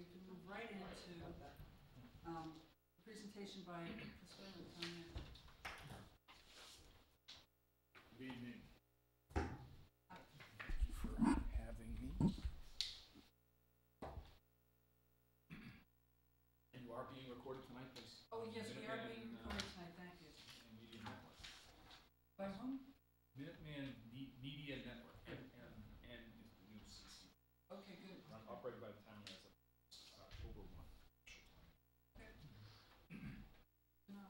we can move right into, um, presentation by Chris Whelan. Good evening. Thank you for having me. And you are being recorded tonight, please? Oh, yes, we are being uh, recorded tonight, thank you. and Media Network. By whom? Minuteman Me- Media Network, and, and, and is the new CC, Okay, good. run- operated by the town as of October one. No.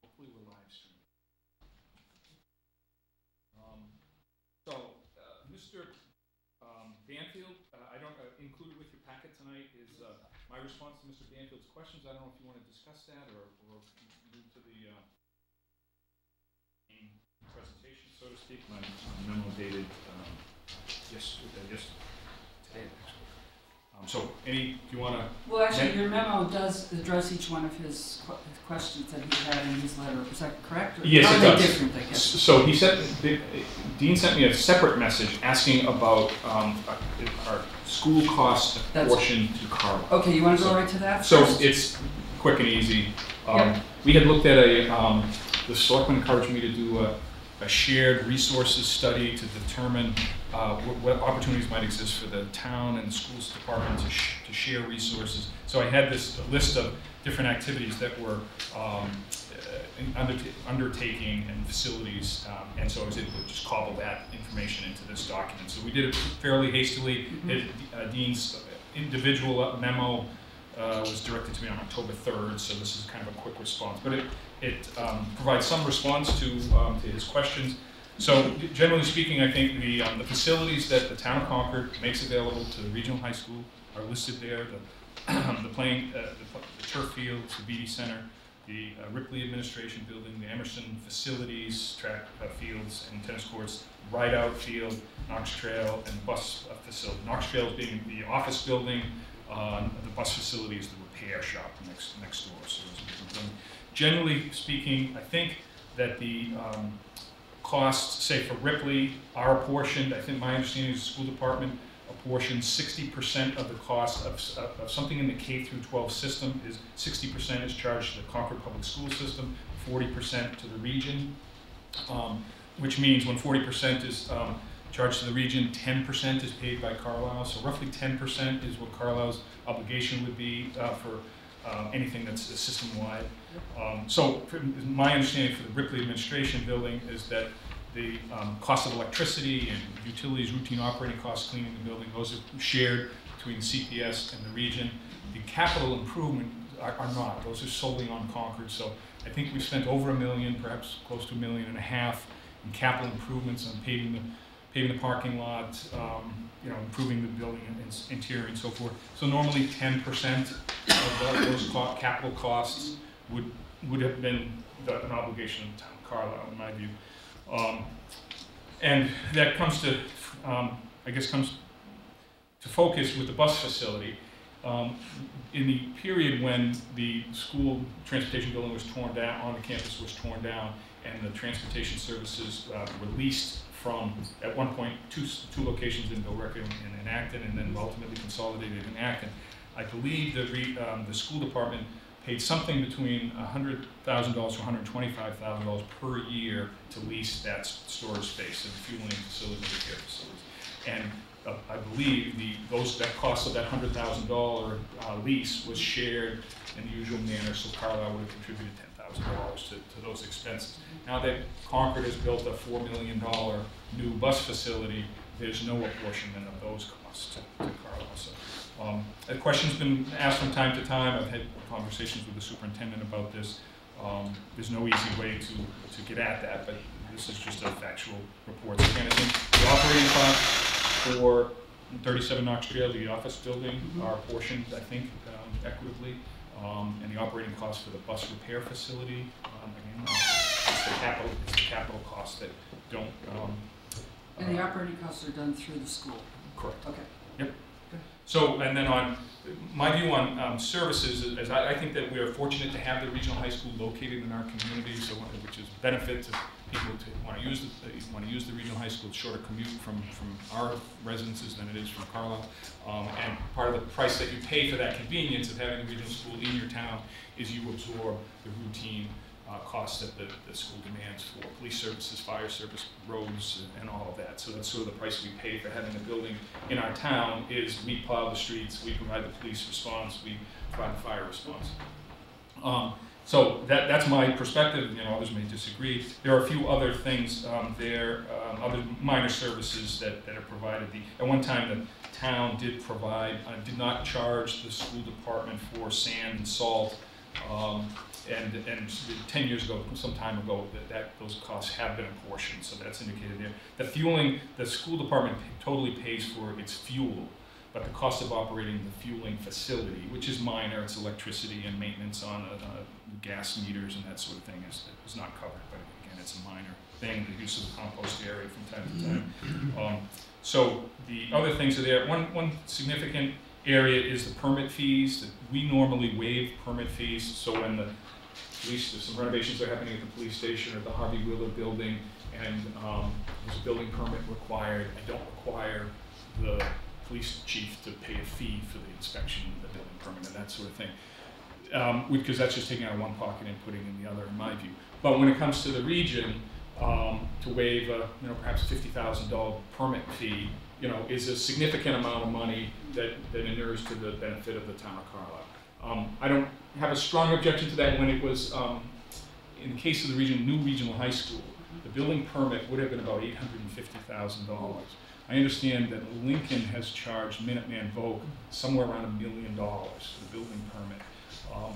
Hopefully we're live streaming. Um, so, uh, Mr. um, Banfield, uh, I don't, uh, included with your packet tonight is, uh, my response to Mr. Banfield's questions. I don't know if you wanna discuss that or, or move to the, uh, presentation, so to speak, my memo dated, um, yes, uh, yes, today, actually. Um, so, any, do you wanna Well, actually, your memo does address each one of his que- questions that he had in his letter, is that correct? Or Yes, it does. different, I guess? So he sent, the- Dean sent me a separate message asking about um, our school cost That's- portion to Carl. Okay, you wanna go right to that So first? it's quick and easy. Um. We had looked at a, um, the selectmen encouraged me to do a, a shared resources study to determine uh, what, what opportunities might exist for the town and the schools department to, sh- to share resources. So I had this list of different activities that were um, undertaking and facilities, um, and so I was able to just cobble that information into this document. So we did it fairly hastily. Mhm. It- uh, Dean's individual memo uh, was directed to me on October 3rd, so this is kind of a quick response. But it, it um, provides some response to, um, to his questions. So generally speaking, I think the, um, the facilities that the town of Concord makes available to the regional high school are listed there. The, the playing, uh, the the turf fields, the Beede Center, the uh, Ripley Administration Building, the Emerson Facilities, track uh, fields and tennis courts, Rideout Field, Knox Trail, and bus uh, facility. Knox Trail being the office building, uh, the bus facility is the repair shop next, next door. So. Generally speaking, I think that the um, costs, say for Ripley, are apportioned, I think my understanding is the school department sixty percent of the cost of, of of something in the K through twelve system is, sixty percent is charged to the Concord Public School System, forty percent to the region. Um, which means when forty percent is, um, charged to the region, ten percent is paid by Carlisle, so roughly ten percent is what Carlisle's obligation would be, uh, for, uh, anything that's system-wide. Um, so, my understanding for the Ripley Administration Building is that the um, cost of electricity and utilities, routine operating costs, cleaning the building, those are shared between CPS and the region. The capital improvement are, are not; those are solely on Concord. So, I think we've spent over a million, perhaps close to a million and a half, in capital improvements on paving the paving the parking lot, um, you know, improving the building and interior and so forth. So normally ten percent of tho- those co- capital costs would, would have been the- an obligation of the town of Carlisle, in my view. Um, And that comes to, um, I guess comes to focus with the bus facility. Um, In the period when the school transportation building was torn down, on the campus was torn down, and the transportation services uh, were leased from, at one point, two, two locations in Billerica and in Acton, and then ultimately consolidated in Acton. I believe the re, um, the school department paid something between hundred thousand dollars to hundred twenty-five thousand dollars per year to lease that storage space and fueling facilities and facilities. And uh, I believe the, those, that cost of that hundred thousand dollar uh, lease was shared in the usual manner, so Carlisle would have contributed ten thousand dollars to, to those expenses. Now that Concord has built a four million dollar new bus facility, there's no apportionment of those costs to, to Carlisle. So, um, a question's been asked from time to time. I've had conversations with the superintendent about this. Um, there's no easy way to, to get at that, but this is just a factual report. So Again, I think the operating costs for thirty-seven Knox Trail, the office building, Mhm. are apportioned, I think, um, equitably. Um, and the operating costs for the bus repair facility, um, again, uh, it's the capital, it's the capital costs that don't, um. And the uh, operating costs are done through the school, Correct. okay. So, and then on, my view on um, services is, I, I think that we are fortunate to have the regional high school located in our community, so, which is benefit to people to want to use the, want to use the regional high school, shorter commute from, from our residences than it is from Carlisle. Um, and part of the price that you pay for that convenience of having a regional school in your town is you absorb the routine uh, costs that the, the school demands for police services, fire service, roads, and- and all of that. So that's sort of the price we pay for having a building in our town is we plow the streets, we provide the police response, we provide the fire response. Um, so that, that's my perspective, you know, others may disagree. There are a few other things, um, there, um, other minor services that, that are provided. The, at one time, the town did provide, uh, did not charge the school department for sand and salt. Um, and, and ten years ago, some time ago, that, that, those costs have been apportioned, so that's indicated there. The fueling, the school department totally pays for its fuel, but the cost of operating the fueling facility, which is minor, it's electricity and maintenance on, uh, uh, gas meters and that sort of thing is, is not covered, but again, it's a minor thing, the use of the compost area from time to time. Um, so the other things are there, one, one significant area is the permit fees, that we normally waive permit fees, so when the police, there's some renovations that are happening at the police station or the Harvey Wheeler building, and, um, there's a building permit required, I don't require the police chief to pay a fee for the inspection of the building permit and that sort of thing. Um, because that's just taking out of one pocket and putting in the other, in my view. But when it comes to the region, um, to waive a, you know, perhaps fifty thousand dollar permit fee, you know, is a significant amount of money that, that inures to the benefit of the town of Carlisle. Um, I don't have a strong objection to that when it was, um, in the case of the region, new regional high school, the building permit would have been about eight hundred and fifty thousand dollars. I understand that Lincoln has charged Minuteman Voc somewhere around a million dollars for the building permit. Um,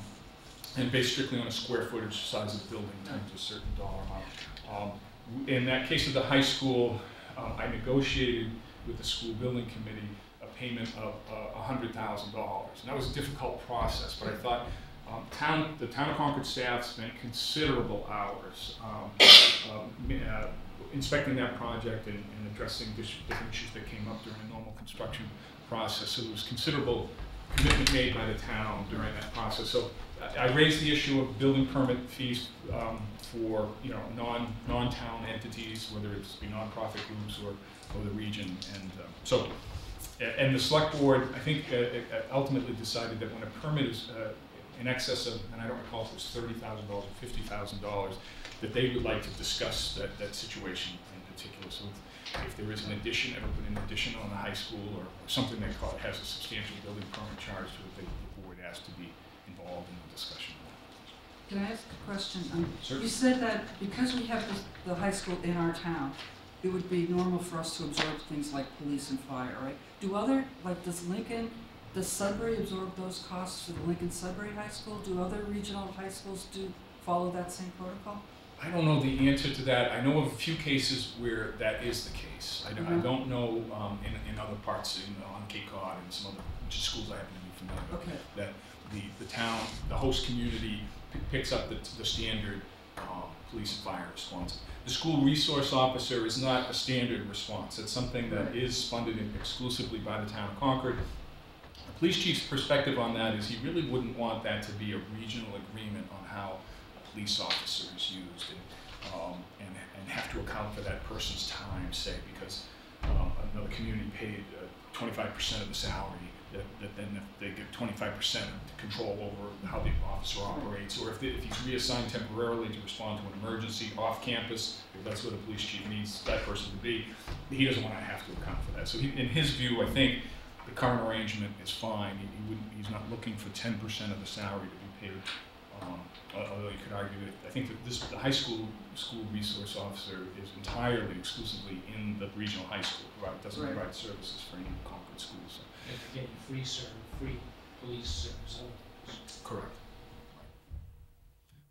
and based strictly on a square footage size of the building times a certain dollar amount. Um, in that case of the high school, um, I negotiated with the school building committee payment of uh, hundred thousand dollars. And that was a difficult process, but I thought, um, town, the town of Concord staff spent considerable hours, um, um, uh, inspecting that project and, and addressing different issues that came up during the normal construction process. So there was considerable commitment made by the town during that process. So I raised the issue of building permit fees um, for, you know, non, non-town entities, whether it's be nonprofit groups or, or the region. And uh, so, a- and the select board, I think, uh, uh, ultimately decided that when a permit is uh, in excess of, and I don't recall if it was thirty thousand dollars or fifty thousand dollars, that they would like to discuss that, that situation in particular. So if- if there is an addition, ever put an addition on the high school or or something that ca- has a substantial building permit charge to it, the the board asked to be involved in the discussion. Can I ask a question? Um, You said that because we have the, the high school in our town, it would be normal for us to absorb things like police and fire, right? Do other, like, does Lincoln, does Sudbury absorb those costs for the Lincoln Sudbury High School? Do other regional high schools do, follow that same protocol? I don't know the answer to that. I know of a few cases where that is the case. I don't, I Mhm. don't know um, in, in other parts, in, on Cape Cod and some other schools I happen to be familiar with. Okay, that the, the town, the host community picks up the, the standard, um, police and fire response. The school resource officer is not a standard response, it's something that is funded exclusively by the town of Concord. The police chief's perspective on that is he really wouldn't want that to be a regional agreement on how a police officer is used and, um, and, and have to account for that person's time, say, because, um, another community paid uh, twenty-five percent of the salary, that, that then if they get twenty-five percent control over how the officer operates, or if, they- if he's reassigned temporarily to respond to an emergency off campus, if that's what the police chief needs that person to be, he doesn't wanna have to account for that. So he, in his view, I think the current arrangement is fine, he, he wouldn't, he's not looking for ten percent of the salary to be paid. Um, although you could argue that, I think that this, the high school, school resource officer is entirely exclusively in the regional high school, provide, doesn't Right. provide services for any Concord schools, so. And you're getting free serve, free police service. Correct.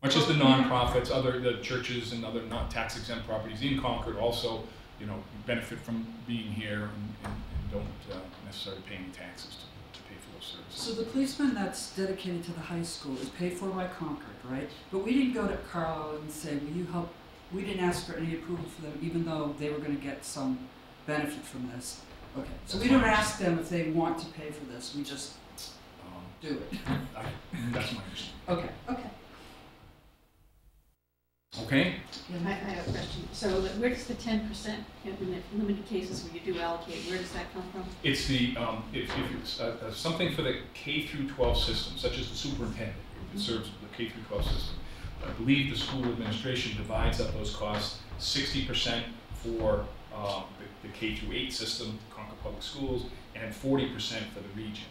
Much as the nonprofits, other, the churches and other not tax exempt properties in Concord also, you know, benefit from being here and, and, and don't uh, necessarily pay any taxes to, to pay for those services. so the policeman that's dedicated to the high school is paid for by Concord, right? But we didn't go to Carlisle and say, will you help, we didn't ask for any approval for them, even though they were gonna get some benefit from this. Okay, so we don't ask them if they want to pay for this, we just Um, do it. I, that's my understanding. Okay, okay. Okay, I, I have a question. So where does the ten percent, in the limited cases where you do allocate, where does that come from? It's the, um, if, if it's, uh, uh, something for the K through twelve system, such as the superintendent, who serves the K through twelve system. I believe the school administration divides up those costs, sixty percent for, um, the, the K through eight system, Concord Public Schools, and forty percent for the region.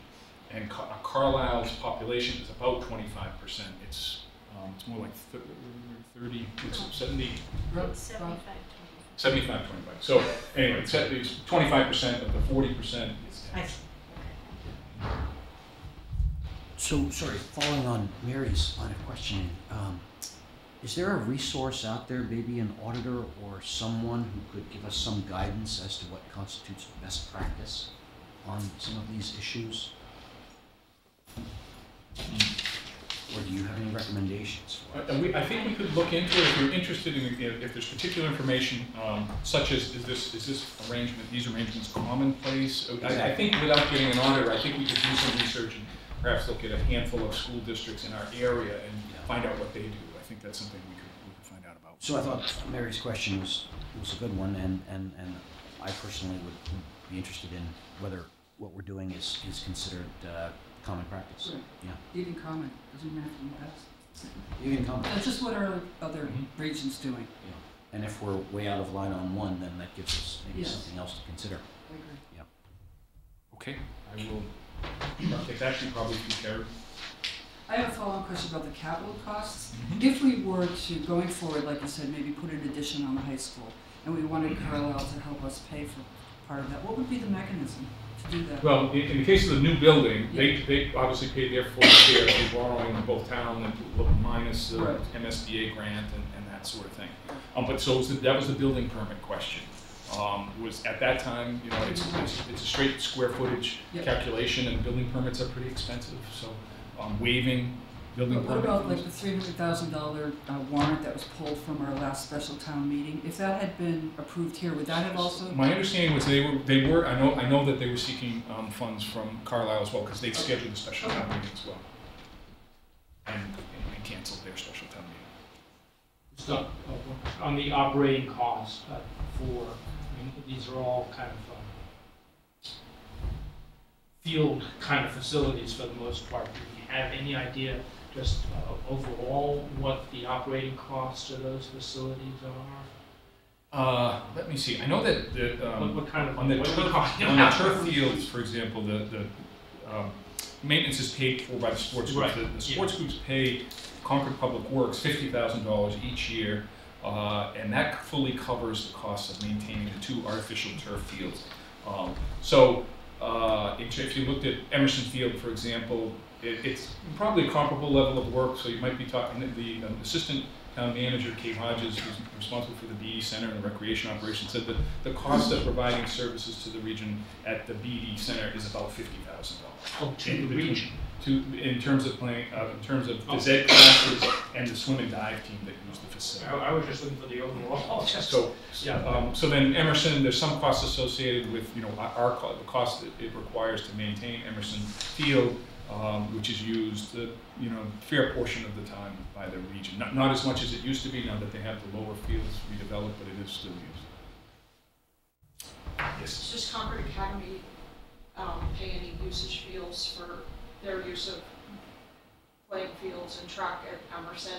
And Car- uh, Carlisle's population is about twenty-five percent, it's, um, it's more like thir- thirty, it's seventy, Rob- Rob- Seventy-five, twenty-five. So anyway, it's, it's twenty-five percent of the forty percent is tax. so, sorry, following on Mary's line of questioning, um, is there a resource out there, maybe an auditor or someone who could give us some guidance as to what constitutes best practice on some of these issues? Or do you have any recommendations for it? Uh, we, I think we could look into it if you're interested in, if, if there's particular information, um, such as, is this, is this arrangement, these arrangements commonplace? Uh, I, I think without getting an auditor, I think we could do some research and perhaps look at a handful of school districts in our area and find out what they do. I think that's something we could, we could find out about. So I thought Mary's question was, was a good one, and, and, and I personally would would be interested in whether what we're doing is, is considered, uh, common practice. Right. Yeah. Even common, doesn't even have to be best. You can comment. That's just what our other Mhm. regions doing. Yeah. And if we're way out of line on one, then that gives us maybe Yes. something else to consider. I agree. Yeah. Okay, I will, I'll take that, you probably can carry. I have a follow-on question about the capital costs. Mhm. If we were to, going forward, like you said, maybe put an addition on the high school, and we wanted Carlisle to help us pay for part of that, what would be the mechanism to do that? Well, in, in the case of the new building, they, they obviously paid their full share, they borrowing in both town and minus the Right. MSBA grant and, and that sort of thing. Um, but so was the, that was the building permit question. Um, was at that time, you know, it's, it's, it's a straight square footage Yep. calculation and building permits are pretty expensive, so, um, waiving building But permit. what about like the three hundred thousand dollar uh, warrant that was pulled from our last special town meeting? If that had been approved here, would that have also? My understanding was they were, they were, I know, I know that they were seeking, um, funds from Carlisle as well, because they'd scheduled a special town meeting as well. And, and canceled their special town meeting. Stuff uh, on the operating costs uh, for, I mean, these are all kind of um, field kind of facilities for the most part. Have any idea just uh, overall what the operating costs of those facilities are? Uh, let me see, I know that, the, um, what kind of? on the what- turf, what- on the turf fields, for example, the, the, um, maintenance is paid for by the sports groups. Right, The, the sports groups pay Concord Public Works fifty thousand dollars each year, uh, and that fully covers the cost of maintaining the two artificial turf fields. Um, so, uh, if if you looked at Emerson Field, for example, it, it's probably a comparable level of work, so you might be talking, the um, assistant town manager, Kate Hodges, who's responsible for the Beede Center and the recreation operation, said that the cost of providing services to the region at the Beede Center is about fifty thousand dollars. Oh, to the region. To, in terms of playing, uh, in terms of Oh. phys ed classes and the swim and dive team that use the facility. I was just looking for the overall. So, Yeah. um, so then Emerson, there's some costs associated with, you know, our- our, the cost that it requires to maintain Emerson Field, um, which is used, uh, you know, fair portion of the time by the region. Not, not as much as it used to be now that they have the lower fields redeveloped, but it is still used. Yes. Does Concord Academy um, pay any usage fees for their use of playing fields and track at Emerson?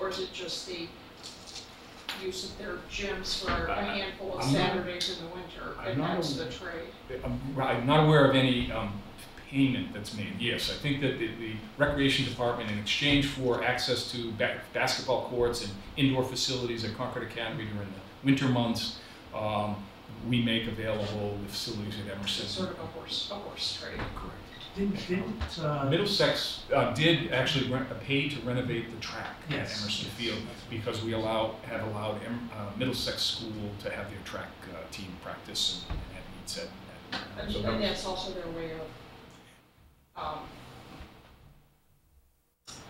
Or is it just the use of their gyms for a handful of I'm not- Saturdays in the winter? I'm And not that's the aware. trade? I'm, I'm not aware of any um, payment that's made. Yes, I think that the, the recreation department, in exchange for access to ba- basketball courts and indoor facilities at Concord Academy during the winter months, um, we make available the facilities at Emerson. sort of a horse, a horse trade. Correct. Didn't, didn't, uh, Middlesex uh, did actually rent, uh, pay to renovate the track at Yes. Emerson Field because we allow, have allowed Em- uh, Middlesex School to have their track uh, team practice and, and meets at. at- And so that and that's also their way of, um,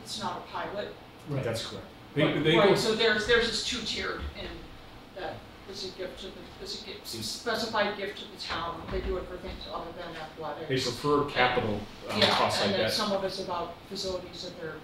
it's not a pilot. right. That's correct. They, Right, they Right, so there's, there's this two-tiered in that is a gift to the, is a gift, specified gift to the town. They do it for things other than athletics. they prefer capital uh, Yeah, costs like and then that. some of it's about facilities that their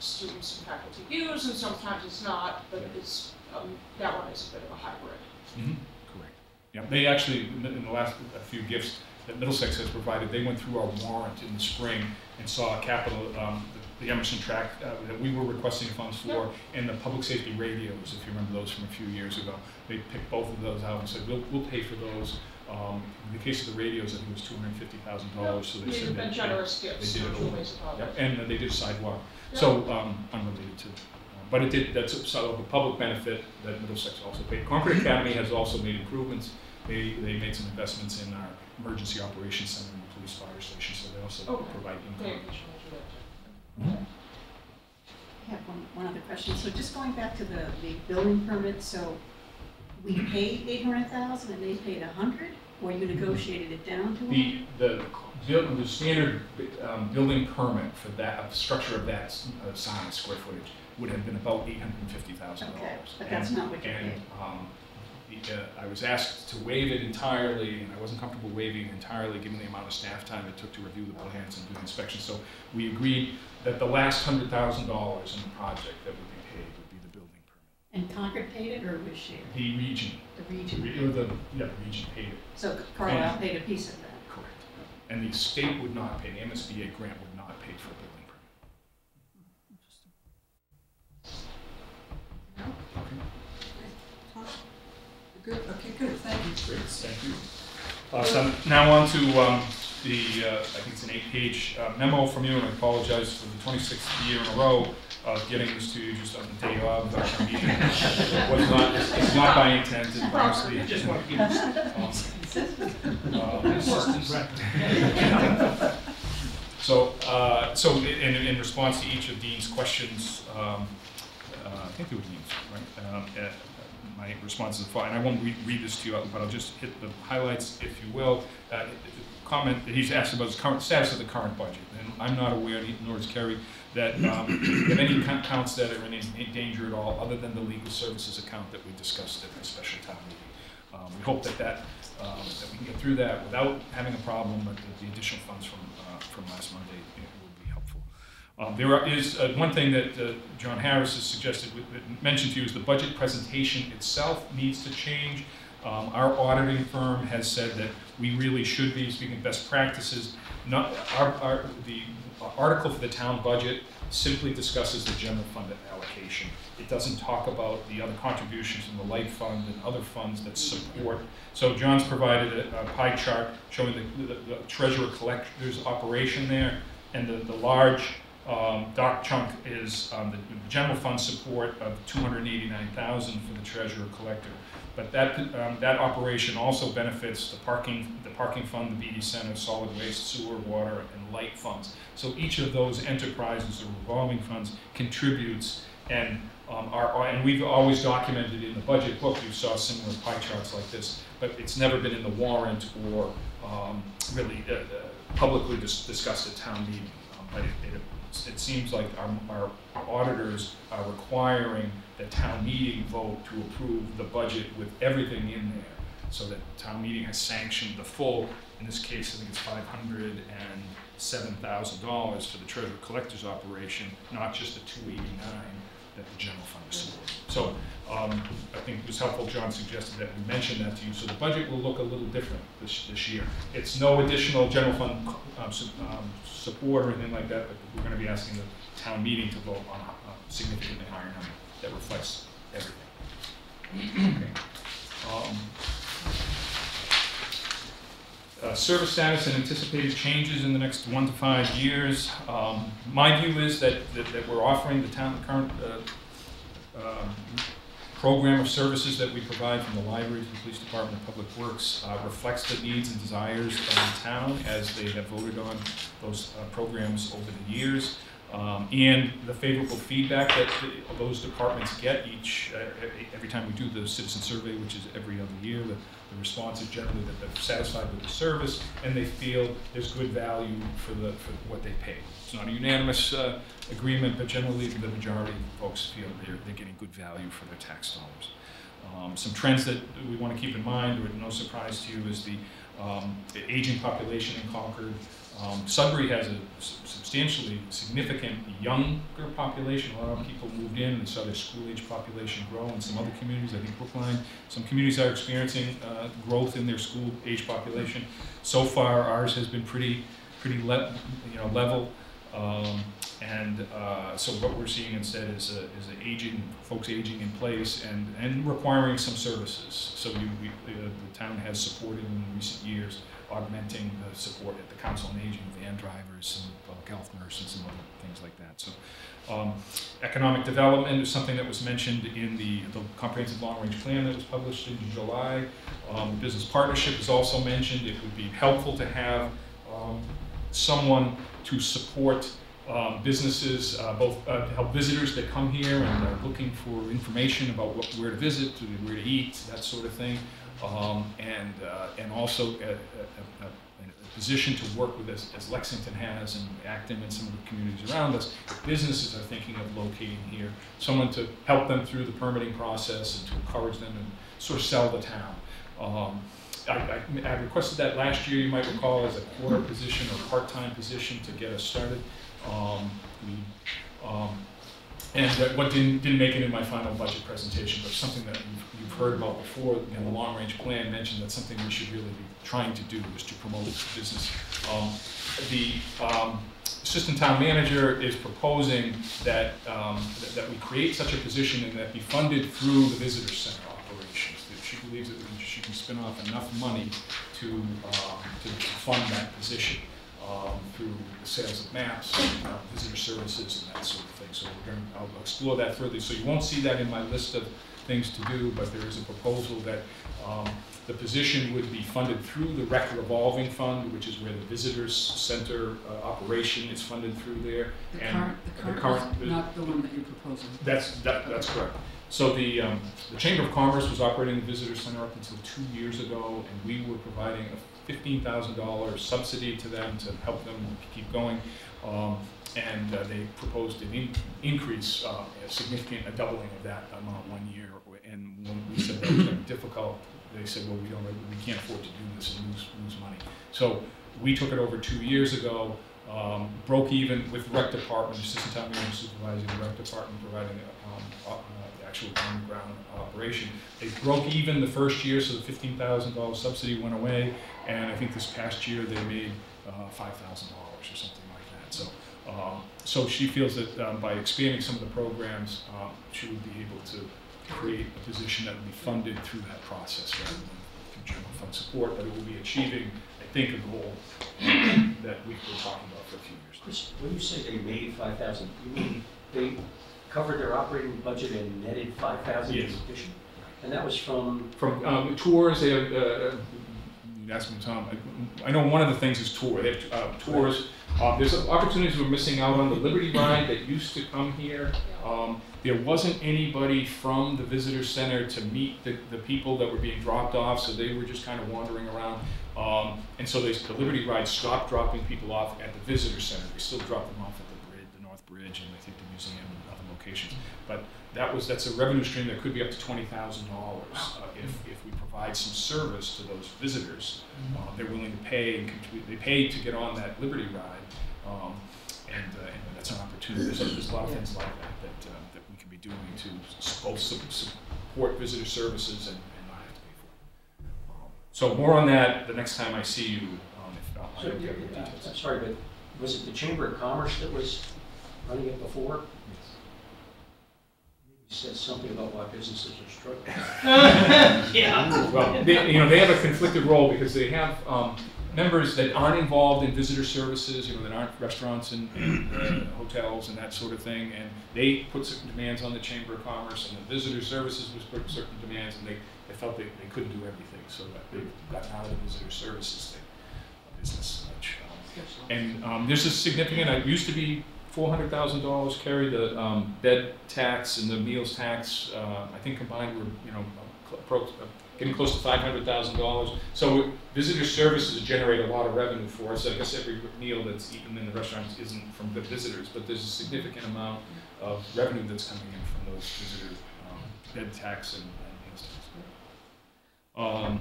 students and faculty use, and sometimes it's not, but Yeah. it's um, that one is a bit of a hybrid. Mhm, Correct. Yeah, they actually, in the- last few gifts that Middlesex has provided, they went through our warrant in the spring and saw a capital, um, the the Emerson track uh, that we were requesting funds for, and the public safety radios, if you remember those from a few years ago. They picked both of those out and said, we'll, we'll pay for those. Um, In the case of the radios, I think it was two hundred and fifty thousand dollars, so they said. have been that- generous gifts, they did it over. ways about Yep, it. and they did a sidewalk. So, um, unrelated to, uh, but it did, that's a sort of a public benefit that Middlesex also paid. Concord Academy has also made improvements. They, they made some investments in our emergency operations center and the police fire station, so they also Okay. provide They income. occasionally do that too. I have one, one other question. So just going back to the, the building permit, so we paid eight hundred thousand and they paid a hundred? Or you negotiated it down to a The, hundred? the, buil- the standard, um, building permit for that, of structure of that, s- uh, size, square footage, would have been about eight hundred and fifty thousand dollars. Okay, but that's not what you And, paid. um, the, Uh, I was asked to waive it entirely, and I wasn't comfortable waiving it entirely, given the amount of staff time it took to review the plans and do the inspection. So we agreed that the last hundred thousand dollars in the project that would be paid would be the building permit. And Concord paid it or was shared? The region, The the region? re- or the, yeah, the region paid it, So Carlisle paid a piece of that? correct. And the state would not pay, the MSBA grant would not pay for Good, okay, good, thank you. Great, thank you. Uh, so now on to, um, the, uh, I think it's an eight-page uh, memo from you, and I apologize for the twenty-sixth year in a row of getting this to you just on the day of our meeting. It was not, it's not by intent, it's honestly. I just want to give you Um, consistent. So, uh, so in, in response to each of Dean's questions, um, uh, I think they were Dean's, right? My responses fine, and I won't re- read this to you, but I'll just hit the highlights, if you will. Uh, Comment, that he's asked about the current, status of the current budget, and I'm not aware, nor is Kerry, that um, have any accounts that are in in danger at all, other than the legal services account that we discussed at the special town meeting. Um, We hope that that, um, that we can get through that without having a problem, but that the additional funds from, uh, from last Monday you know, will be helpful. Um, There is, uh, one thing that uh, John Harris has suggested, with- mentioned to you, is the budget presentation itself needs to change. Um, Our auditing firm has said that we really should be, speaking best practices, not, our, our, the article for the town budget simply discusses the general fund allocation. It doesn't talk about the other contributions from the light fund and other funds that support. So John's provided a a pie chart showing the, the the treasurer collector's operation there, and the, the large um, dark chunk is um, the the general fund support of two hundred and eighty-nine thousand for the treasurer collector. But that, um, that operation also benefits the parking, the parking fund, the Beede Center, solid waste, sewer, water, and light funds. So each of those enterprises or revolving funds contributes, and um, our, and we've always documented in the budget book, you saw similar pie charts like this, but it's never been in the warrant or um, really uh, uh, publicly dis- discussed at town meeting. Um, But it, it, it seems like our, our auditors are requiring the town meeting vote to approve the budget with everything in there, so that town meeting has sanctioned the full, in this case, I think it's five hundred and seven thousand dollars for the treasurer collector's operation, not just the two eighty-nine that the general fund is supporting. So, um, I think it was helpful, John suggested that we mention that to you, so the budget will look a little different this, this year. It's no additional general fund, um, su- um, support or anything like that, but we're gonna be asking the town meeting to vote on a significantly higher number that reflects everything. Okay. Um, uh, Service status and anticipated changes in the next one to five years. Um, My view is that, that that we're offering the town, the current uh, um, program of services that we provide from the library to the police department and public works uh, reflects the needs and desires of the town as they have voted on those uh, programs over the years. Um, And the favorable feedback that the- those departments get each, uh, every- time we do the citizen survey, which is every other year, the the response is generally that they're satisfied with the service and they feel there's good value for the, for what they pay. It's not a unanimous uh, agreement, but generally the majority of folks feel they're, they're getting good value for their tax dollars. Um, Some trends that we want to keep in mind, or no surprise to you, is the um, the aging population in Concord. Um, Sudbury has a substantially significant younger population. A lot of people moved in and saw their school-age population grow in some other communities. I think Brookline, some communities are experiencing uh, growth in their school-age population. So far, ours has been pretty, pretty you know, level. Um, and uh, so what we're seeing instead is a, is a aging, folks aging in place and, and requiring some services. So we, we, the, the town has supported in recent years augmenting the support at the Council on Aging, van drivers, and public health nurses, and other things like that. So, um, economic development is something that was mentioned in the, the comprehensive long-range plan that was published in July. Um, business partnership is also mentioned. It would be helpful to have um, someone to support um, businesses, uh, both uh, to help visitors that come here and are looking for information about what, where to visit, where to eat, that sort of thing um, and uh, and also a, a, a, a position to work with as, as Lexington has and Acton and some of the communities around us. Businesses are thinking of locating here, someone to help them through the permitting process and to encourage them and sort of sell the town. Um, I, I, I requested that last year, you might recall, as a quarter position or part-time position to get us started. Um, um, and that what didn't, didn't make it in my final budget presentation, but something that you've, you've heard about before, in the long-range plan mentioned that something we should really be trying to do is to promote business. Um, the um, assistant town manager is proposing that, um, that, that we create such a position and that be funded through the visitor center operations. That she believes that she can spin off enough money to, um, to fund that position um, through the sales of maps, uh, visitor services, and that sort of thing. So we're going, I'll explore that further. So you won't see that in my list of things to do, but there is a proposal that um, the position would be funded through the rec revolving fund, which is where the visitors center uh, operation is funded through there. The And current, the the current current- is not the one that you're proposing. That's, that, that's correct. So the, um, the Chamber of Commerce was operating the visitor center up until two years ago, and we were providing a fifteen thousand dollar subsidy to them to help them keep going. Um, and uh, they proposed an in- increase, uh, a significant, a doubling of that amount one year. And when we said that was difficult, they said, well, we don't, we can't afford to do this and lose, lose money. So we took it over two years ago, um, broke even with the rec department, assistant town manager supervising the rec department, providing um, uh, the actual on-ground operation. They broke even the first year, so the fifteen thousand dollar subsidy went away, and I think this past year they made uh, five thousand dollars or something like that. So, um, so she feels that um, by expanding some of the programs, um, she would be able to create a position that would be funded through that process rather than through general fund support, but it will be achieving, I think, a goal that we've been talking about for a few years. Chris, when you say they made five thousand, you mean they covered their operating budget and netted five thousand in addition? And that was from, From um, tours, they have, uh, you asked me, Tom, I, I know one of the things is tour, they have uh, tours. Uh, there's opportunities we're missing out on, the Liberty Ride that used to come here. Um, there wasn't anybody from the visitor center to meet the, the people that were being dropped off, so they were just kind of wandering around. Um, and so they, the Liberty Ride stopped dropping people off at the visitor center. We still drop them off at the bridge, the North Bridge, and I think the museum and other locations. That was, that's a revenue stream that could be up to twenty thousand dollars uh, if, if we provide some service to those visitors. Uh, they're willing to pay and contribute, they pay to get on that Liberty Ride. Um, and, uh, and that's an opportunity. So there's a lot of things like that that, uh, that we can be doing to both su- support visitor services and, and not have to pay for it. Um, So more on that the next time I see you, um, if not, I so, uh. I'm sorry, but was it the Chamber of Commerce that was running it before? You said something about why businesses are struggling. Yeah. Well, they, you know, they have a conflicted role because they have um, members that aren't involved in visitor services, you know, that aren't restaurants and, and uh, hotels and that sort of thing, and they put certain demands on the Chamber of Commerce, and the visitor services was put certain demands, and they, they felt they, they couldn't do everything, so that they've gotten out of the visitor services thing, business much. Um, and um, this is significant. It used to be four hundred thousand dollars carry the um, bed tax and the meals tax. Uh, I think combined were you know uh, getting close to five hundred thousand dollars. So visitor services generate a lot of revenue for us. I guess every meal that's eaten in the restaurants isn't from the visitors, but there's a significant amount of revenue that's coming in from those visitor um, bed tax and, and meals tax. Um,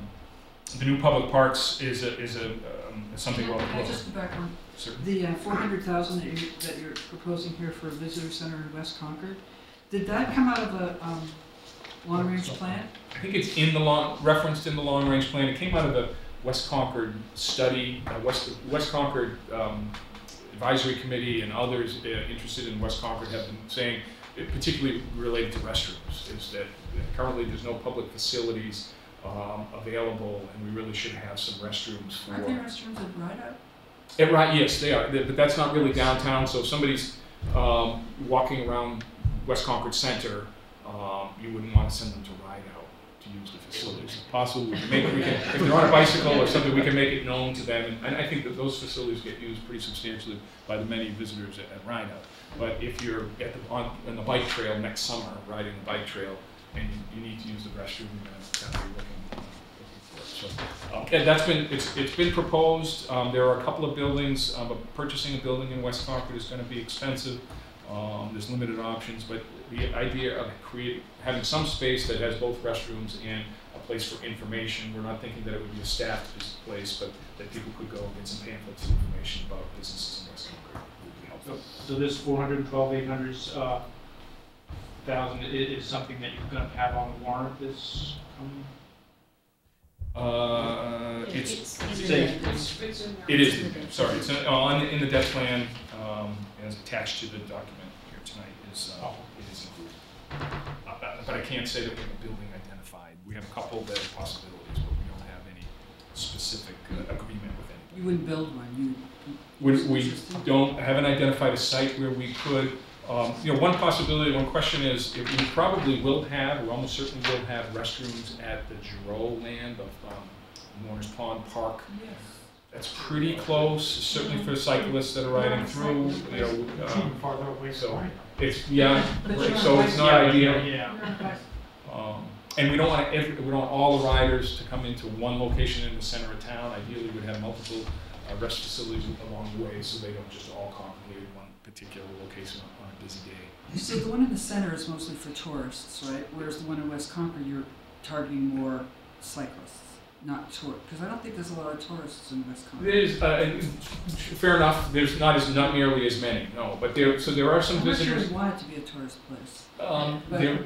the new public parks is a, is a, um, something well, Can I just go back? Sir. The uh, four hundred thousand that you, that you're proposing here for a visitor center in West Concord, did that come out of a, um, long-range plan? I think it's in the long, referenced in the long-range plan. It came out of the West Concord study, uh, West, West Concord um, Advisory Committee and others uh, interested in West Concord have been saying, particularly related to restrooms, is that currently there's no public facilities um, available, and we really should have some restrooms for. Aren't there restrooms at Ride Yeah, right, yes, they are, They- but that's not really downtown, so if somebody's um, walking around West Concord Center, um, you wouldn't want to send them to ride out to use the facilities. If possible, we can make, we can, if they're on a bicycle or something, we can make it known to them, and- and I think that those facilities get used pretty substantially by the many visitors at, at Ride But if you're at the, on, on the bike trail next summer, riding the bike trail, and you, you need to use the restroom, so. And that's been, it's, it's been proposed, um, there are a couple of buildings, um, but purchasing a building in West Concord is gonna be expensive. Um, there's limited options, but the idea of create, having some space that has both restrooms and a place for information, we're not thinking that it would be a staffed place, but that people could go and get some pamphlets and information about businesses in West Concord would be helpful. So this hundred and twelve, eight hundred, uh, thousand is something that you're gonna have on the warrant this coming? Uh, it's, Say- It's, it's in. It is, sorry, it's in- on, in the debt plan, um, as attached to the document here tonight is, uh, Oh. it is included. Uh, But but I can't say that we have a building identified. We have a couple of are possibilities, but we don't have any specific uh, agreement with any. You wouldn't build one, you. We, we don't, haven't identified a site where we could, um, you know, one possibility, one question is, if we probably will have, we almost certainly will have restrooms at the Gerow land of, um, Warner's Pond Park. Yes. That's pretty close, certainly for the cyclists that are riding through, you know, um, farther away so- it's, yeah, right, so it's not Yeah, ideal. Yeah. Um, And we don't want every, we don't want all the riders to come into one location in the center of town. Ideally, we'd have multiple uh, rest facilities along the way, so they don't just all congregate in one particular location on on a busy day. So the one in the center is mostly for tourists, right? Whereas the one in West Concord, you're targeting more cyclists, not tour, because I don't think there's a lot of tourists in West Concord. There's, uh, fair enough, there's not as, not nearly as many, no, but there, so there are some I'm sure visitors. we want it to be a tourist place. Um, there,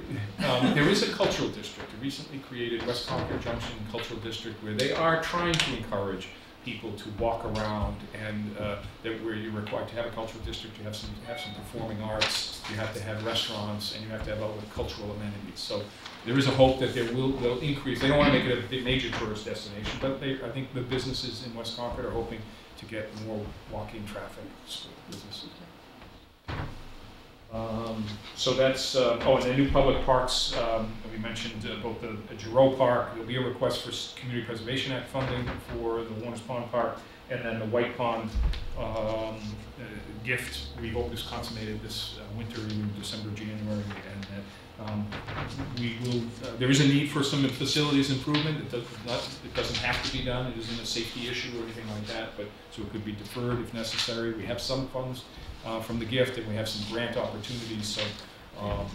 um, there is a cultural district, a recently created West Concord Junction Cultural District, where they are trying to encourage people to walk around, and uh, that where you're required to have a cultural district, you have some, have some performing arts, you have to have restaurants, and you have to have other cultural amenities. So there is a hope that there will, they'll increase, they don't want to make it a major tourist destination, but they, I think the businesses in West Concord are hoping to get more walking traffic, so businesses. Um, So that's, uh, oh, and the new public parks, um, we mentioned uh, both the the Park, there'll be a request for Community Preservation Act funding for the Warner's Pond Park, and then the White Pond um, uh, gift, we hope is consummated this uh, winter, in December, January, and that um, we will, uh, there is a need for some facilities improvement, it does not, it doesn't have to be done, it isn't a safety issue or anything like that, but, so it could be deferred if necessary, we have some funds uh, from the gift, and we have some grant opportunities, so, um,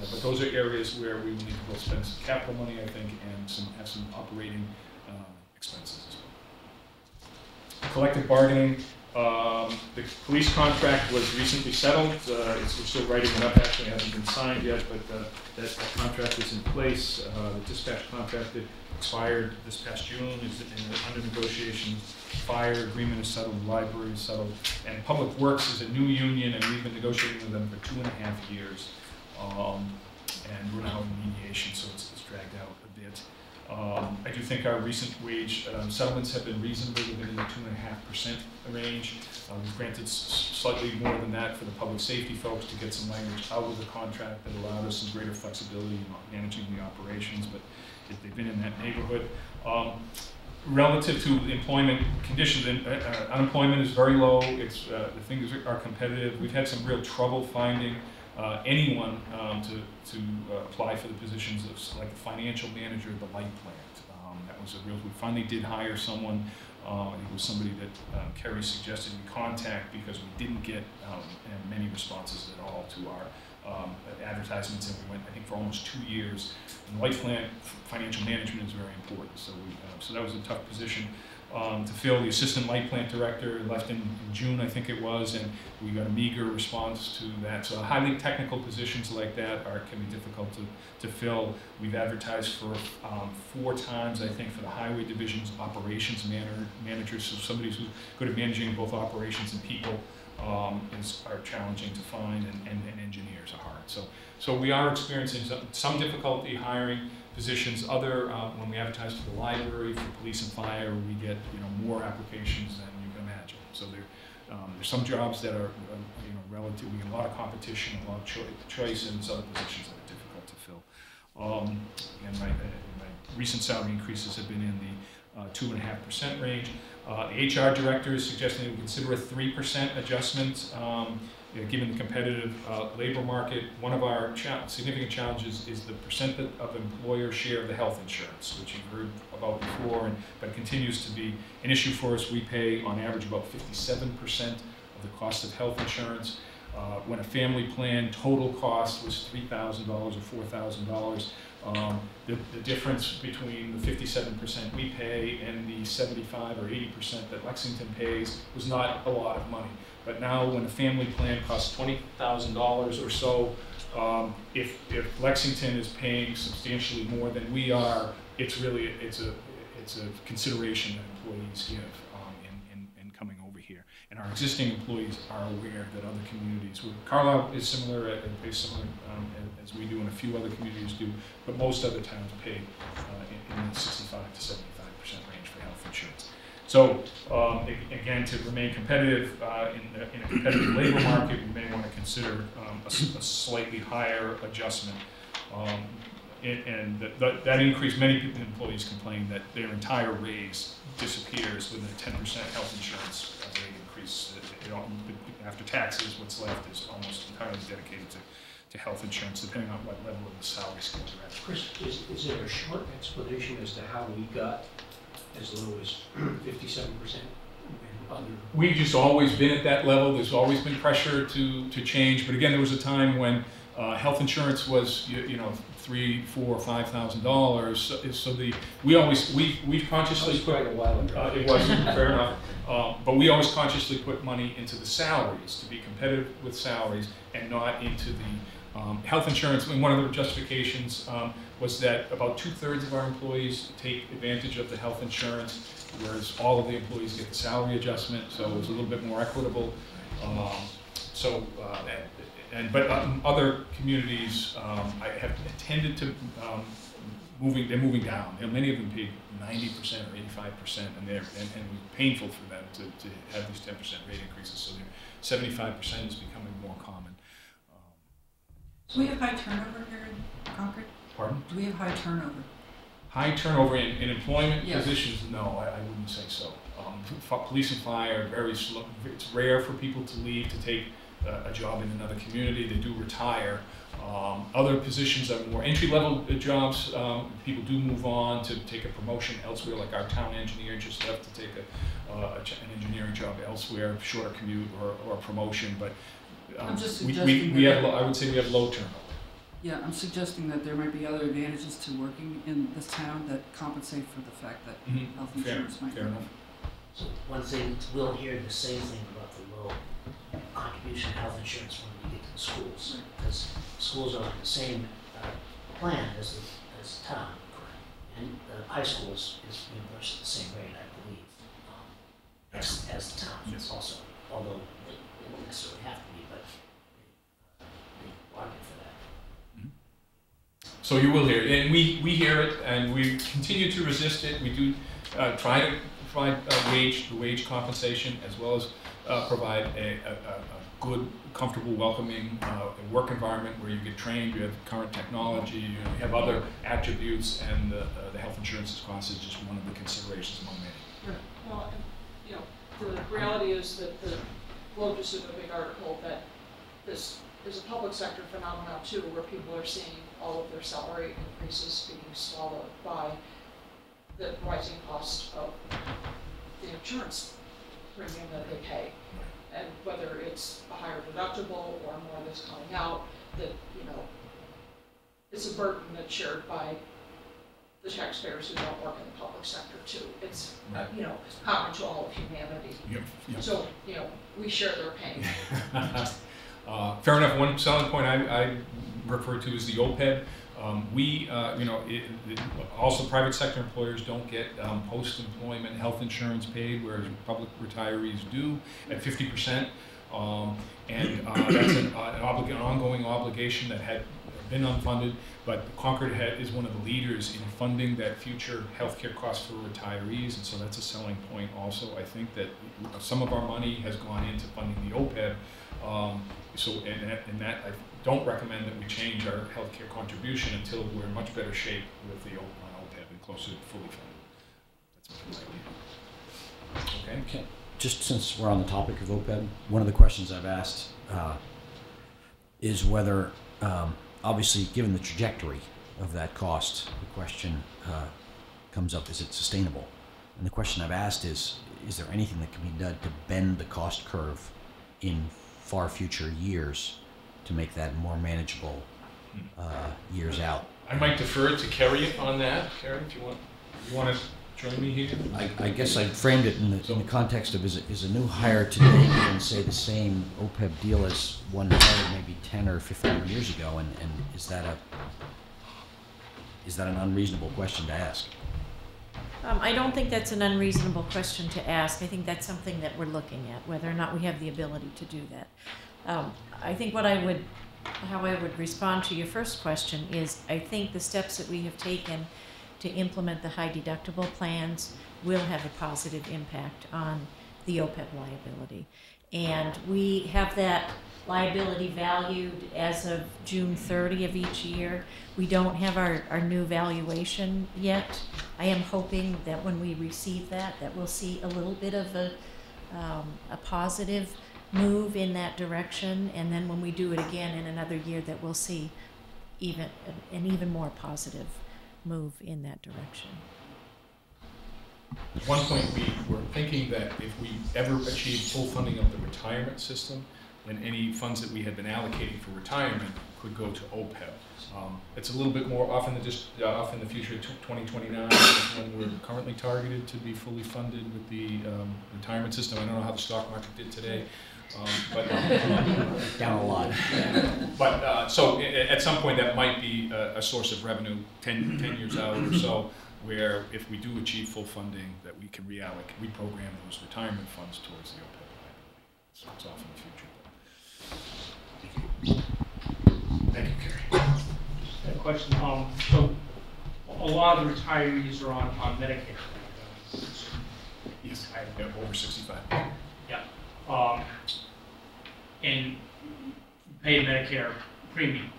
yeah, but those are areas where we need to both spend some capital money, I think, and some, have some operating uh, expenses as well. Collective bargaining, um, the police contract was recently settled, uh, we're still writing it up, actually hasn't been signed yet, but uh, that, that contract is in place, uh, the dispatch contract that expired this past June is under negotiation, fire agreement is settled, library is settled, and Public Works is a new union, and we've been negotiating with them for two and a half years. Um, and we're now in mediation, so it's, it's dragged out a bit. Um, I do think our recent wage um, settlements have been reasonable, within the two and a half percent range. Uh, we've granted slightly more than that for the public safety folks to get some language out of the contract that allowed us some greater flexibility in managing the operations, but they've been in that neighborhood. Um, relative to employment conditions, uh, uh, unemployment is very low, it's, uh, the things are competitive. We've had some real trouble finding uh, anyone um, to, to uh, apply for the positions of like the financial manager of the light plant. Um, That was a real, we finally did hire someone, uh, it was somebody that uh, Kerry suggested we contact because we didn't get um, many responses at all to our um, advertisements, and we went, I think, for almost two years. And light plant, financial management is very important, so we, uh, so that was a tough position. Um, to fill the assistant light plant director, left in, June, I think it was, and we got a meager response to that. So highly technical positions like that are, can be difficult to, to fill. We've advertised for um, four times, I think, for the highway division's operations manager, managers, so somebody who's good at managing both operations and people um, is, are challenging to find, and, and, and engineers are hard. So, so we are experiencing some, some difficulty hiring positions. Other, uh, when we advertise for the library, for police and fire, we get you know more applications than you can imagine. So there, um, there's some jobs that are uh, you know relative. We get a lot of competition, a lot of choi- choice, and some positions that are difficult to fill. Um, and my, uh, my recent salary increases have been in the uh, two and a half percent range. Uh, the HR director is suggesting we consider a three percent adjustment. Um, you know, given the competitive uh, labor market, one of our cha- significant challenges is the percent of employer share of the health insurance, which you've heard about before, and, but continues to be an issue for us. We pay on average about 57% of the cost of health insurance. Uh, when a family plan total cost was $3,000 or $4,000, um, the, the difference between the 57% we pay and the 75 or 80% that Lexington pays was not a lot of money. But now, when a family plan costs twenty thousand dollars or so, um, if, if Lexington is paying substantially more than we are, it's really, it's a, it's a consideration that employees give, um, in, in, in coming over here. And our existing employees are aware that other communities, would- Carlisle is similar, uh, pays similar, um, as- we do and a few other communities do, but most other towns pay, uh, in, in the sixty-five to seventy-five percent range for health insurance. So, um, again, to remain competitive uh, in, a- in a competitive labor market, we may want to consider um, a a slightly higher adjustment. Um, And that- increase, many people- employees complain that their entire raise disappears with a ten percent health insurance uh, rate increase. It- it After taxes, what's left is almost entirely dedicated to, to health insurance, depending on what level of the salary scale you're at. Chris, is, is there a short explanation as to how we got as low as fifty-seven percent? We've just always been at that level. There's always been pressure to, to change. But again, there was a time when uh, health insurance was, you, you know, three, four, five thousand dollars. So, so the we always we we've That consciously was put quite a while ago. uh, it was fair enough. Um, but we always consciously put money into the salaries to be competitive with salaries and not into the um, health insurance. And one of the justifications um, was that about two thirds of our employees take advantage of the health insurance, whereas all of the employees get the salary adjustment, so it was a little bit more equitable. Um, so, uh, and, and but um, other communities um, I have tended to um, moving, they're moving down. Many of them paid ninety percent or eighty-five percent, and they're, and, and it was painful for them to, to have these ten percent rate increases, so seventy-five percent is becoming more common. Um, Do we have high turnover here in Concord? Pardon? Do we have high turnover? High turnover in, in employment Yes. positions, no, I, I wouldn't say so. Um, police and fire, are very slow, it's rare for people to leave to take a, a job in another community, they do retire. Um, other positions that are more entry-level uh, jobs, um, people do move on to take a promotion elsewhere, like our town engineer just left to take a, uh, an engineering job elsewhere, shorter commute or, or a promotion, but um, we, we, we have, I would say we have low turnover. Yeah, I'm suggesting that there might be other advantages to working in this town that compensate for the fact that Mhm. health Fair, insurance might be. fair enough. So one thing, we'll hear the same thing about the low contribution to health insurance when we get to the schools. Because schools are on the same uh, plan as the, as the town. And the high school is, is reimbursed at the same rate, I believe, um, as, as the town Yes. also. Although they they don't necessarily have to be, but they, uh, they bargain for that. So you will hear it, and we, we hear it, and we continue to resist it. We do uh, try to provide uh, wage, wage compensation, as well as uh, provide a, a, a good, comfortable, welcoming uh, work environment where you get trained, you have current technology, you have other attributes, and the, uh, the health insurance cost is just one of the considerations among many. Well, you know, the reality is that the Globe big article that this is a public sector phenomenon too, where people are seeing all of their salary increases being swallowed by the rising cost of the insurance premium that they pay. And whether it's a higher deductible or more that's coming out, that, you know, it's a burden that's shared by the taxpayers who don't work in the public sector too. It's, Right. you know, common to all of humanity. Yep, yep. So, you know, we share their pain. Uh, Fair enough, one selling point I, I refer to is the OPEB. Um, We, uh, you know, it, it- also private sector employers don't get um, post-employment health insurance paid, whereas public retirees do at fifty percent. And uh, that's an uh, an an ongoing obligation that had been unfunded, but Concord had, is one of the leaders in funding that future healthcare costs for retirees, and so that's a selling point also. I think that some of our money has gone into funding the OPEB, um, so, and that, and that, I don't recommend that we change our healthcare contribution until we're in much better shape with the O- on OPEB and closer to fully funded. That's my idea. Okay? Okay, just since we're on the topic of OPEB, one of the questions I've asked uh, is whether, um, obviously, given the trajectory of that cost, the question uh, comes up, is it sustainable? And the question I've asked is, is there anything that can be done to bend the cost curve in far future years to make that more manageable uh, years out? I might defer to Kerry on that. Kerry, if you want, you want to join me here? I, I guess I framed it in the, in the context of is, a- is a new hire today going to say the same OPEB deal as one hired maybe ten or fifteen years ago, and, and is that a, is that an unreasonable question to ask? Um, I don't think that's an unreasonable question to ask. I think that's something that we're looking at, whether or not we have the ability to do that. Um, I think what I would, how I would respond to your first question is, I think the steps that we have taken to implement the high deductible plans will have a positive impact on the OPEB liability. And we have that liability valued as of June 30 of each year. We don't have our, our new valuation yet. I am hoping that when we receive that, that we'll see a little bit of a, um, a positive move in that direction. And then when we do it again in another year, that we'll see even, an even more positive move in that direction. At one point, we were thinking that if we ever achieved full funding of the retirement system, then any funds that we had been allocating for retirement could go to OPEB. Um, It's a little bit more off in the, just, uh, off in the future, tw- 2029, when we're currently targeted to be fully funded with the um, retirement system. I don't know how the stock market did today, um, but. Down a lot. But, uh, so, at some point, that might be a, a source of revenue 10, 10 years out or so, where if we do achieve full funding, that we can reallocate, reprogram those retirement funds towards the OPEB. So it's off in the future. Thank you, Kerry. That question, um, so a lot of the retirees are on, on Medicare. right? Yes, yeah, over 65. Yeah. Um, and pay Medicare premium. Of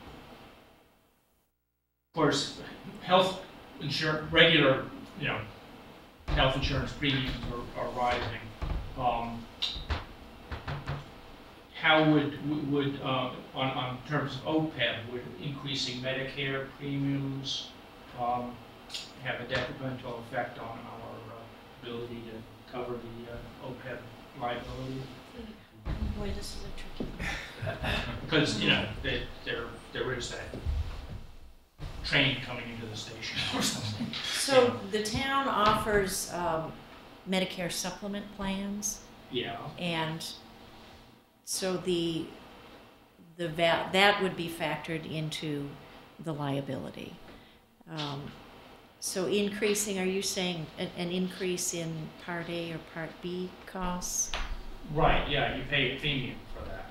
course, health insurance, regular, you know, health insurance premiums are, are rising. Um, how would, would, uh, on, on terms of OPEB, would increasing Medicare premiums, um, have a detrimental effect on our uh, ability to cover the uh, OPEB liability? Boy, this is a tricky one. Because, you know, there, there, there is that train coming into the station or something. So the town offers um, Medicare supplement plans, Yeah, and so the the va- that would be factored into the liability. Um, so increasing, are you saying an, an increase in Part A or Part B costs? right, yeah, you pay a premium for that.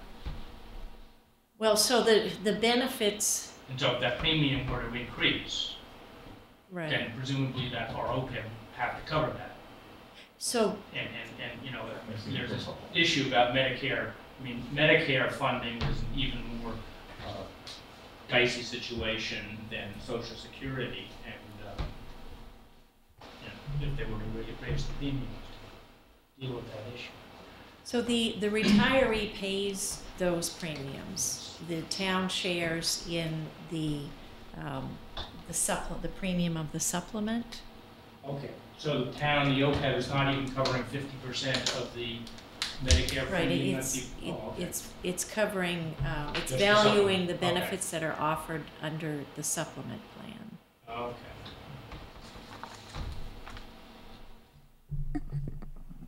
Well, so the the benefits, And so if that premium were to increase, right? then presumably that our OPEB have to cover that. So And, and, and, you know, there's this issue about Medicare. I mean, Medicare funding is an even more uh, dicey situation than Social Security. And, uh, you know, if they were to really raise the premiums to deal with that issue. So the, the retiree pays those premiums. The town shares in the, um, the supple, the premium of the supplement. Okay. So the town, the OPEB is not even covering fifty percent of the Medicare right, premium it's, that people, it, oh, okay. it's, it's covering, uh, it's Just valuing the supplement, okay. benefits that are offered under the supplement plan. Okay.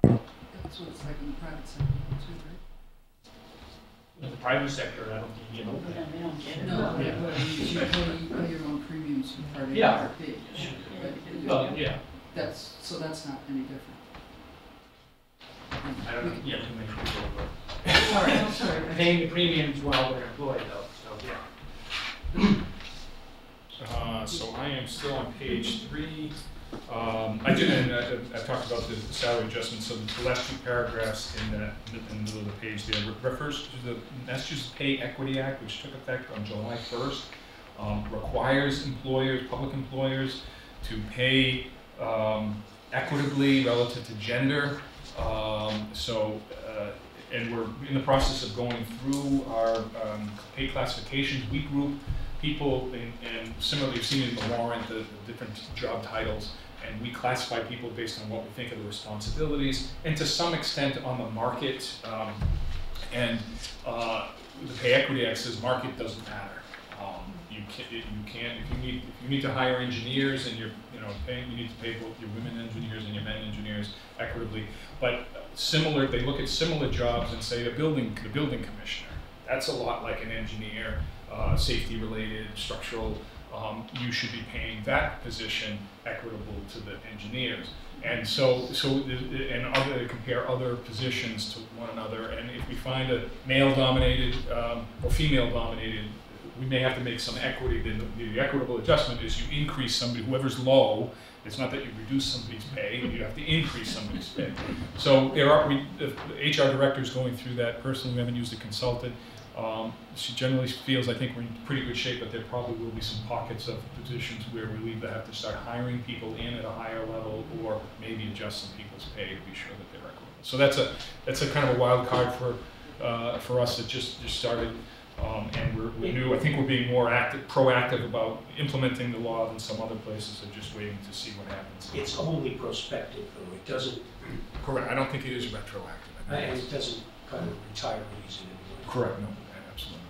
That's what it's like in the private sector, too, right? In the private sector, I don't think you know that. They don't get it. No, Yeah. but you pay, your own premiums for part of your Yeah. RFP. Well, yeah, That's, so that's not any different. I don't know, yeah, too many people, but All right, I'm sorry. paying the premiums while they're employed though, so, yeah. Uh, so I am still on page three. Um, I did, and I, I talked about the salary adjustment, so the last two paragraphs in that, in the middle of the page there refers to the Massachusetts Pay Equity Act, which took effect on July first. Um, requires employers, public employers, to pay, um, equitably relative to gender. Um, so, uh, and we're in the process of going through our, um, pay classifications. We group people, and, and similarly, you've seen in the warrant, the, the different job titles, and we classify people based on what we think are the responsibilities, and to some extent on the market. Um, and uh, the Pay Equity Act says market doesn't matter. You can't, you can't, if you need, if you need to hire engineers and you're, you know, paying, you need to pay both your women engineers and your men engineers equitably. But similar, they look at similar jobs and say the building, the building commissioner, that's a lot like an engineer, uh, safety related, structural, um, you should be paying that position equitable to the engineers. And so, so, and other, compare other positions to one another, and if we find a male-dominated, um, or female-dominated, we may have to make some equity, then the- the equitable adjustment is you increase somebody, whoever's low, it's not that you reduce somebody's pay, you have to increase somebody's pay. So there are, we, the HR director's going through that, personally, we haven't used a consultant. Um, she generally feels, I think we're in pretty good shape, but there probably will be some pockets of positions where we either have to start hiring people in at a higher level or maybe adjust some people's pay to be sure that they're equitable. So that's a, that's a kind of a wild card for, uh, for us that just, just started. Um, and we're, we're new, I think we're being more active, proactive about implementing the law than some other places are just waiting to see what happens. It's only prospective, though, it doesn't, Correct, I don't think it is retroactive. I think and it doesn't cover retirees in any way. Correct, no, absolutely.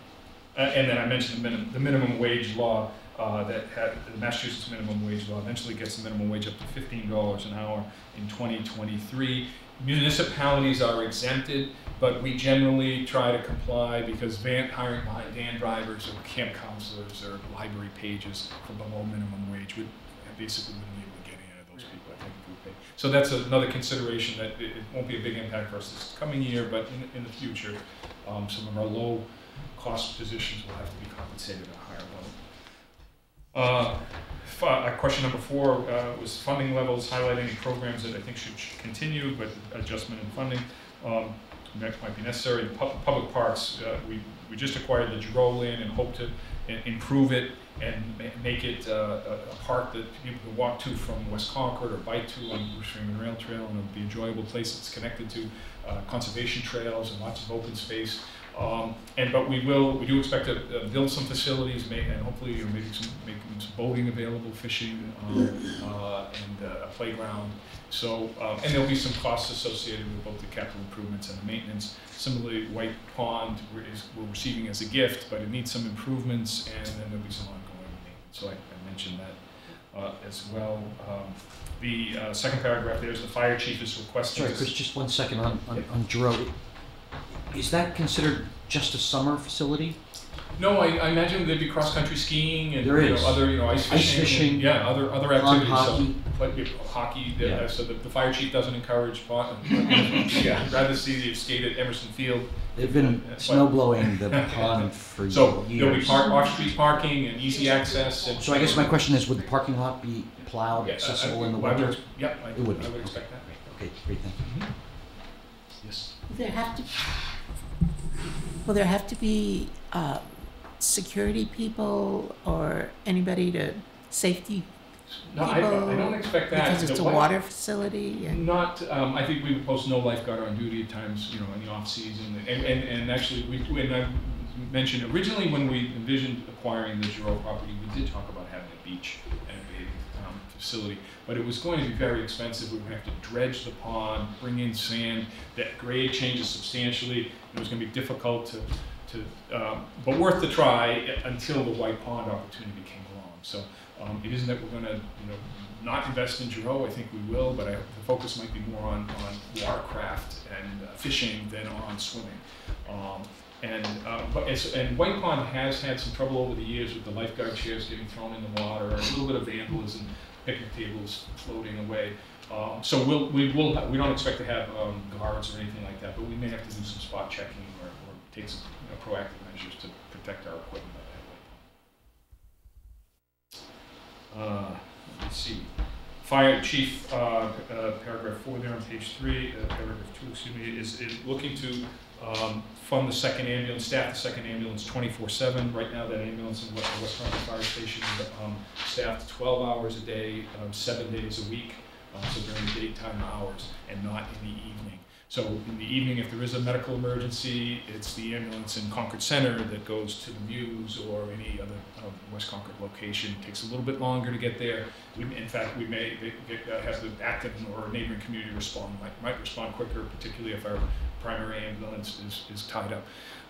Uh, and then I mentioned the minimum, the minimum wage law, uh, that had, the Massachusetts minimum wage law eventually gets the minimum wage up to fifteen dollars an hour in twenty twenty-three. Municipalities are exempted, but we generally try to comply because van, hiring behind van drivers or camp counselors or library pages for below minimum wage would, basically wouldn't be able to get any of those people, I think. So that's another consideration that it, it won't be a big impact for us this coming year, but in, in the future, um, some of our low cost positions will have to be compensated at a higher level. Uh, uh, question number four, uh, was funding levels, highlighting programs that I think should sh- continue, but adjustment in funding, um, that might be necessary. Pub- public parks, uh, we, we just acquired the Gerow land and hope to i- improve it and ma- make it, uh, a, park that people can walk to from West Concord or bike to on the Bruce Freeman Rail Trail, and it'll be an enjoyable place that's connected to, uh, conservation trails and lots of open space. Um, and, but we will, we do expect to uh, build some facilities, make, and hopefully, you know, maybe some, make some boating available, fishing, um, uh, and uh, a playground. So, um, and there'll be some costs associated with both the capital improvements and the maintenance. Similarly, White Pond we're- is, we're receiving as a gift, but it needs some improvements, and then there'll be some ongoing maintenance. So I, I mentioned that, uh, as well. Um, the, uh, second paragraph, there's the fire chief is requesting. Sorry, Chris, just one second on, on, on Gerow. Is that considered just a summer facility? No, I, I imagine there'd be cross-country skiing and, There you know, is. other, you know, ice Ice fishing. and- fishing, Yeah, other, other Pond activities. so- hockey? But, you know, hockey, the- Yeah. so the, the fire chief doesn't encourage pond. Yeah, I'd rather see you skate at Emerson Field. They've been But- snow blowing the pond for years. So there'll be park, off-street parking and easy access and. So I guess my question is, would the parking lot be plowed, Yeah, I- accessible in the I would winter? ex- Yep, I, It would be. I would expect that. Okay, great, thank you. Yes. Will there have to, will there have to be, uh, security people or anybody to safety No, I, I don't expect that. because it's a water facility and? Not, um, I think we would post no lifeguard on duty at times, you know, in the off-season. And, and, and actually, we, when I mentioned, originally when we envisioned acquiring the Gerow property, we did talk about having a beach and a bathing, um, facility. But it was going to be very expensive. We would have to dredge the pond, bring in sand. That grade changes substantially. It was gonna be difficult to, to, um, but worth the try until the White Pond opportunity came along. So um, it isn't that we're gonna, you know, not invest in Gerow, I think we will, but I, the focus might be more on, on watercraft and uh, fishing than on swimming. Um, and, uh, but and White Pond has had some trouble over the years with the lifeguard chairs getting thrown in the water, a little bit of vandalism, picnic tables floating away. Um, so we'll, we will, we don't expect to have um, guards or anything like that, but we may have to do some spot checking or, or take some you know, proactive measures to protect our equipment. Uh, let me see. Fire chief, uh, uh, paragraph four there on page three, uh, paragraph two, excuse me, is, is looking to um, fund the second ambulance, staff the second ambulance twenty-four seven. Right now, that ambulance in West, West Hartford Fire Station is um, staffed twelve hours a day, um, seven days a week, um, so during the daytime hours and not in the evening. So in the evening, if there is a medical emergency, it's the ambulance in Concord Center that goes to the Mews or any other um, West Concord location. It takes a little bit longer to get there. We, in fact, we may get, uh, have the active or neighboring community respond, might, might respond quicker, particularly if our primary ambulance is, is tied up.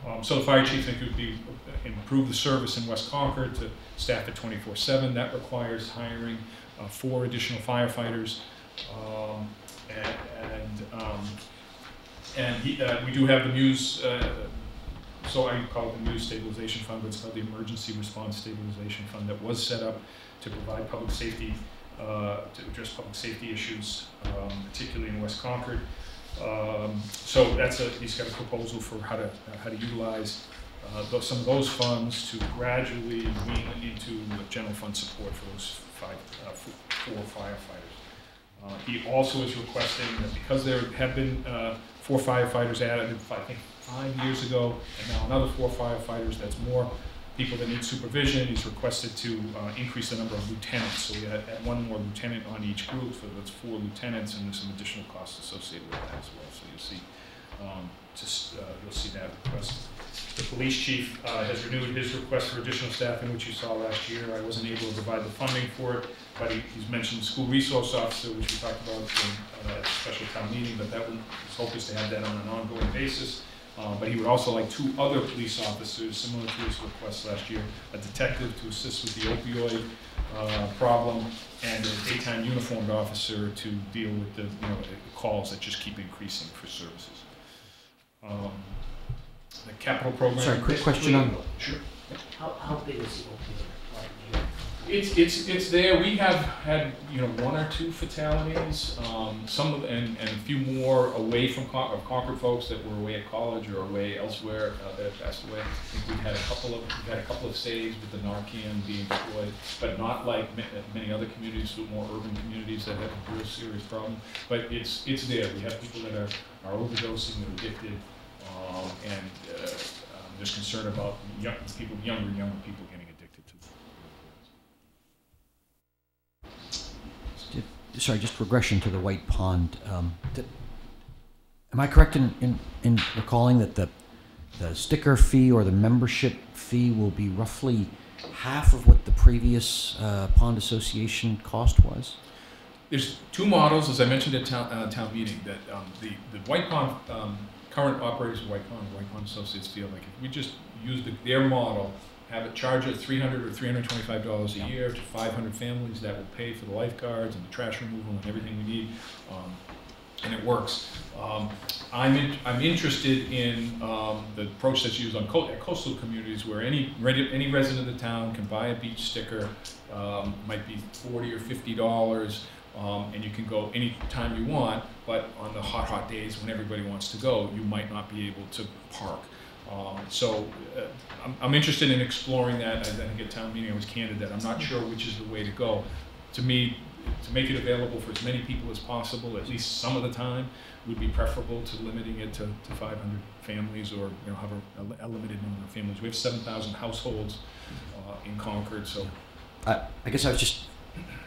Um, so the fire chief think it would be uh, improve the service in West Concord to staff at 24/7. That requires hiring uh, four additional firefighters, um, and, and um, and he, uh, we do have the Mews, uh, so I call it the Mews Stabilization Fund, but it's called the Emergency Response Stabilization Fund that was set up to provide public safety, uh, to address public safety issues, um, particularly in West Concord. Um, so that's a, he's got a proposal for how to, uh, how to utilize uh, some of those funds to gradually wean into general fund support for those five, uh, four firefighters. He also is requesting that because there have been four firefighters added, I think, five years ago, and now another four firefighters, that's more people that need supervision. He's requested to uh, increase the number of lieutenants, so we add, one more lieutenant on each group, so that's four lieutenants, and there's some additional costs associated with that as well. So you'll see, um, just uh, you'll see that request. The police chief uh, has renewed his request for additional staffing, which you saw last year. I wasn't able to provide the funding for it, but he, he's mentioned school resource officer, which we talked about in uh, special town meeting, but that would, his hope is to have that on an ongoing basis. Uh, but he would also like two other police officers, similar to his request last year, a detective to assist with the opioid uh, problem, and a daytime uniformed officer to deal with the, you know, the calls that just keep increasing for services. Um, The capital program. Sorry, quick question on, Sure. How, how big is the opioid like here? It's, it's, it's there. We have had, you know, one or two fatalities, um, some of, and, and a few more away from Con- of Concord folks that were away at college or away elsewhere, uh, that have passed away. I think we've had a couple of, we've had a couple of saves with the Narcan being deployed, but not like ma- many other communities, but more urban communities that have a real serious problem. But it's, it's there. We have people that are, are overdosing, they're addicted, um, and, uh, I'm just concerned about young, people, younger younger people getting addicted to sorry, just regression to the White Pond. Um, am I correct in, in, in recalling that the, the sticker fee or the membership fee will be roughly half of what the previous uh, pond association cost was? There's two models, as I mentioned at town, uh, town meeting, that, um, the, the White Pond, um, current operators of White Pond, White Pond Associates feel like if we just use the, their model, have it charge it three hundred or three hundred twenty-five dollars a year to five hundred families, that will pay for the lifeguards and the trash removal and everything we need, um, and it works. Um, I'm in, I'm interested in, um, the approach that's used on co- coastal communities where any, any resident of the town can buy a beach sticker, um, might be forty or fifty dollars, um, and you can go anytime you want, but on the hot, hot days when everybody wants to go, you might not be able to park. Um, so uh, I'm, I'm interested in exploring that. I, think at town meeting I was candid that I'm not sure which is the way to go. To me, to make it available for as many people as possible, at least some of the time, would be preferable to limiting it to, to 500 families or you know however a, a limited number of families. We have 7,000 households uh, in Concord, so I, I guess I was just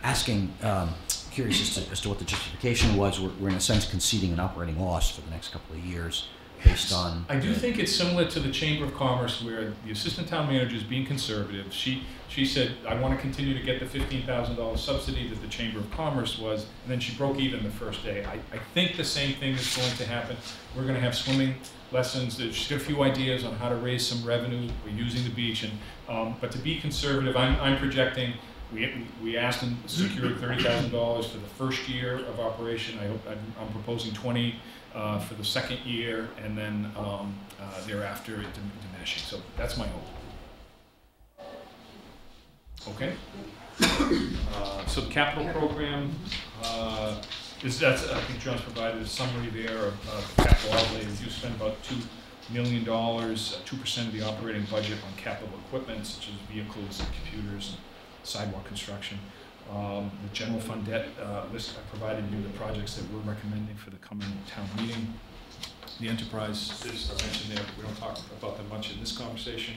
asking, um, curious as to, as to what the justification was. We're, we're in a sense conceding an operating loss for the next couple of years based on. I do the- think it's similar to the Chamber of Commerce where the assistant town manager is being conservative. She, she said, I want to continue to get the fifteen thousand dollar subsidy that the Chamber of Commerce was, and then she broke even the first day. I, I think the same thing is going to happen. We're going to have swimming lessons. There's- She's got a few ideas on how to raise some revenue. We're using the beach, and, um, but to be conservative, I'm, I'm projecting we, we asked them to secure thirty thousand dollars for the first year of operation. I hope, I'm, I'm proposing twenty, uh, for the second year, and then, um, uh, thereafter it dim- diminishing. So that's my hope. Okay? Uh, so the capital program, uh, is, that's, I think John's provided a summary there of, of capital outlay. We spend about two million dollars, uh, two percent of the operating budget on capital equipment such as vehicles and computers and sidewalk construction. Um, the general fund debt, uh, list, I provided you the projects that we're recommending for the coming town meeting. The enterprise is mentioned there, we don't talk about that much in this conversation.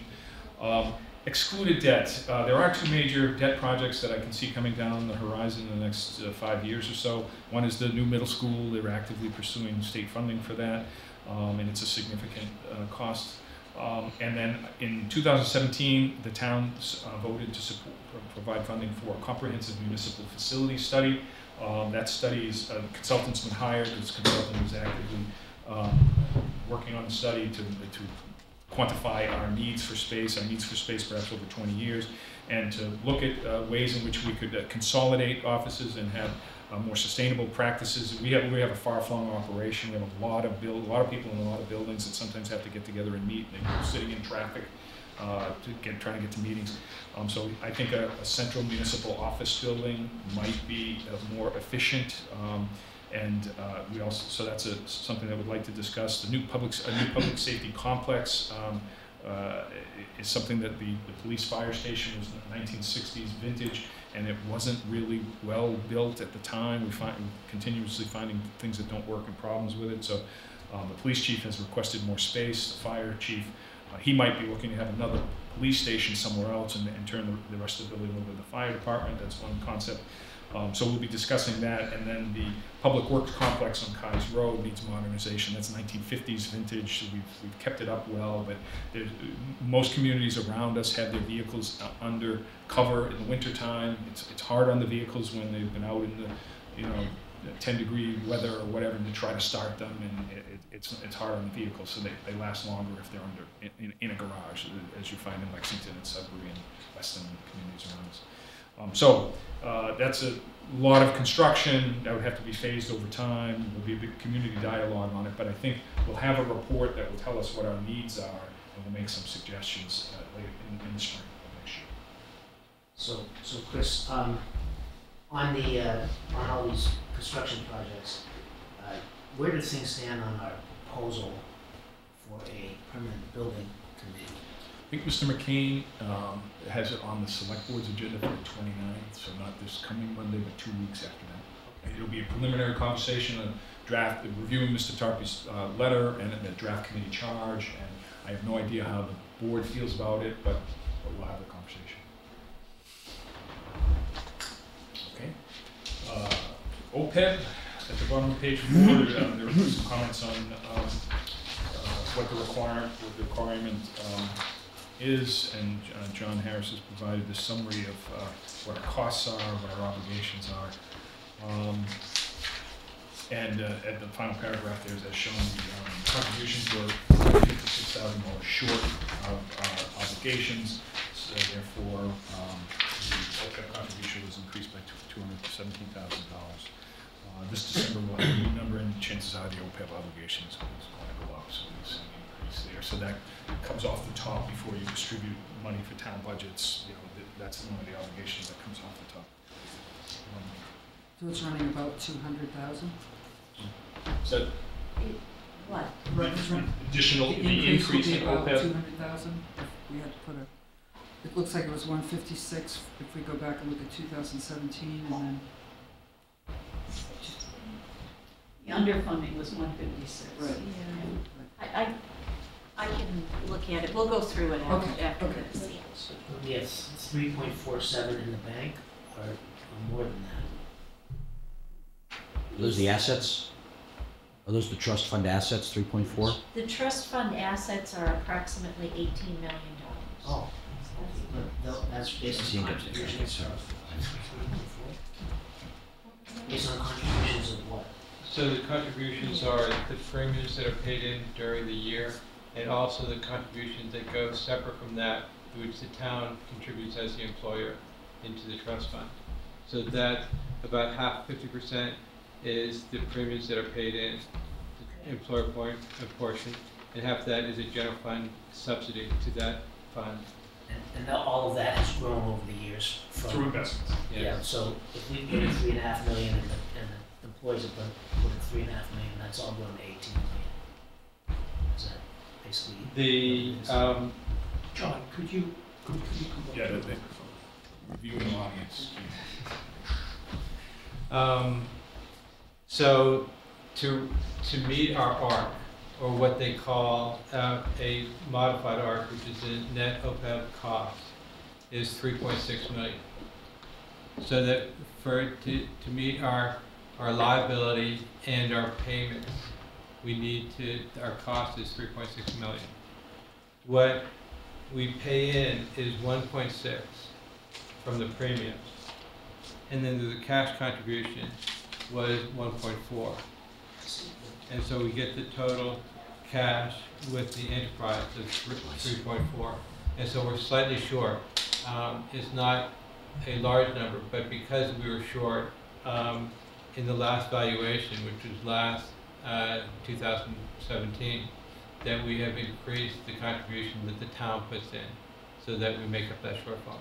Um, excluded debt, uh, there are two major debt projects that I can see coming down the horizon in the next uh, five years or so. One is the new middle school, they're actively pursuing state funding for that, um, and it's a significant, uh, cost. Um, and then in 2017, the town uh, voted to support, provide funding for a comprehensive municipal facility study. Um, that study is, uh, consultant's been hired, this consultant is actively um, working on the study to, to quantify our needs for space, our needs for space perhaps over 20 years, and to look at uh, ways in which we could uh, consolidate offices and have uh, more sustainable practices. We have we have a far-flung operation. We have a lot of build, a lot of people in a lot of buildings that sometimes have to get together and meet. They're sitting in traffic uh, to get trying to get to meetings. Um, so I think a, a central municipal office building might be uh, more efficient. Um, and uh, we also, so that's a, something that we'd like to discuss. The new public, a new public safety complex um, uh, is something that the, the police fire station was 1960s vintage, and it wasn't really well built at the time. We find continuously finding things that don't work and problems with it. So um, the police chief has requested more space. The fire chief, uh, he might be looking to have another police station somewhere else and, and turn the, the rest of the building over to the fire department. That's one concept. Um, so we'll be discussing that, and then the Public Works Complex on Keyes Road needs modernization. That's 1950s vintage, so we've, we've kept it up well, but most communities around us have their vehicles under cover in the wintertime. It's, it's hard on the vehicles when they've been out in the, you know, 10 degree weather or whatever to try to start them, and it, it, it's, it's hard on the vehicles, so they, they last longer if they're under, in, in, in a garage, as you find in Lexington and Sudbury and Weston communities around us. Um, so uh, that's a lot of construction that would have to be phased over time. There'll be a big community dialogue on it, but I think we'll have a report that will tell us what our needs are, and we'll make some suggestions uh, later in, in the spring of next year. So, so Chris, um, on the, uh, on all these construction projects, uh, where do things stand on our proposal for a permanent building committee? Think Mr. McCain um, has it on the select board's agenda for the 29th, so not this coming Monday, but two weeks after that. And It'll be a preliminary conversation, a draft, reviewing Mr. Tarpey's uh, letter and the draft committee charge, and I have no idea how the board feels about it, but but we'll have the conversation. Okay. Uh, OPEB, at the bottom of the page uh, there were some comments on um, uh, what the requirement, what the requirement um, is, and uh, John Harris has provided the summary of uh, what our costs are, what our obligations are. Um, And uh, at the final paragraph there is as shown, the um, contributions were fifty-six thousand dollars short of our obligations. So therefore, um, the contribution was increased by two hundred seventeen thousand dollars. Uh, This December will have a new number, and chances are the OPEB obligation is going to go up, so we'll see an increase there. So that comes off the top before you distribute money for town budgets, you know, th- that's one of the obligations that comes off the top. Um, So it's running about two hundred thousand? So What? Right, it's run- additional, The the increase would in about OPEB, two hundred thousand, if we had to put a, it looks like it was one fifty-six, if we go back and look at two thousand seventeen, and then, The underfunding was one fifty-six. Right. I, I, I can look at it, we'll go through it after, Okay, after okay. this. So we have three point four seven in the bank, or, or more than that? Are those the assets? Are those the trust fund assets, three point four? The trust fund assets are approximately eighteen million dollars. Oh, but tho- that's based the on income statement, contributions. sorry. Based on contributions of what? So the contributions are the premiums that are paid in during the year, and also the contributions that go separate from that, which the town contributes as the employer. into the trust fund. So that about half, fifty percent is the premiums that are paid in, the employer point, a portion, and half that is a general fund subsidy to that fund. And, and now all of that has grown over the years Through from, investments. yeah, so if we put in three and a half million and the, and the employees have put, put in three and a half million, that's all grown to eighteen million. Is that basically? The, um, John, could you, could could you come up Yeah, to the the- the- microphone? Viewing audience. Um, so to, to meet our ARC, or what they call uh, a modified ARC, which is a net OPEB cost, is three point six million. So that for, to, to meet our, our liability and our payments, we need to, our cost is three point six million. What we pay in is one point six from the premiums. And then the cash contribution was one point four. And so we get the total cash with the enterprise of three point four. And so we're slightly short. Um, it's not a large number, but because we were short, um, in the last valuation, which was last, uh, two thousand seventeen, that we have increased the contribution that the town puts in, so that we make up that shortfall.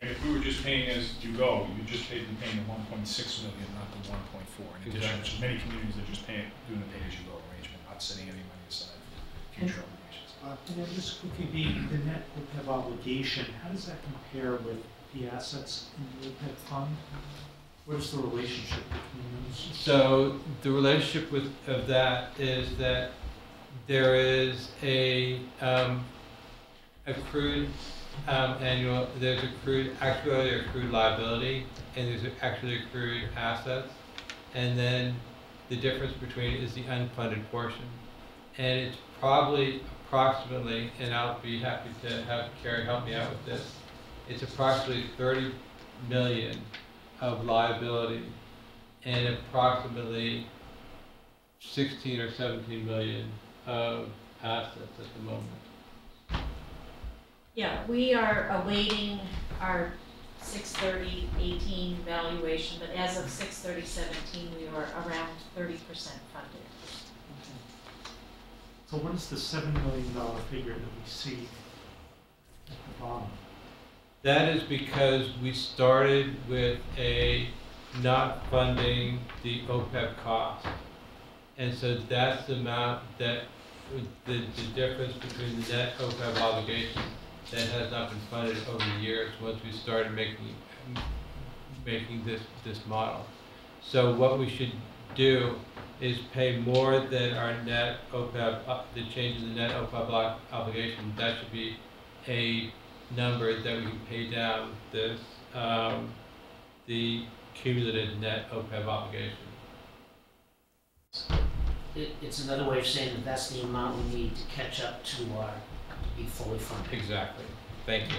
And if we were just paying as you go, you would just paid, be paying the one point six million, not the one point four. In addition, Exactly. which many communities are just paying, doing the pay-as-you-go arrangement, not setting any money aside for future obligations. Uh, And then just quickly, the, the net OPEB obligation, how does that compare with the assets in the OPEB fund? What is the relationship between those? So the relationship with, of that is that there is a um, accrued um, annual, there's accrued, actually accrued liability, and there's actually accrued assets. And then the difference between is the unfunded portion. And it's probably approximately, and I'll be happy to have Kerry help me out with this, it's approximately thirty million of liability and approximately sixteen or seventeen million of assets at the moment. Yeah, we are awaiting our six thirty eighteen valuation, but as of six thirty seventeen, we were around thirty percent funded. So what is the seven million dollar figure that we see at the bottom? That is because we started with a not funding the OPEB cost. And so that's the amount that, the, the difference between the net OPEB obligation that has not been funded over the years, once we started making, making this, this model. So what we should do is pay more than our net OPEB, the change in the net OPEB ob- obligation, that should be a number that we can pay down this, um, the cumulative net OPEB obligation. It, it's another way of saying that that's the amount we need to catch up to our, to be fully funded. Exactly. Thank you.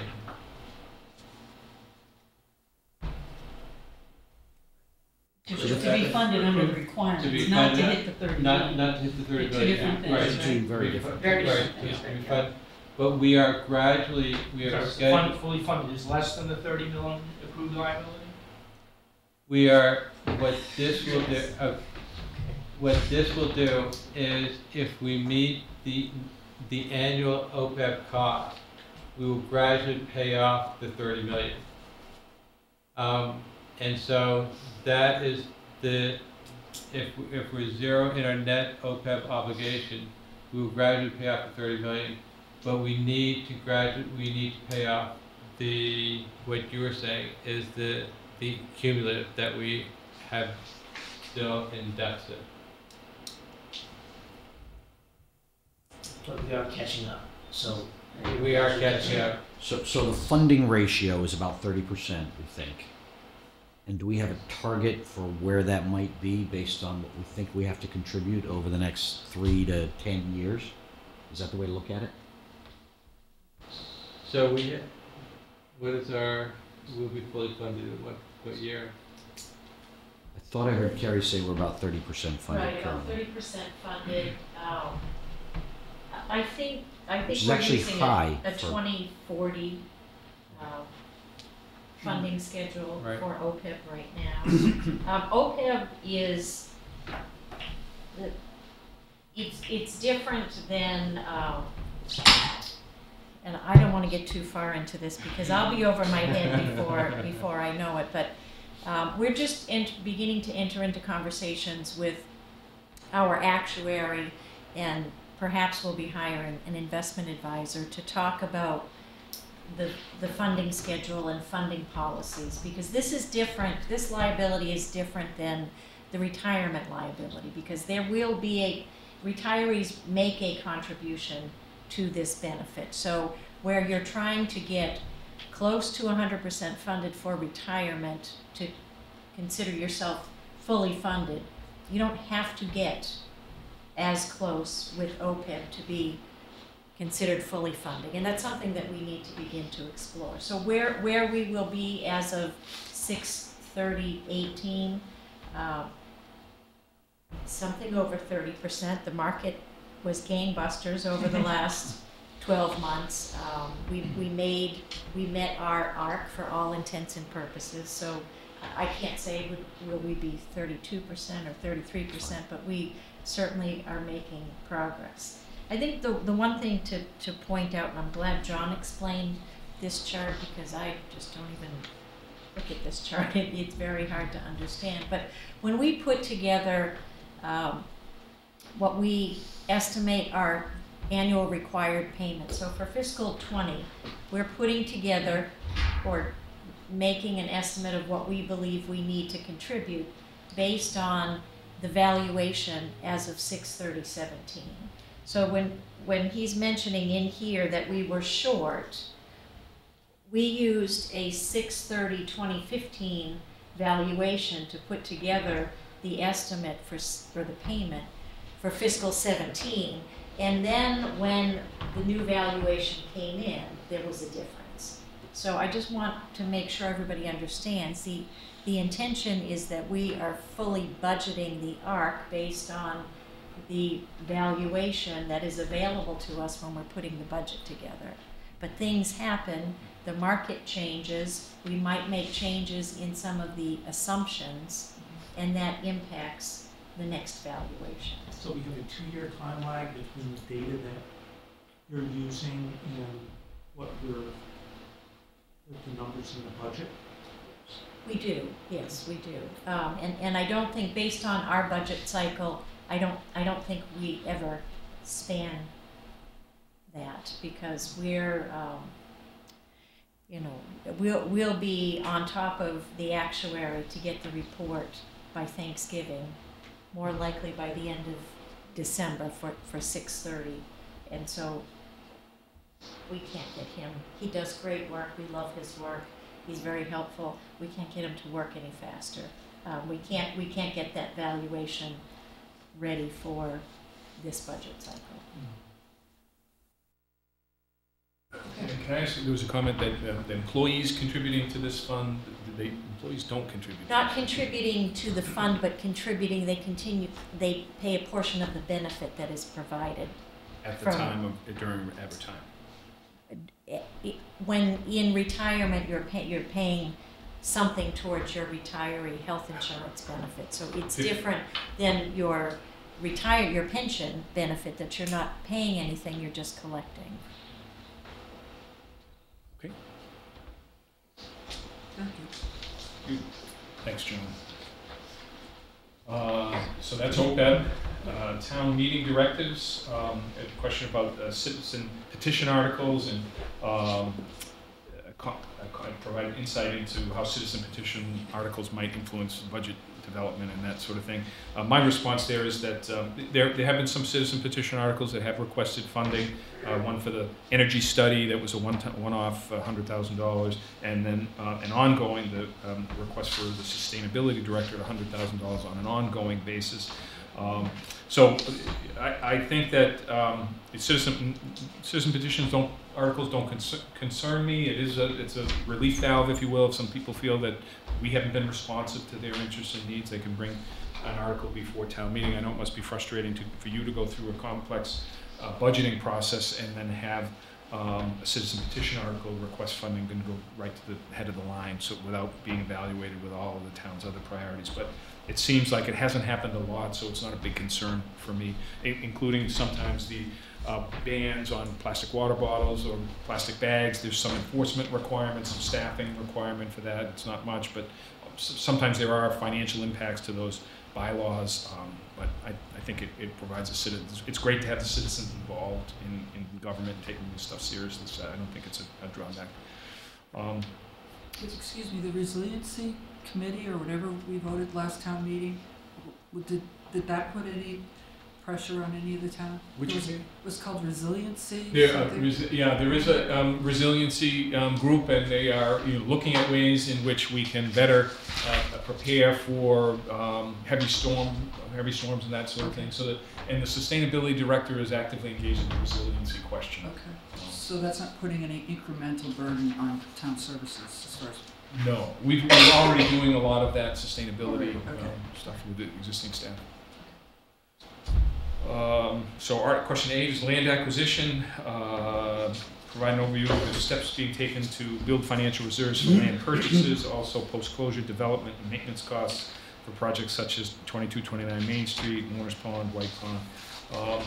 To So to the- be funded under the To be requirements, not to funded- hit the thirty Not, not to hit the thirty Two million. different things, Right. right? Two very different Very Right, different yes, things, we right, fund- But we are gradually, we are fund, fully funded is less than the thirty million approved liability? We are, what this will do, uh, what this will do is if we meet the, the annual OPEB cost, we will gradually pay off the thirty million. Um, and so that is the, if, if we're zero in our net OPEB obligation, we will gradually pay off the thirty million, but we need to gradually, we need to pay off the, what you were saying is the, the cumulative that we have still in deficit. But we are catching up, so. We are catching up. So, so the funding ratio is about thirty percent, we think. And do we have a target for where that might be based on what we think we have to contribute over the next three to ten years? Is that the way to look at it? So we, what is our, will be fully funded in what, what year? I thought I heard Kerry say we're about thirty percent funded Right, about currently. thirty percent funded, um, I I think, I Which think is we're actually using high a, a for- twenty forty, uh, funding schedule Right. for OPEB right now. Um, OPEB is, the- it's, it's different than, um, and I don't wanna get too far into this because I'll be over my head before, before I know it, but, um, we're just beginning to enter into conversations with our actuary and perhaps we'll be hiring an investment advisor to talk about the, the funding schedule and funding policies, because this is different, this liability is different than the retirement liability, because there will be a, retirees make a contribution to this benefit. So where you're trying to get close to hundred percent funded for retirement to consider yourself fully funded, you don't have to get as close with OPEB to be considered fully funding, and that's something that we need to begin to explore. So where, where we will be as of six thirty eighteen, uh, something over thirty percent, the market was gangbusters over the last twelve months. Um, we, we made, we met our arc for all intents and purposes, so I can't say will we be thirty-two percent or thirty-three percent, but we certainly are making progress. I think the, the one thing to, to point out, and I'm glad John explained this chart because I just don't even look at this chart, it, it's very hard to understand. But when we put together um, what we estimate our annual required payment, so for fiscal 20, we're putting together or making an estimate of what we believe we need to contribute based on the valuation as of 6/30/17. So when, when he's mentioning in here that we were short, we used a 6/30/2015 valuation to put together the estimate for, for the payment for fiscal 17. And then when the new valuation came in, there was a difference. So I just want to make sure everybody understands, the, the intention is that we are fully budgeting the ARC based on the valuation that is available to us when we're putting the budget together. But things happen, the market changes, we might make changes in some of the assumptions, and that impacts the next valuation. So we have a two-year time lag between the data that you're using and what your, what the numbers in the budget? We do, yes, we do. Um, and, and I don't think, based on our budget cycle, I don't, I don't think we ever span that because we're, um, you know, we'll, we'll be on top of the actuary to get the report by Thanksgiving, more likely by the end of December for, for six thirty. And so we can't get him, he does great work, we love his work, he's very helpful, we can't get him to work any faster. Um, we can't, we can't get that valuation ready for this budget cycle. And Can I ask, there was a comment that uh, the employees contributing to this fund, the employees don't contribute. Not contributing to the fund, but contributing, they continue, they pay a portion of the benefit that is provided. At the from- time of, during advertising. I- i- When in retirement, you're pay, you're paying something towards your retiree health insurance benefit. So it's different than your retire, your pension benefit, that you're not paying anything, you're just collecting. Okay. you. Thanks, John. Uh, So that's OPEB. Uh, Town meeting directives, um, a question about uh, citizen petition articles and um, provide insight into how citizen petition articles might influence budget development and that sort of thing. Uh, My response there is that um, there there have been some citizen petition articles that have requested funding. Uh, One for the energy study, that was a one-time, one-off, uh, $100,000. And then uh, an ongoing, the um, request for the sustainability director at $100,000 on an ongoing basis. Um, So I, I think that um, citizen, citizen petitions don't, articles don't concer- concern me. It is a, it's a relief valve, if you will, if some people feel that we haven't been responsive to their interests and needs, they can bring an article before town meeting. I know it must be frustrating to, for you to go through a complex uh, budgeting process and then have um, a citizen petition article, request funding, going to go right to the head of the line, so without being evaluated with all of the town's other priorities. But it seems like it hasn't happened a lot, so it's not a big concern for me, including sometimes the uh, bans on plastic water bottles or plastic bags. There's some enforcement requirements, some staffing requirement for that. It's not much, but sometimes there are financial impacts to those bylaws. Um, but I, I think it, it provides a citizen. It's great to have the citizens involved in, in government taking this stuff seriously. So I don't think it's a, a drawback. Um, Excuse me, the resiliency committee or whatever we voted last town meeting, did, did that put any pressure on any of the town? which It was, was called resiliency There, uh, resi- yeah, there is a um, resiliency um, group, and they are you know, looking at ways in which we can better uh, prepare for um, heavy storm, heavy storms, and that sort of thing. So that, and the sustainability director is actively engaged in the resiliency question. Okay, so that's not putting any incremental burden on town services as far as, No, we've, we're already doing a lot of that sustainability Okay. um, stuff with the existing staff. Um, so, right, question eight is land acquisition. Uh, provide an overview of the steps being taken to build financial reserves for land purchases, also post-closure development and maintenance costs for projects such as 2229 Main Street, Warner's Pond, White Pond. Um,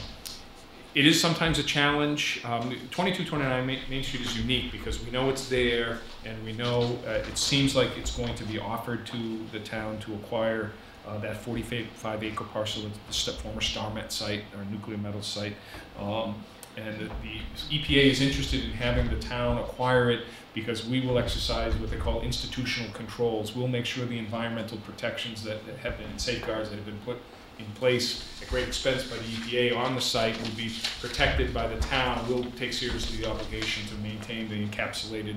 it is sometimes a challenge. Um, 2229 Main, Main Street is unique because we know it's there and we know uh, it seems like it's going to be offered to the town to acquire uh, that 45 acre parcel at the former StarMet site or nuclear metals site. Um, and the, the EPA is interested in having the town acquire it because we will exercise what they call institutional controls. We'll make sure the environmental protections that, that have been safeguards that have been put in place at great expense by the EPA on the site will be protected by the town. We'll take seriously the obligation to maintain the encapsulated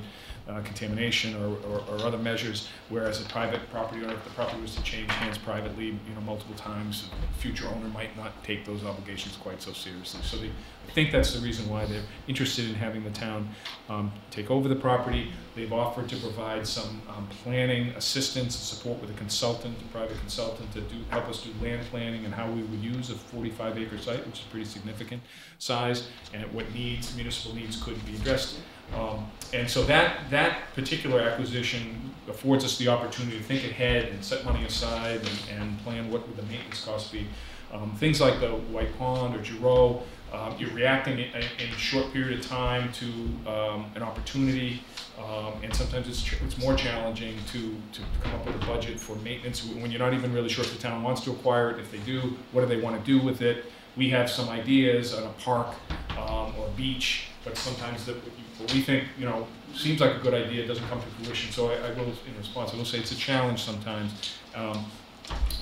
uh, contamination or, or, or other measures, whereas a private property owner, if the property was to change hands privately, you know, multiple times, future owner might not take those obligations quite so seriously. So they, I think that's the reason why they're interested in having the town um, take over the property. They've offered to provide some um, planning assistance and support with a consultant, a private consultant, to do, help us do land planning and how we would use a 45 acre site, which is pretty significant size, and what needs, municipal needs could be addressed. Um, and so that, that particular acquisition affords us the opportunity to think ahead and set money aside and, and plan what would the maintenance costs be. Um, things like the White Pond or Gerow, um, you're reacting in, in a short period of time to um, an opportunity, um, and sometimes it's, it's more challenging to, to come up with a budget for maintenance when you're not even really sure if the town wants to acquire it. If they do, what do they want to do with it? We have some ideas on a park um, or beach, but sometimes the, what we think, you know, seems like a good idea, it doesn't come to fruition. So I, I will, in response, I will say it's a challenge sometimes. Um,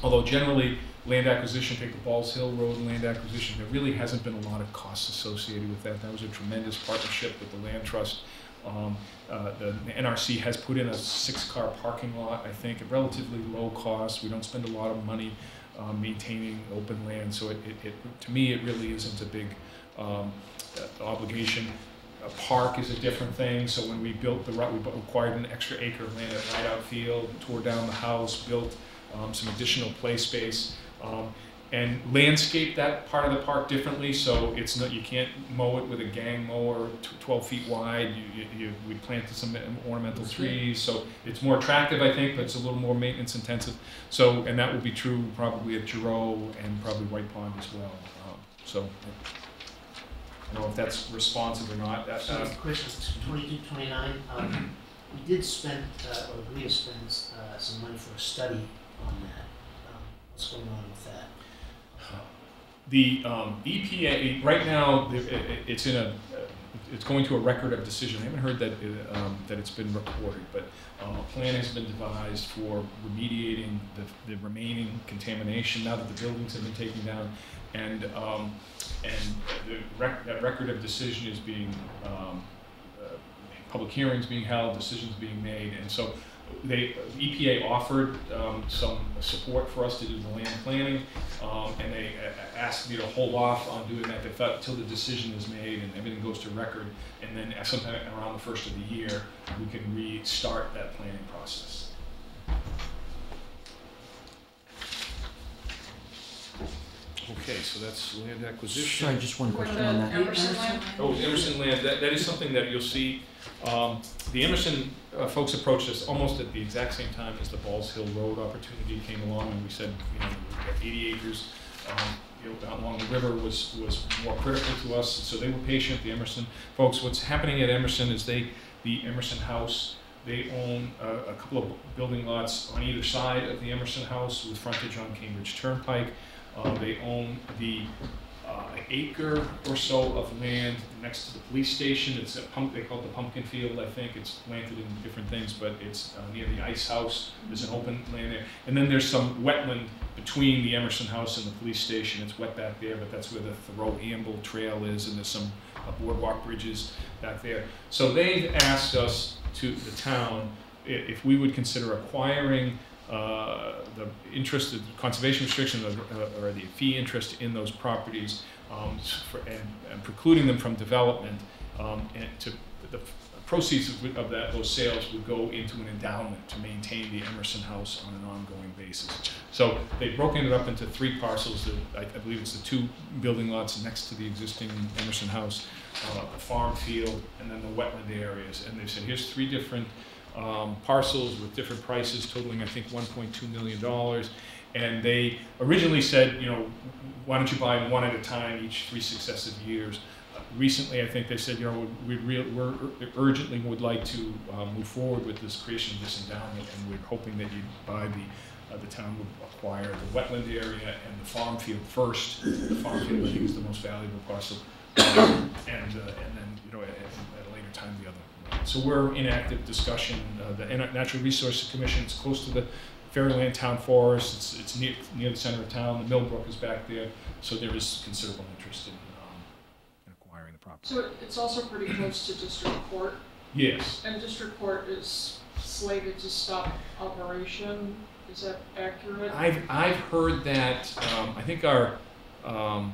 although generally, land acquisition, take the Balls Hill Road land acquisition, there really hasn't been a lot of costs associated with that. That was a tremendous partnership with the land trust. Um, uh, the NRC has put in a six-car parking lot, I think, at relatively low cost. We don't spend a lot of money um, maintaining open land, so it, it, it, to me, it really isn't a big um, obligation. A park is a different thing, so when we built the, ri- we acquired an extra acre of land at Rideout Field, tore down the house, built um, some additional play space, um, and landscaped that part of the park differently, so it's not, you can't mow it with a gang mower tw- twelve feet wide, you, you, you, we planted some ornamental trees, so it's more attractive, I think, but it's a little more maintenance intensive. So, and that will be true probably at Gerow and probably White Pond as well, um, so. I don't know if that's responsive or not, that, So, uh, question, twenty-two, twenty-nine, um, we did spend, uh, or agree to spend, uh, some money for a study on that. Um, What's going on with that? The um, EPA, right now, the- i- i- it's in a, it's going to a record of decision. I haven't heard that, it, um, that it's been recorded, but uh, a plan has been devised for remediating the, the remaining contamination now that the buildings have been taken down. And, um, and the rec, that record of decision is being, um, uh, public hearings being held, decisions being made. And so they, EPA offered um, some support for us to do the land planning, um, and they uh, asked me to hold off on doing that. They thought until the decision is made and everything goes to record, and then sometime around the first of the year, we can restart that planning process. Okay, so that's land acquisition. Sorry, just one question on that. Emerson land? Oh, Emerson Land, that, that is something that you'll see, um, the Emerson uh, folks approached us almost at the exact same time as the Balls Hill Road opportunity came along, and we said, you know, we've got eighty acres, um, you know, down along the river was, was more critical to us, so they were patient, the Emerson folks. What's happening at Emerson is they, the Emerson House, they own a, a couple of building lots on either side of the Emerson House with frontage on Cambridge Turnpike. Uh, they own the uh, acre or so of land next to the police station. It's a pump, they call it the pumpkin field, I think. It's planted in different things, but it's uh, near the ice house. There's an open land there. And then there's some wetland between the Emerson house and the police station. It's wet back there, but that's where the Thoreau Amble Trail is, and there's some uh, boardwalk bridges back there. So they've asked us to, the town, if we would consider acquiring uh, the interest, the conservation restriction uh, or the fee interest in those properties, um, for- and, and precluding them from development, um, and to, the proceeds of, of that, those sales would go into an endowment to maintain the Emerson House on an ongoing basis. So they've broken it up into three parcels, that I, I believe it's the two building lots next to the existing Emerson House, uh, the farm field, and then the wetland areas, and they said, here's three different um, parcels with different prices totaling, I think, $1.2 million. And they originally said, you know, why don't you buy them one at a time each three successive years? Uh, Recently, I think they said, you know, we we're urgently would like to um, move forward with this creation of this endowment, and we're hoping that you buy the, uh, the town would acquire the wetland area and the farm field first. The farm field, I think, is the most valuable parcel, um, and, uh, and then, you know, at, at a later time, the other. So we're in active discussion. Uh, the Natural Resources Commission is close to the Fairyland Town Forest. It's, it's near, near the center of town. The Millbrook is back there, so there is considerable interest in, um, in acquiring the property. So it's also pretty close to district court, Yes. and district court is slated to stop operation. Is that accurate? I've, I've heard that, um, I think our, um,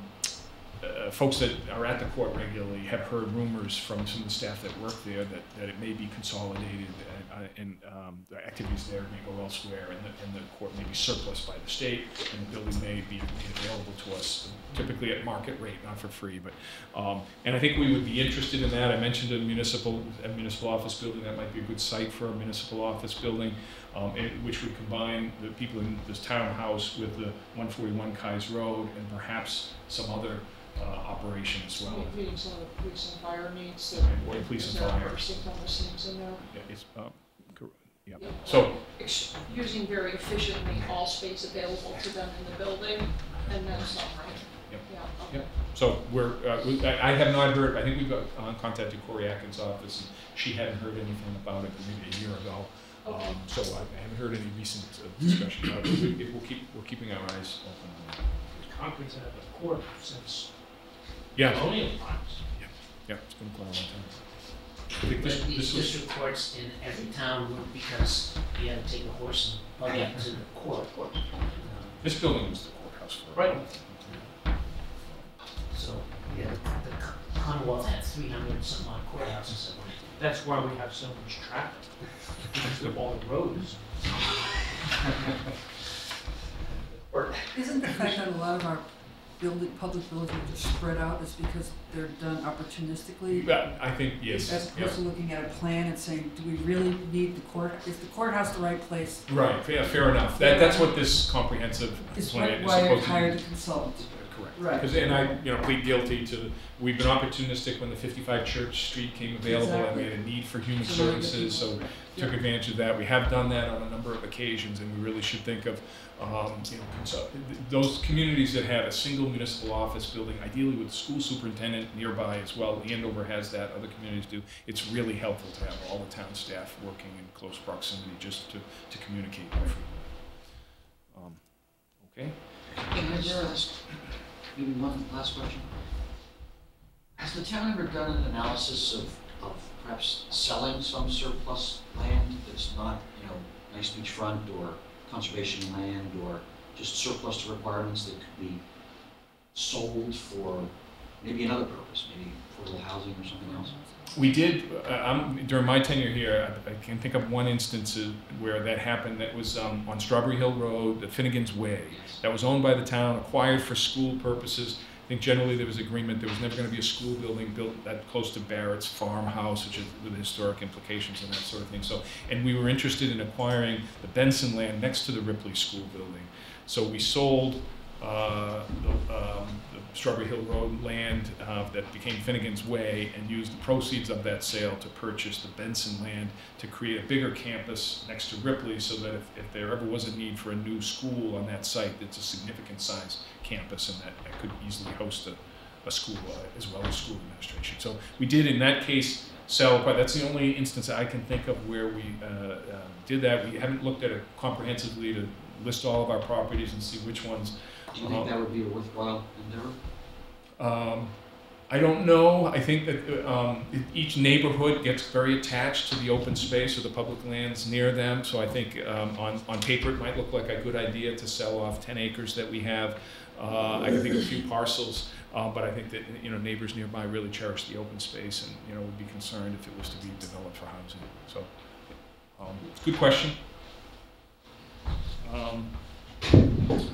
uh, folks that are at the court regularly have heard rumors from some of the staff that work there that, that it may be consolidated and, uh, and, um, the activities there may go elsewhere and the, and the court may be surplus by the state and the building may be available to us typically at market rate, not for free, but, um, and I think we would be interested in that. I mentioned a municipal, a municipal office building, that might be a good site for a municipal office building um, it- which would combine the people in this townhouse with the 141 Keyes Road and perhaps some other uh, operation as well. Meeting some of the police and fire needs that. And what police and is there fire. nursing homeless needs in there? Yeah, it's, uh, yeah. Yeah. So, Using very efficiently all space available to them in the building, and then some, right? Yep. Yeah, okay. Yep. so we're, uh, we- I I have not heard, I think we've got, uh, contacted Cory Atkins' office, and she hadn't heard anything about it maybe a year ago. Okay. Um, So I I haven't heard any recent uh, discussion about it. We- We'll keep, we're keeping our eyes open on that. Concrete's out of the court since Yeah, colonial times. yeah, it's been quite a long time. I think But this, these this was. district courts in every town would, because you had to take a horse and buggy up to the court. This building was the courthouse for. Right. So, yeah, the Commonwealth had three hundred some odd courthouses at one time. That's why we have so much traffic, because of all the roads. Isn't the fact that a lot of our building, public buildings are just spread out is because they're done opportunistically? Yeah, I think, yes, As opposed to looking at a plan and saying, do we really need the court, is the courthouse the right place? Right, yeah, fair enough. That, that's what this comprehensive Is plan why is why I supposed to do. hired a consultant. Correct. Right. Because, and I, you know, plead guilty to, we've been opportunistic when the fifty-five Church Street came available and we had a need for human So now we get services, so people- took advantage of that. We have done that on a number of occasions, and we really should think of, um, you know, consult- those communities that have a single municipal office building, ideally with the school superintendent nearby as well. Andover has that, other communities do. It's really helpful to have all the town staff working in close proximity just to, to communicate more frequently. Um, Okay? Can I just ask, maybe one last question? Has the town ever done an analysis of, of perhaps selling some surplus land that's not, you know, nice beachfront or conservation land or just surplus to requirements that could be sold for maybe another purpose, maybe for a little housing or something else? We did, uh, I'm, during my tenure here, I, I can think of one instance where that happened, that was um, on Strawberry Hill Road, the Finnegan's Way. That was owned by the town, acquired for school purposes. Think generally there was agreement, there was never gonna be a school building built that close to Barrett's farmhouse, which is with historic implications and that sort of thing. So, and we were interested in acquiring the Benson land next to the Ripley School building. So we sold, uh, the, um, Strawberry Hill Road land, uh, that became Finnegan's Way and used the proceeds of that sale to purchase the Benson land to create a bigger campus next to Ripley so that if, if there ever was a need for a new school on that site, it's a significant size campus and that, that could easily host a, a school uh, as well as school administration. So we did in that case sell, but that's the only instance I can think of where we uh, uh, did that. We haven't looked at it comprehensively to list all of our properties and see which ones Do you think that would be a worthwhile endeavor? um, I don't know. I think that um, each neighborhood gets very attached to the open space or the public lands near them. So I think um, on, on paper it might look like a good idea to sell off 10 acres that we have. Uh, I can think of a few parcels, uh, but I think that you know neighbors nearby really cherish the open space and you know would be concerned if it was to be developed for housing. So, um, good question.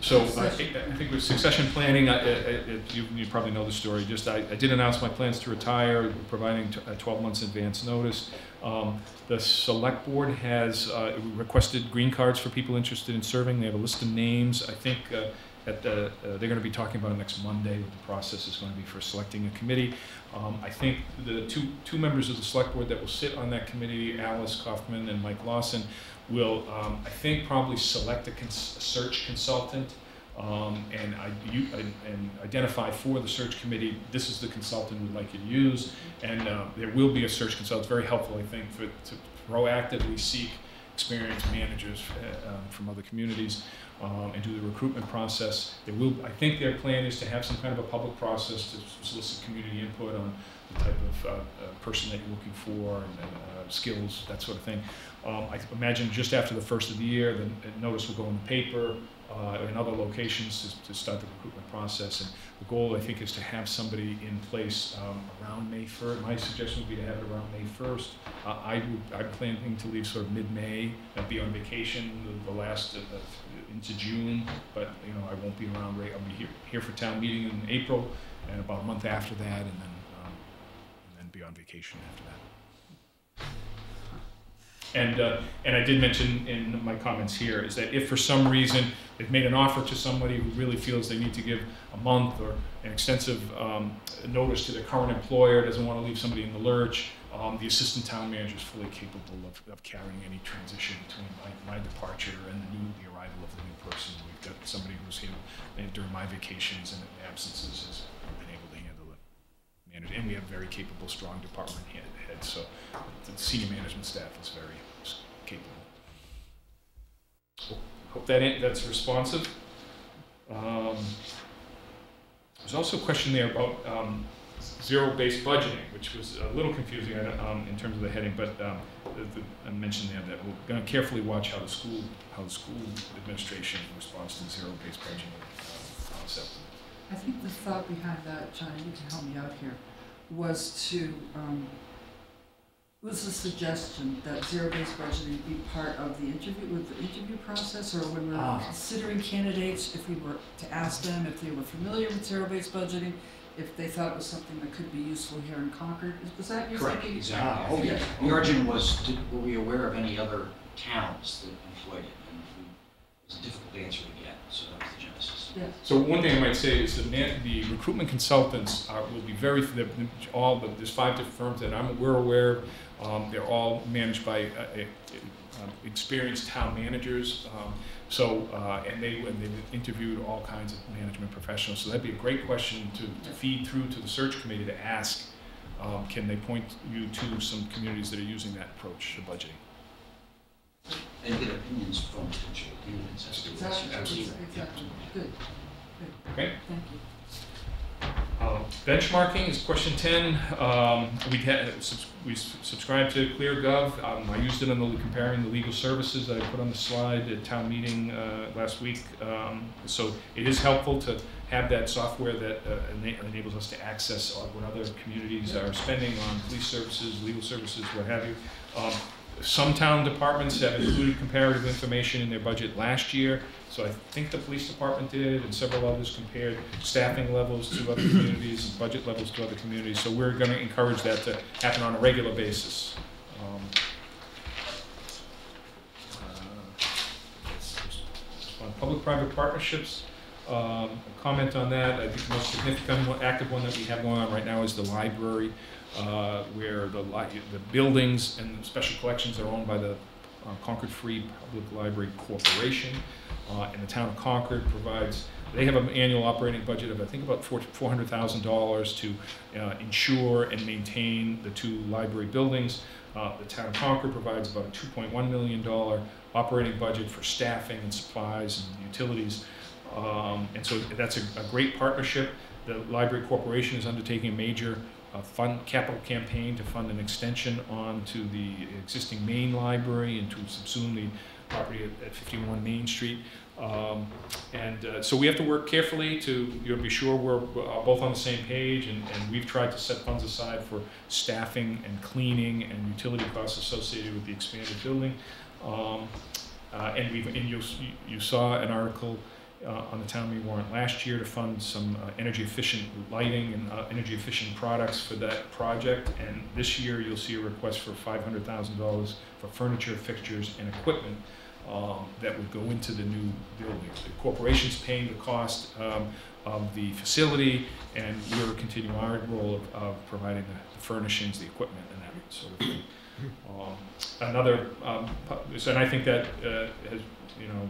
So I think, I think with succession planning, I, I, I- you, you probably know the story, just I, I did announce my plans to retire, providing t- uh, twelve months advance notice. Um, the select board has, uh, requested green cards for people interested in serving, they have a list of names, I think, uh, at the, uh, they're gonna be talking about it next Monday, what the process is gonna be for selecting a committee. Um, I think the two, two members of the select board that will sit on that committee, Alice Kaufman and Mike Lawson, will, um, I think, probably select a cons- a search consultant um, and, I, you, and, identify for the search committee, this is the consultant we'd like you to use. And uh, there will be a search consultant, it's very helpful, I think, for, to proactively seek experienced managers uh, um, from other communities um, and do the recruitment process. There will, I think their plan is to have some kind of a public process to solicit community input on the type of uh, uh, person that you're looking for and, and uh, skills, that sort of thing. Um, I imagine just after the first of the year, the notice will go in the paper uh, in other locations to, to start the recruitment process. And the goal, I think, is to have somebody in place um, around May 1st. My suggestion would be to have it around May 1st. Uh, I would, I'm planning to leave sort of mid-May, I'd be on vacation the, the last, uh, into June, but, you know, I won't be around, right, I'll be here, here for town meeting in April, and about a month after that, and then, um, and then be on vacation after that. And, uh, and I did mention in my comments here is that if for some reason they've made an offer to somebody who really feels they need to give a month or an extensive um, notice to their current employer, doesn't want to leave somebody in the lurch, um, the assistant town manager is fully capable of, of carrying any transition between my, my departure and the new, the arrival of the new person. We've got somebody who's here uh, during my vacations and absences has been able to handle it. And we have very capable, strong department head- heads, so the senior management staff is very. Hope that, that's responsive. Um, There's also a question there about um, zero-based budgeting, which was a little confusing um, in terms of the heading, but um, the- the- I mentioned there that we're going to carefully watch how the school, how the school administration responds to the zero-based budgeting um, concept. I think the thought behind that, Johnny, you can help me out here, was to, um, was the suggestion that zero-based budgeting be part of the interview, with the interview process, or when we're Ah. considering candidates, if we were to ask them if they were familiar with zero-based budgeting, if they thought it was something that could be useful here in Concord, was that your Correct, thinking? exactly. Oh, yes. The origin was, did- were we aware of any other towns that employed it? And it was a difficult answer to get, so that So one thing I might say is the man, the recruitment consultants are, will be very, all, the- there's five different firms that I'm, we're aware of. Um, they're all managed by, uh, uh, um, experienced town managers. Um, so, uh, and they, and they've interviewed all kinds of management professionals. So that'd be a great question to, to feed through to the search committee to ask, um, can they point you to some communities that are using that approach to budgeting? And get opinions from potential candidates as to Exactly, absolutely. exactly, good, good, Okay? thank you. Uh, Benchmarking is question 10. Um, We had, subs- we subscribe to ClearGov. Um, I used it in the, comparing the legal services that I put on the slide at town meeting uh, last week. Um, So it is helpful to have that software that uh, ena- enables us to access uh, what other communities are spending on police services, legal services, what have you. Some town departments have included comparative information in their budget last year. So I think the police department did, and several others compared staffing levels to other communities, and budget levels to other communities. So we're gonna encourage that to happen on a regular basis. Um, uh, On public-private partnerships, um, a comment on that, I think the most significant, one- active one that we have going on right now is the library, uh, where the the buildings and the special collections are owned by the uh, Concord Free Public Library Corporation. Uh, and the town of Concord provides, they have an annual operating budget of, I think, about four, four hundred thousand dollars to, uh, and maintain the two library buildings. Uh, the town of Concord provides about a two point one million dollar operating budget for staffing and supplies and utilities. Um, and so that's a, a great partnership. The Library Corporation is undertaking a major uh, fund, capital campaign to fund an extension onto the existing main library and to subsume the property at, at 51 Main Street. Um, and uh, so we have to work carefully to you know, be sure we're uh, both on the same page, and, and we've tried to set funds aside for staffing and cleaning and utility costs associated with the expanded building. Um, uh, and we've and you, you saw an article on the town meeting warrant last year to fund some uh, energy efficient lighting and uh, energy efficient products for that project. And this year you'll see a request for $500,000 for furniture, fixtures, and equipment um, that would go into the new building. The corporation's paying the cost um, of the facility, and we're continuing our role of, of providing the, furnishings, the equipment, and that sort of thing. Um, another, um, so, and I think that uh, has, you know,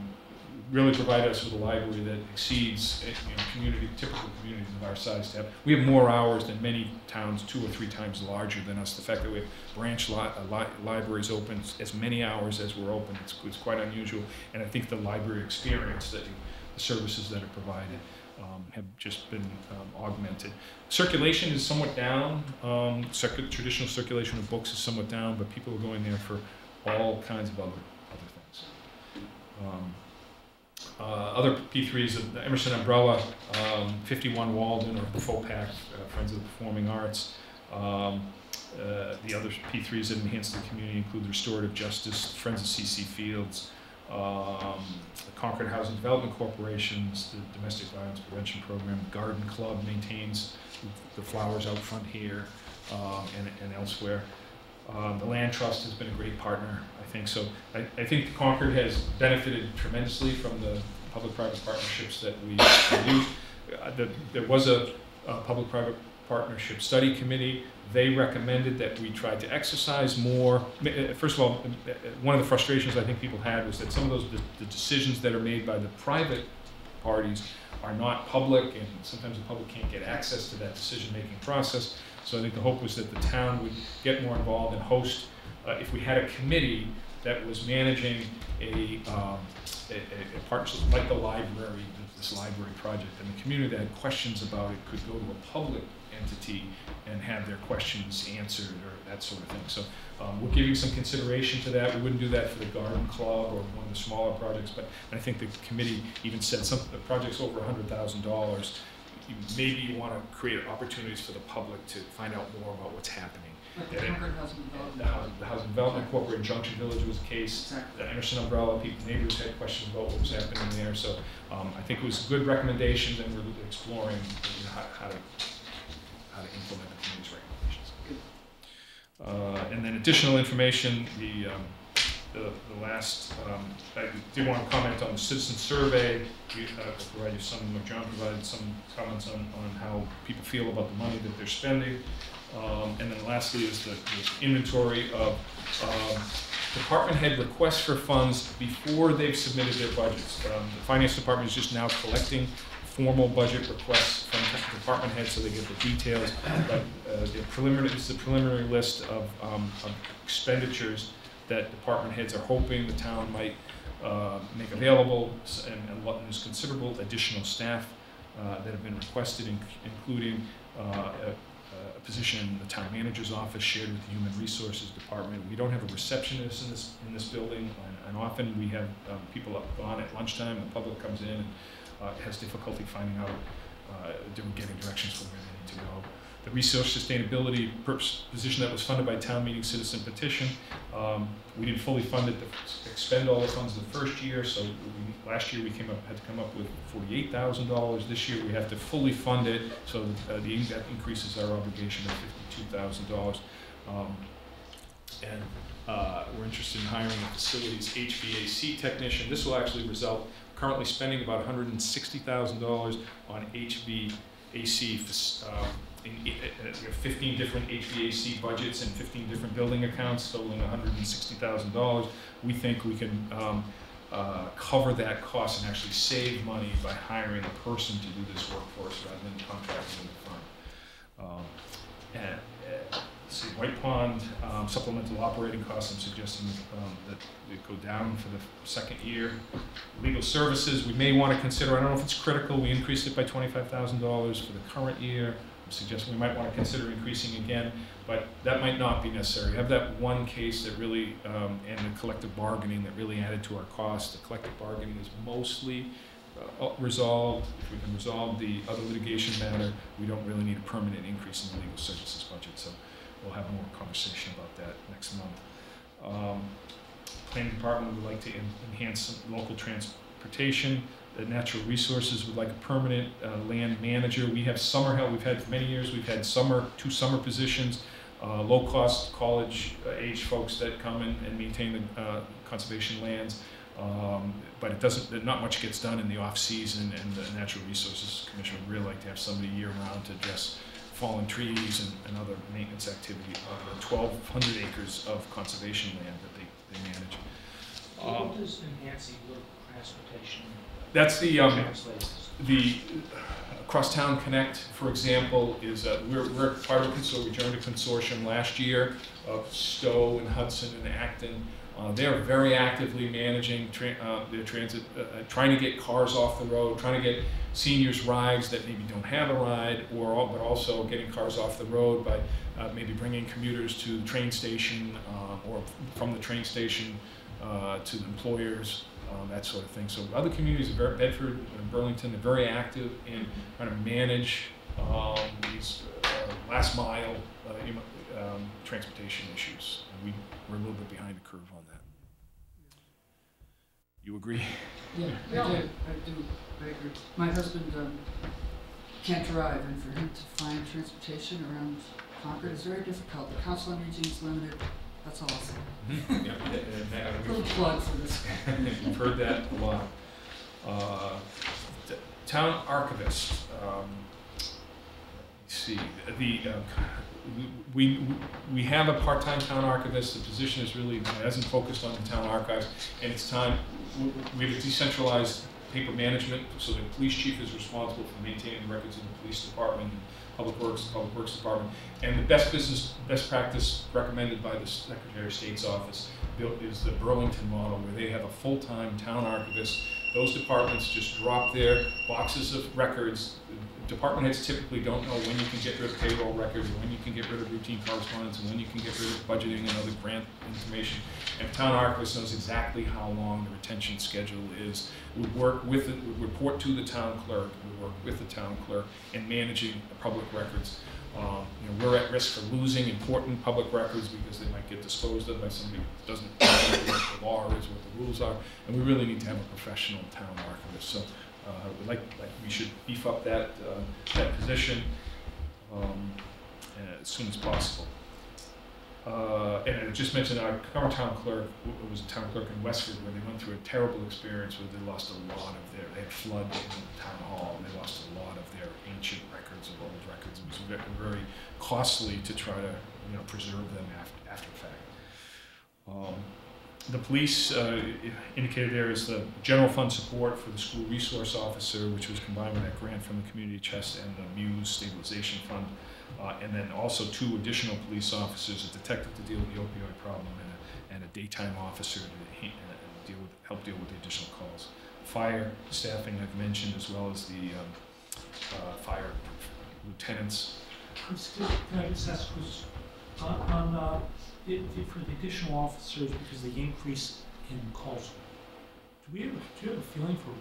really provide us with a library that exceeds, eh, you know, community, typical communities of our size to have. We have more hours than many towns, two or three times larger than us. The fact that we have branch li- uh, li- libraries open as many hours as we're open, it's, it's quite unusual. And I think the library experience that the services that are provided um, have just been um, augmented. Circulation is somewhat down. Um, circu- traditional circulation of books is somewhat down, but people are going there for all kinds of other other things. Uh, other P3s, the Emerson Umbrella, um, 51 Walden, or FOPAC, uh, Friends of the Performing Arts. Um, uh, the other P3s that enhance the community include Restorative Justice, Friends of CC Fields, um, the Concord Housing Development Corporations, the Domestic Violence Prevention Program, Garden Club maintains the flowers out front here um, and, and elsewhere. Um, the Land Trust has been a great partner, think. So I, I think Concord has benefited tremendously from the public-private partnerships that we use. Uh, the, there was a, a public-private partnership study committee. They recommended that we try to exercise more. Uh, First of all, uh, one of the frustrations I think people had was that some of those the, the decisions that are made by the private parties are not public, and sometimes the public can't get access to that decision-making process. So I think the hope was that the town would get more involved and host, uh, if we had a committee that was managing a, um, a, a- partnership like the library, this library project, and the community that had questions about it could go to a public entity and have their questions answered or that sort of thing. So um, we're giving some consideration to that. We wouldn't do that for the garden club or one of the smaller projects, but I think the committee even said some, the project's over hundred thousand dollars. Maybe you want to create opportunities for the public to find out more about what's happening. The Yeah. Concord Housing Development. The Housing, Housing Development Corporation, Junction Village was a case. Exactly. The Emerson Umbrella, people, neighbors had questions about what was happening there. So um, I think it was a good recommendations and we're exploring you know, how, how to, how to implement the committee's recommendations. Uh, and then additional information, the, um, the, the last, um, I did want to comment on the citizen survey. We, uh, provided some, John provided some comments on, on how people feel about the money that they're spending. Um, and then lastly is the, the inventory of, um, department head requests for funds before they've submitted their budgets. Um, the finance department is just now collecting formal budget requests from department heads so they get the details. But, uh, the preliminary, this is a preliminary list of, um, of expenditures that department heads are hoping the town might, uh, make available, and, and what- there's considerable additional staff, uh, that have been requested, in- including, uh, a, position the town manager's office shared with the human resources department. We don't have a receptionist in this, in this building, and, and often we have um, people up on at lunchtime, the public comes in and uh, has difficulty finding out, uh, getting directions for where they need to go. The resource sustainability position that was funded by town meeting citizen petition, um, we didn't fully fund it to expend all the funds the first year, so we, last year we came up, had to come up with forty-eight thousand dollars. This year we have to fully fund it, so uh, the, that increases our obligation to fifty-two thousand dollars. Um, And uh, we're interested in hiring a facilities HVAC technician. This will actually result, currently spending about hundred and sixty thousand dollars on HVAC, um, in, uh, we have fifteen different HVAC budgets and fifteen different building accounts totaling hundred and sixty thousand dollars. We think we can, um, uh, cover that cost and actually save money by hiring a person to do this work for us rather than contracting a firm. Um, and, uh, White Pond, um, supplemental operating costs, I'm suggesting, um, that it go down for the second year. Legal services, we may wanna consider, I don't know if it's critical, we increased it by twenty-five thousand dollars for the current year. Suggesting we might wanna consider increasing again, but that might not be necessary. Have that one case that really, um, and the collective bargaining that really added to our cost. The collective bargaining is mostly uh, resolved. If we can resolve the other litigation matter, we don't really need a permanent increase in the legal services budget, so we'll have more conversation about that next month. Um, Planning Department would like to en- enhance local transportation. The Natural Resources would like a permanent uh, land manager. We have summer help, we've had for many years, we've had summer, two summer positions, uh, low-cost college-age folks that come and and maintain the uh, conservation lands. Um, But it doesn't, not much gets done in the off-season, and the Natural Resources Commission would really like to have somebody year-round to address fallen trees and, and other maintenance activity of the twelve hundred acres of conservation land that they, they manage. Um, What does enhancing transportation That's the, um, the Crosstown Connect, for example, is, uh, we're, we're part of a consortium, we joined a consortium last year of Stow and Hudson and Acton. Uh, they're very actively managing tra- uh, their transit, uh, uh, trying to get cars off the road, trying to get seniors rides that maybe don't have a ride, or, al- but also getting cars off the road by uh, maybe bringing commuters to the train station, uh, or from the train station uh, to the employers, um, that sort of thing. So other communities, Ver- Bedford and Burlington, are very active in trying to manage um, these uh, last mile uh, um, transportation issues. And we, we're a little bit behind the curve on that. You agree? Yeah, I do, I do, I agree. My husband, um, can't drive, and for him to find transportation around Concord is very difficult. The council on aging is limited, that's all I'll say. Mhm. Yeah, and- and Little plug for this. You've heard that a lot. Uh, t- Town archivist, um, let's see, the, uh, we, we have a part-time town archivist, the position is really, hasn't focused on the town archives, and it's time, w- w- we have a decentralized paper management, so the police chief is responsible for maintaining records in the police department, public works, public works department, and the best business, best practice recommended by the Secretary of State's office is the Burlington model, where they have a full-time town archivist. Those departments just drop their boxes of records. Department heads typically don't know when you can get rid of payroll records, when you can get rid of routine correspondence, and when you can get rid of budgeting and other grant information. And town archivist knows exactly how long the retention schedule is. We work with, it, we report to the town clerk, work with the town clerk in managing the public records. Um, you know, we're at risk for losing important public records because they might get disposed of by somebody who doesn't know what the law is, what the rules are, and we really need to have a professional town archivist. So, uh, we'd like, like, we should beef up that, uh, that position, um, as soon as possible. Uh, and I just mentioned our current town clerk, was a town clerk in Westford, where they went through a terrible experience where they lost a lot of their, they had flood in the town hall, and they lost a lot of their ancient records, of old records. It was very, very costly to try to, you know, preserve them after, after the fact. Um, the police uh, indicated there is the general fund support for the school resource officer, which was combined with that grant from the community chest and the Mews stabilization fund. Uh, and then also two additional police officers, a detective to deal with the opioid problem and a, and a daytime officer to uh, deal with, help deal with the additional calls. Fire staffing I've mentioned as well as the um, uh, fire lieutenants. Can I just ask, on, on, uh, for the additional officers, because of the increase in calls, do we have, do you have a feeling for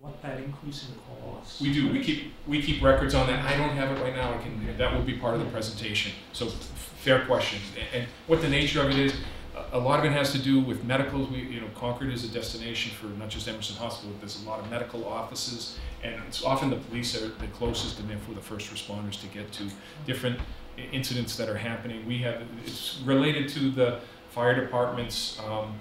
what that increase in calls? We do, we keep, we keep records on that, I don't have it right now, I can, that will be part of the presentation, so fair question. A- And what the nature of it is, a- a lot of it has to do with medicals, we, you know, Concord is a destination for not just Emerson Hospital, But there's a lot of medical offices, and it's often the police are the closest and therefore the first responders to get to different incidents that are happening. We have, it's related to the fire department's, um,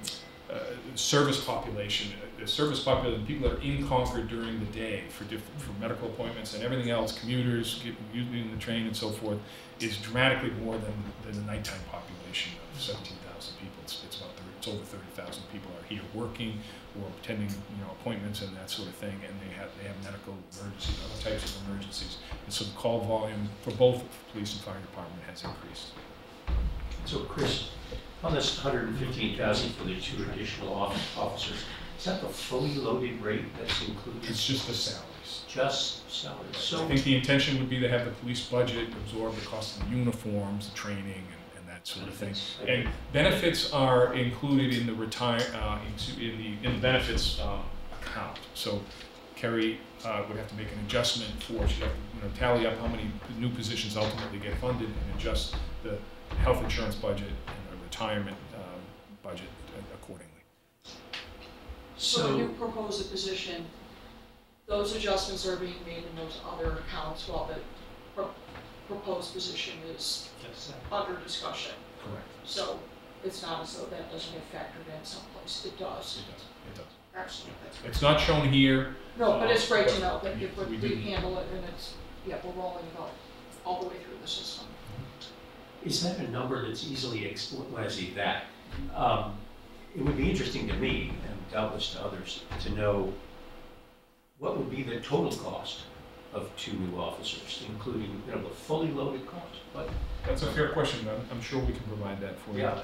uh, service population, uh, the service population, people that are in Concord during the day for for medical appointments and everything else, commuters, using the train and so forth, is dramatically more than, than the nighttime population of seventeen thousand people. It's, it's about, thirty- it's over thirty thousand people are here working or attending, you know, appointments and that sort of thing, and they have, they have medical emergencies, other types of emergencies. And so the call volume for both police and fire department has increased. So Chris, on this hundred and fifteen thousand for the two additional off- officers, is that the fully loaded rate that's included? It's just the salaries. Just salaries? So I think the intention would be to have the police budget absorb the cost of the uniforms, the training, and, and that sort of thing. And benefits are included in the retire, uh, into, in the, in the benefits, um, account. So Kerry, uh, would have to make an adjustment for, she'd have to, you know, tally up how many new positions ultimately get funded and adjust the health insurance budget and retirement, um, budget accordingly. So when you so, propose a position, those adjustments are being made in those other accounts while the pro- proposed position is Yes, under discussion. Correct. So it's not as though that doesn't get factored in someplace, it does. It does, it does. Excellent, that's great. It's not shown here, No, but it's great to Uh, know that if we we we handle it and it's, yeah, we're rolling it out all the way through the system. Is that a number that's easily exploited, when I say that, um, it would be interesting to me, and doubtless to others, to know what would be the total cost of two new officers, including, you know, the fully loaded cost, but, That's a fair question, I'm, I'm sure we can provide that for you. yeah.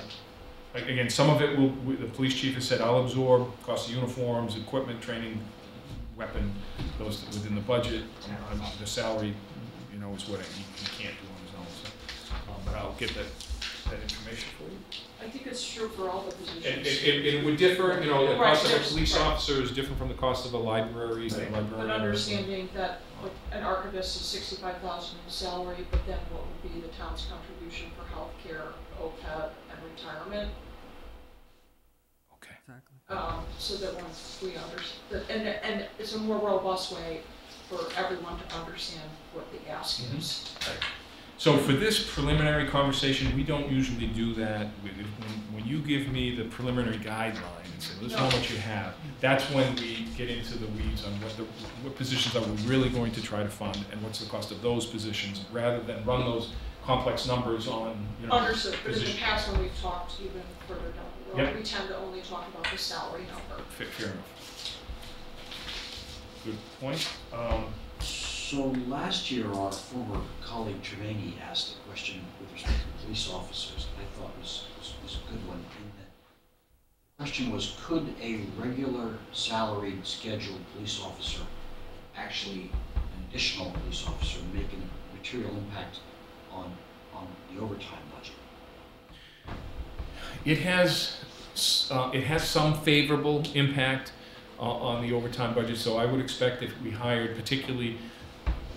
Like, Again, some of it will, we- the police chief has said, I'll absorb cost of uniforms, equipment, training, weapon, those within the budget. Um, The salary, you know, is what he, he can't do on his own, so, um, but I'll get that, that information for you. I think it's true for all the positions. It, it, it would differ, you know, the Right, cost of a there's- police right. officer is different from the cost of a library, a Right. librarian. But or- understanding that like, an archivist is sixty-five thousand in salary, but then what would be the town's contribution for healthcare, OPEB, and retirement? Okay. Exactly. Um, so that once we understand, and, and it's a more robust way for everyone to understand what the ask Mhm. is. So for this preliminary conversation, we don't usually do that. When when you give me the preliminary guideline and say, this is how much you have, that's when we get into the weeds on what the, what positions are we really going to try to fund and what's the cost of those positions, rather than run those complex numbers on, you know. Understood, but in the position. past, when we've talked even further down the road, Yep. we tend to only talk about the salary number. Fair, fair enough. Good point. Um, So last year, our former colleague Trevani asked a question with respect to police officers that I thought was, was- was a good one. And the question was, could a regular salaried scheduled police officer, actually an additional police officer, make a material impact on, on the overtime budget? It has, uh, it has some favorable impact uh, on the overtime budget, so I would expect if we hired particularly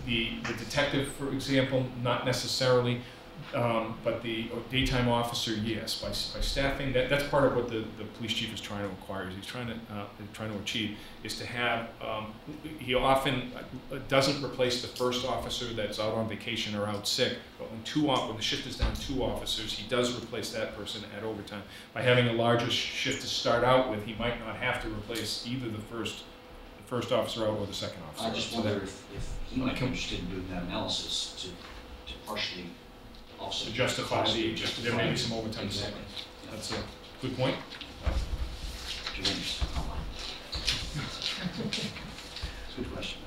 the, the detective, for example, not necessarily, um, but the daytime officer, yes, by, by staffing, that, that's part of what the, the police chief is trying to acquire, he's trying to, uh, trying to achieve, is to have, um, he often uh, doesn't replace the first officer that's out on vacation or out sick, but when two, when the shift is down to two officers, he does replace that person at overtime. By having a larger shift to start out with, he might not have to replace either the first, the first officer out or the second officer. I just wonder if, if he might be interested in doing that analysis to, to partially offset. To justify the, just, there may be some overtime. Exactly. That's a good point. Trevani's outline. A good question.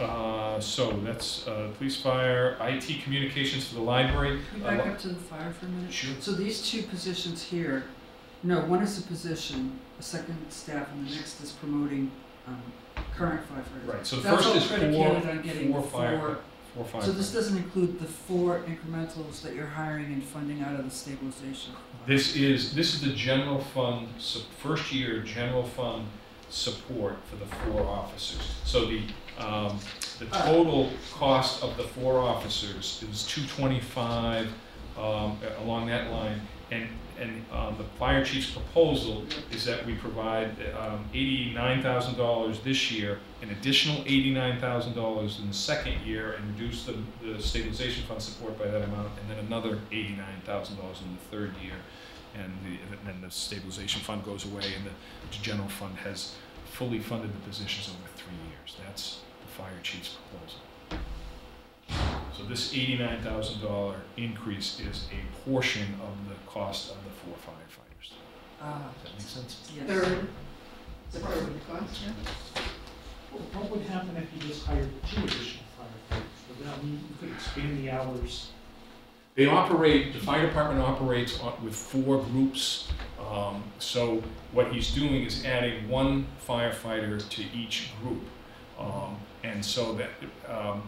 Uh, so that's, uh, police, fire, IT communications for the library. Can we Uh, back up to the fire for a minute? Sure. So these two positions here, no, one is a position, a second staff, and the next is promoting um, current firefighters. Right, so the That's first all is four, predicated on getting four fire, four- four fire. So this doesn't include the four incrementals that you're hiring and funding out of the stabilization. fund. This is, this is the general fund, so first year general fund support for the four officers. So the, um, the total cost of the four officers is two twenty-five, um, along that line. And, and, um, the fire chief's proposal is that we provide, um, eighty-nine thousand dollars this year, an additional eighty-nine thousand dollars in the second year, and reduce the, the stabilization fund support by that amount, and then another eighty-nine thousand dollars in the third year and the, and then the stabilization fund goes away, and the general fund has fully funded the positions over three years. That's the fire chief's proposal. So this eighty-nine thousand dollar increase is a portion of the cost of the four firefighters. Ah, Does that make sense? yes. Third, it's a third of the cost, What would happen if you just hired two additional firefighters? Would that mean you could expand the hours? They operate, the fire department operates on- with four groups. Um, So what he's doing is adding one firefighter to each group. Um, And so that, um,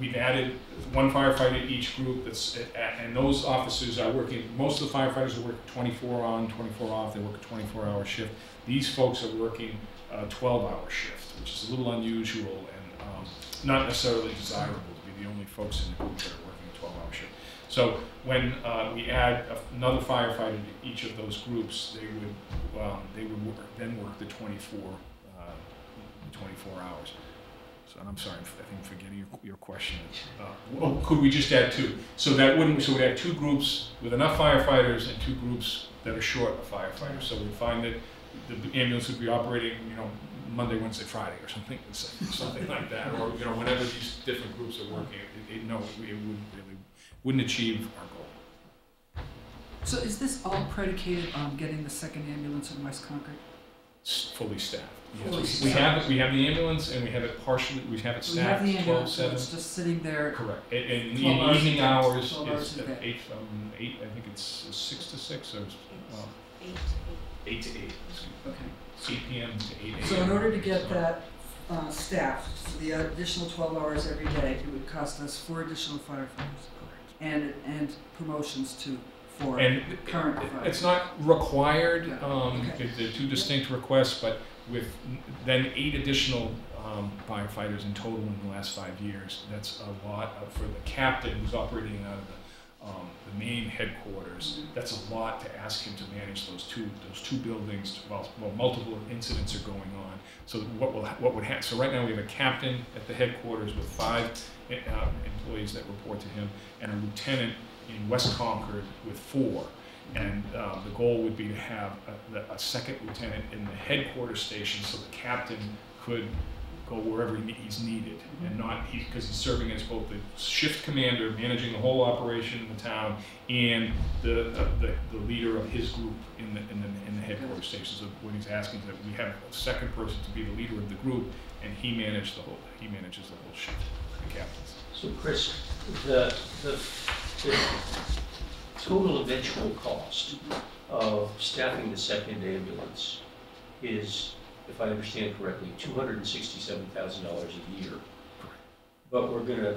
we've added one firefighter to each group that's, and those officers are working, most of the firefighters are working twenty-four on, twenty-four off, they work a twenty-four hour shift. These folks are working a twelve-hour shift, which is a little unusual and um, not necessarily desirable to be the only folks in the group that are working a twelve-hour shift. So when uh, we add another firefighter to each of those groups, they would, um, they would work- then work the 24, uh, the 24 hours. And I'm sorry, I think I'm forgetting your, your question. Uh, oh, could we just add two? So that wouldn't, so we'd have two groups with enough firefighters and two groups that are short of firefighters. So we'd find that the ambulance would be operating, you know, Monday, Wednesday, Friday or something, something like that. Or, you know, whenever these different groups are working, it, it, no, it wouldn't really wouldn't achieve our goal. So is this all predicated on getting the second ambulance in West Concord? S- Fully staffed. Yes. We have, it- we have the ambulance and we have it partially, we have it We have staffed the twelve ambulance, so seven. it's just sitting there. Correct. And, and in 12 hours a evening day, hours, 12 hours it's a at day. eight, um, eight, I think it's six to six or, well, Eight, eight to eight. excuse me. Okay. Eight PM to eight AM. So in order to get that uh, staffed, so the additional twelve hours every day, it would cost us four additional firefighters. And, and promotions to four And current it's not required, Yeah, um, okay. they're two distinct requests, but with then eight additional, um, firefighters in total in the last five years, that's a lot of- for the captain who's operating out of the, um, the main headquarters. That's a lot to ask him to manage those two, those two buildings, while, well, multiple incidents are going on. So what will, what would happen, so right now we have a captain at the headquarters with five, uh, employees that report to him, and a lieutenant in West Concord with four. And um, the goal would be to have a, a second lieutenant in the headquarters station so the captain could go wherever he he's needed and not, he, because he's serving as both the shift commander, managing the whole operation in the town, and the, uh, the, the leader of his group in the, in the, in the headquarters station. So what he's asking is that we have a second person to be the leader of the group, and he managed the whole, he manages the whole shift, the captains. So Chris, the, the, the total eventual cost of staffing the second ambulance is, if I understand correctly, two hundred and sixty-seven thousand dollars a year. But we're gonna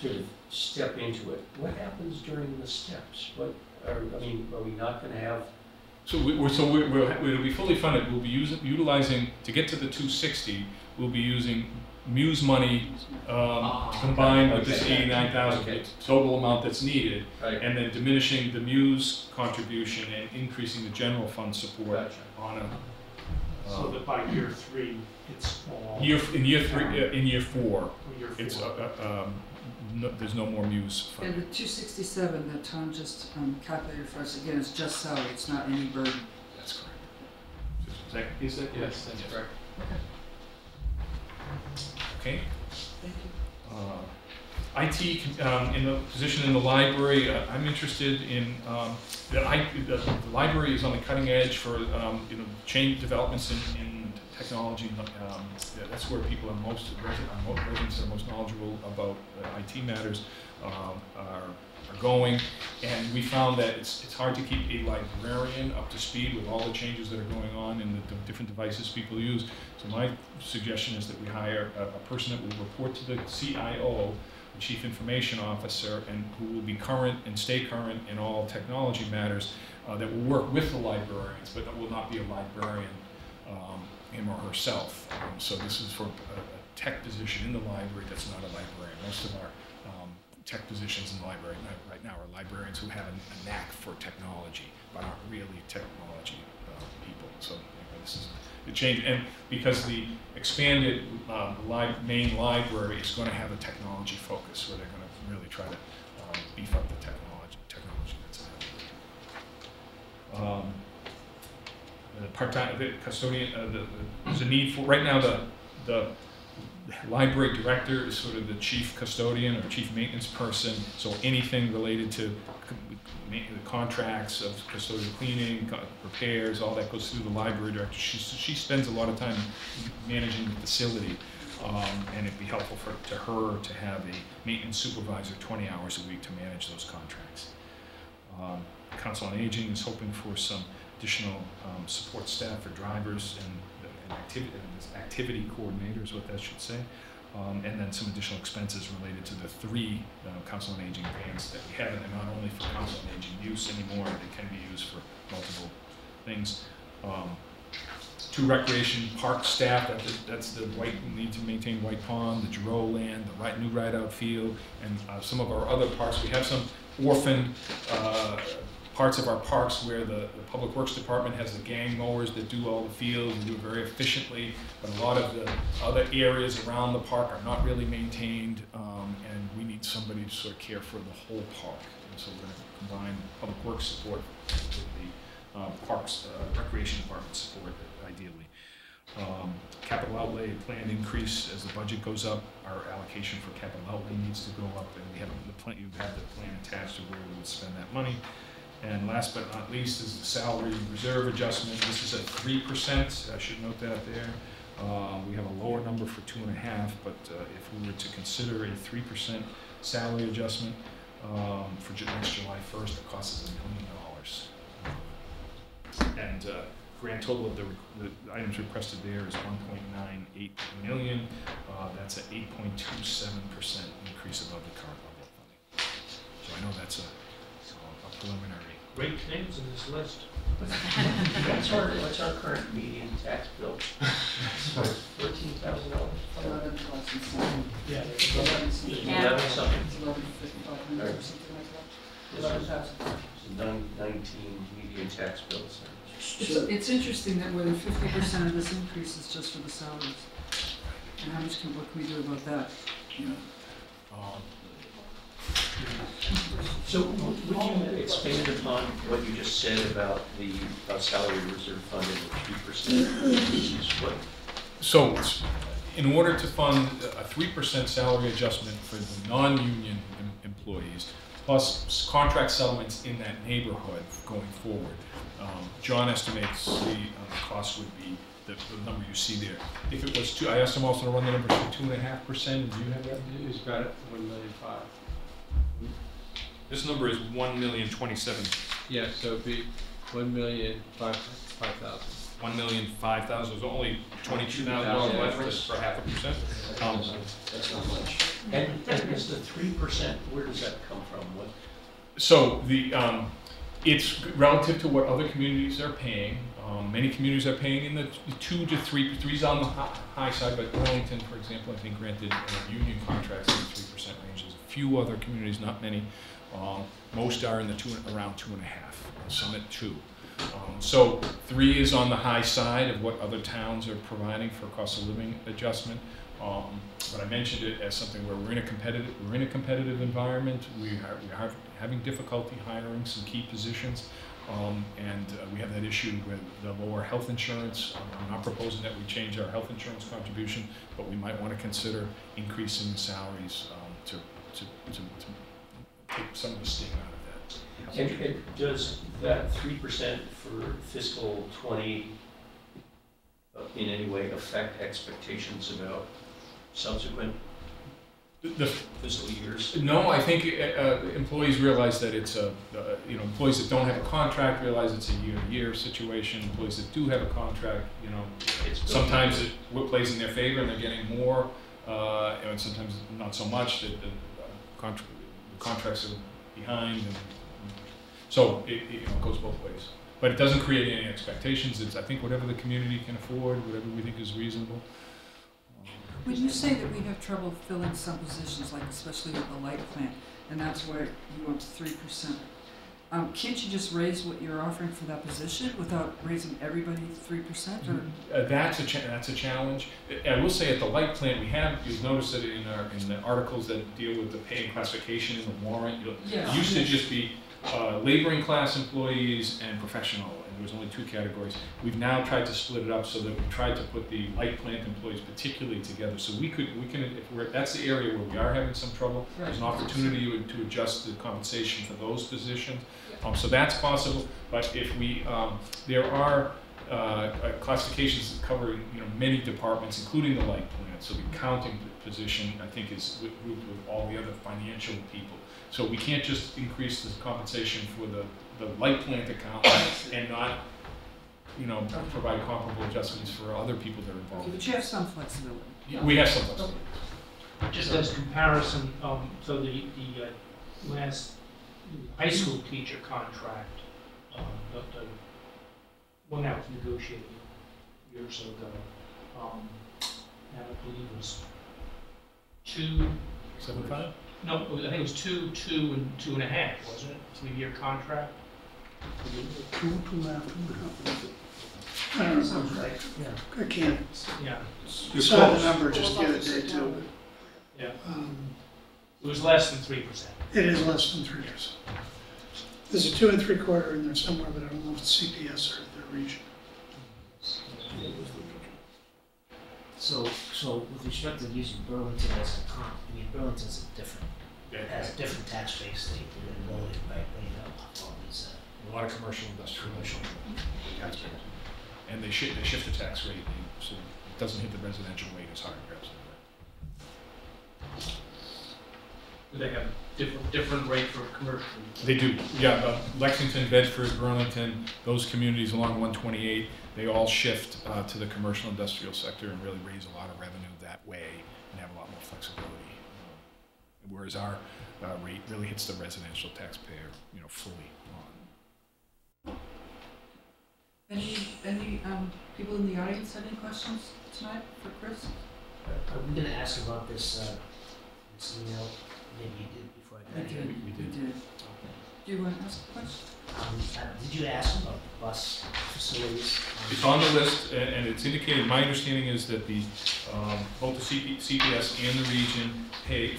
sort of step into it. What happens during the steps? What, are, I mean, are we not gonna have, So we, we're, so we're, we're, it'll be fully funded, we'll be using, utilizing, to get to the two sixty, we'll be using Mews money, um, combined with this Okay. eighty-nine thousand, Okay. total amount that's needed, right, and then diminishing the Mews contribution and increasing the general fund support gotcha. on a, So uh, that by year three, it's all. year, in year three, uh, in year four, or year it's, four. uh, uh, um, no, there's no more Mews And funding. the two sixty-seven that Tom just um, calculated for us, again, is just salary, it's not any burden. That's correct. Is that, is that? Yes, that's correct. Okay. Thank you. Uh, IT, um, in the position in the library, uh, I'm interested in, um, the I, the, the library is on the cutting edge for, um, you know, change developments in, in technology. Um, that's where people are most, residents are most knowledgeable about uh, IT matters, um, are, are going. And we found that it's, it's hard to keep a librarian up to speed with all the changes that are going on and the different devices people use. So my suggestion is that we hire a, a person that will report to the CIO, the Chief Information Officer, and who will be current and stay current in all technology matters, uh, that will work with the librarians, but that will not be a librarian, um, him or herself. Um, so this is for a, a tech position in the library that's not a librarian. Most of our um, tech positions in the library right- now are librarians who have a, a knack for technology, but aren't really technology uh, people. So anyway, this is the change, and because the expanded um, li- main library is going to have a technology focus, where they're going to really try to um, beef up the technology technology that's available. Um, part-time the custodian, uh, the, the, there's a need for right now the the library director is sort of the chief custodian or chief maintenance person, so anything related to the contracts of custodial cleaning, repairs, all that goes through the library director. She, she spends a lot of time managing the facility, um, and it'd be helpful for, to her to have a maintenance supervisor twenty hours a week to manage those contracts. Um, Council on Aging is hoping for some additional um, support staff for drivers and, and activity, activity coordinators, what that should say. Um, and then some additional expenses related to the three uh, Council on Aging vans that we have, and they're not only for Council on Aging use anymore, they can be used for multiple things. Um, two recreation park staff, that, that's the White, need to maintain White Pond, the Gerow Land, the right, new Rideout field, and uh, some of our other parks. We have some orphaned uh, parts of our parks where the, the Public Works Department has the gang mowers that do all the fields and do it very efficiently, but a lot of the other areas around the park are not really maintained, um, and we need somebody to sort of care for the whole park. And so we're gonna combine Public Works support with the uh, Parks, uh, Recreation Department support ideally. Um, Capital outlay planned increase as the budget goes up, our allocation for capital outlay needs to go up, and we have the plan, you have the plan attached to where we would spend that money. And last but not least is the salary reserve adjustment. This is at three percent. I should note that there. Uh, we have a lower number for two and a half, but uh, if we were to consider a three percent salary adjustment um, for next July first, it costs us a million dollars. And uh, grand total of the, the items requested there is one point nine eight million. Uh, that's an eight point two seven percent increase above the current level of funding. So I know that's a, a preliminary. Great names in this list. What's our, what's our current median tax bill? Fourteen thousand dollars? Eleven thousand something. Yeah. It's eleven something. Eleven something? It's eleven fifty-five hundred something like that. Eleven thousand. So nine, nineteen median tax bills. It's, it's interesting that more than fifty percent of this increase is just for the salaries. And how much can, what can we do about that? You know, Um, So would you expand upon what you just said about the uh, salary reserve fund and the three percent? What, So, in order to fund a three percent salary adjustment for the non-union em- employees, plus contract settlements in that neighborhood going forward, um, John estimates the, uh, cost would be the, the number you see there. If it was two, I asked him also to run the numbers for two and a half percent, do you have that? It's about one million five. This number is one million twenty-seven, Yeah, so it'd be one million five, five thousand. one million five thousand, there's only twenty-two thousand dollars left for half a percent. Um, That's not much. and, and is the three percent, where does that come from? What, So the, um, it's relative to what other communities are paying. Um, many communities are paying in the two to three, three's on the hi- high side, but Burlington, for example, I think granted uh, union contracts in the three percent range. There's a few other communities, not many. Um, most are in the two, around two and a half, some at two. Um, so three is on the high side of what other towns are providing for cost of living adjustment. Um, but I mentioned it as something where we're in a competitive, we're in a competitive environment. We are, we are having difficulty hiring some key positions. Um, and uh, we have that issue with the lower health insurance. Um, I'm not proposing that we change our health insurance contribution, but we might want to consider increasing salaries um, to, to, to, to take some of the sting out of that. and, and does that three percent for fiscal twenty uh, in any way affect expectations about subsequent The, fiscal years? no, I think uh, uh, employees realize that it's a, uh, you know, employees that don't have a contract realize it's a year-to-year situation. Employees that do have a contract, you know, It's sometimes it plays in their favor and they're getting more, uh, and sometimes not so much, that the, uh, contra- the contracts are behind and, so it, it, you know, goes both ways. But it doesn't create any expectations, it's, I think, whatever the community can afford, whatever we think is reasonable. When you say that we have trouble filling some positions, like especially with the light plant, and that's where you three percent, um, can't you just raise what you're offering for that position without raising everybody three percent, or? Uh, that's a cha- that's a challenge. I will say at the light plant, we have, you'll notice that in our, in the articles that deal with the pay and classification in the warrant. You'll- Yeah. It used to just be, uh, laboring class employees and professional, there was only two categories. We've now tried to split it up so that we tried to put the light plant employees particularly together. So we could, we can, if we're, that's the area where we are having some trouble. There's an opportunity to adjust the compensation for those positions. Um, so that's possible, but if we, um, there are, uh, uh, classifications that cover, you know, many departments, including the light plant. So the accounting position, I think, is grouped with all the other financial people. So we can't just increase the compensation for the, the light plant account and not, you know, provide comparable adjustments for other people that are involved. but you have some flexibility. We have some flexibility. Just as comparison, um, so the, the, uh, last high school teacher contract, um, the, the one that was negotiated a year or so ago, um, and I believe was two, Seven five? no, it was- I think it was two, two and two and a half, wasn't it? Three-year contract? Two, two and a half, two and a half. I don't know, sounds right. Yeah. I can't, Yeah, I saw the number just the other day too. yeah. Um, It was less than three percent. It is less than three percent. There's a two and three quarter in there somewhere, but I don't know if it's CPS or the region. So, so with respect to using Burlington as a comp, I mean, Burlington's a different, it has a different tax base, they, they're loaded, right, they have all these, uh, A lot of commercial, industrial. commercial. And they shift, they shift the tax rate, so it doesn't hit the residential rate as hard, perhaps. Do they have different, different rate for commercial? They do, yeah, uh, Lexington, Bedford, Burlington, those communities along one twenty-eight, they all shift, uh, to the commercial industrial sector and really raise a lot of revenue that way and have a lot more flexibility. Whereas our, uh, rate really hits the residential taxpayer, you know, fully on. Any, any, um, people in the audience have any questions tonight for Chris? Are we gonna ask about this, uh, this email, maybe you did before I We got here? did, we did. Do you want to ask a question? Um, uh, did you ask about the bus facilities? Um, It's on the list, a- and it's indicated, my understanding is that the, um, both the CP CPS and the region pay,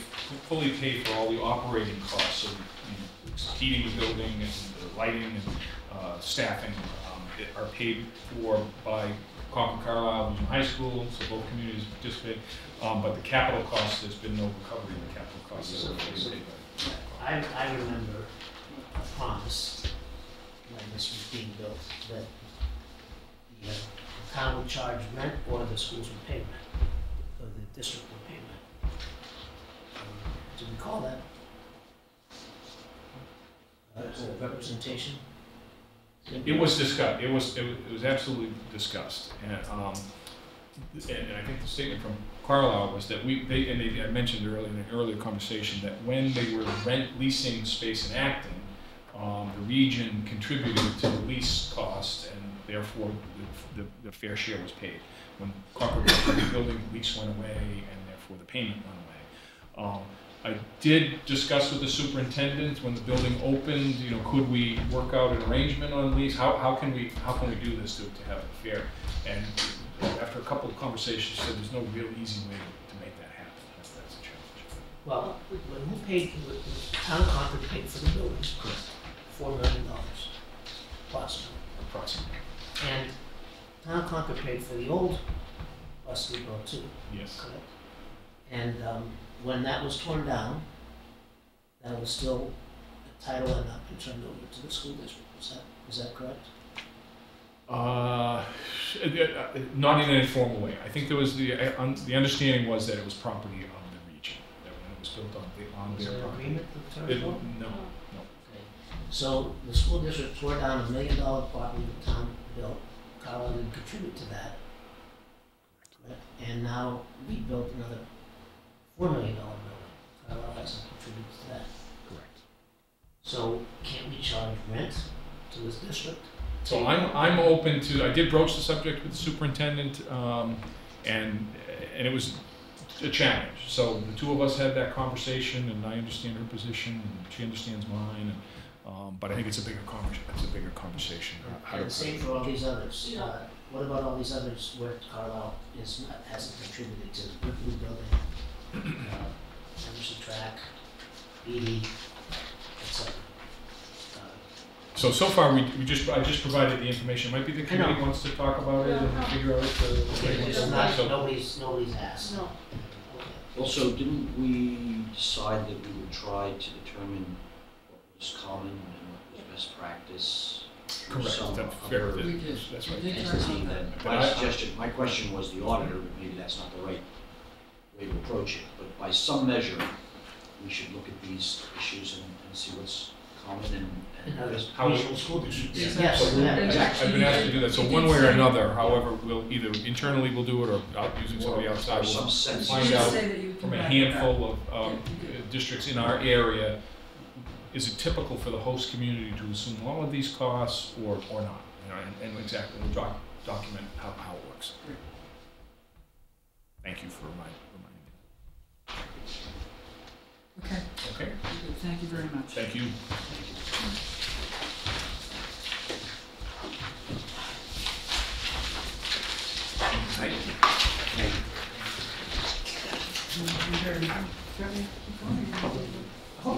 fully pay for all the operating costs, so, you know, heating the building and the lighting and, uh, staffing, it- are paid for by Concord Carlisle Regional High School, so both communities participate. Um, but the capital cost, there's been no recovery in the capital costs. that were paid I, I remember a promise when this was being built, that the uh, town would charge rent or the schools would pay rent, or the district would pay rent. Um, Do you recall that? Uh, Representation? It was discussed, it was, it was, absolutely discussed, and, um, and and I think the statement from Carlisle was that we, they, and they, I mentioned earlier in an earlier conversation, that when they were rent leasing space in Acton, um, the region contributed to the lease cost, and therefore, the, the, the fair share was paid. When Concord building, lease went away, and therefore the payment went away. Um, I did discuss with the superintendent when the building opened, you know, could we work out an arrangement on lease? How, how can we, how can we do this to, to have it fair? And after a couple of conversations, said there's no real easy way to make that happen. That's, that's a challenge. Well, when who paid, the the town Concord paid for the buildings, correct? Four million dollars, approximately. Approximately, And town Concord paid for the old bus depot too, yes. correct? And, um, when that was torn down, that was still, the title had not been turned over to the school district, is that, is that correct? Uh, not in an informal way. I think there was the, uh, the understanding was that it was property of the region. That when it was built on, the- on Is their there an property. agreement with It- Carlisle? No, no. Okay. So the school district tore down a million dollar property the town built, Carlisle didn't contribute to that. Correct. And now we built another four million dollar building, Carlisle hasn't contributed to that. Correct. So can't we charge rent to this district? So I'm, I'm open to, I did broach the subject with the superintendent, um, and, and it was a challenge. So the two of us had that conversation, and I understand her position, and she understands mine, and, um, but I think it's a bigger convers, it's a bigger conversation. how to- And same for all these others, uh, what about all these others where Carlisle is not, hasn't contributed to the Blue Building, uh, Emerson Track, Beede, et cetera? Uh, So, so far, we, we just, I just provided the information, might be the I know. committee wants to talk about it and figure out the. Okay, it's not. So- nobody's, nobody's asked. No. Okay. Also, didn't we decide that we would try to determine what was common and what was best practice? through Correct, some that's other fair, We did. that's We right. did try entity something. that- But My suggestion, my question was the auditor, but maybe that's not the right way to approach it. But by some measure, we should look at these issues and, and see what's common and, And and others, How- regional school districts. Yeah. Yes, So we. Exactly. I've been asked to do that, so one way or another, however, we'll either internally we'll do it or out using somebody outside. we'll some sense. You Find out say that you From a come that. handful of, um, Yeah, you did. districts in our area, is it typical for the host community to assume all of these costs or, or not? You know, and, and exactly, we'll doc, document how, how it works. Thank you for reminding, reminding Okay. Okay, thank you very much. thank you. You very much. Very- I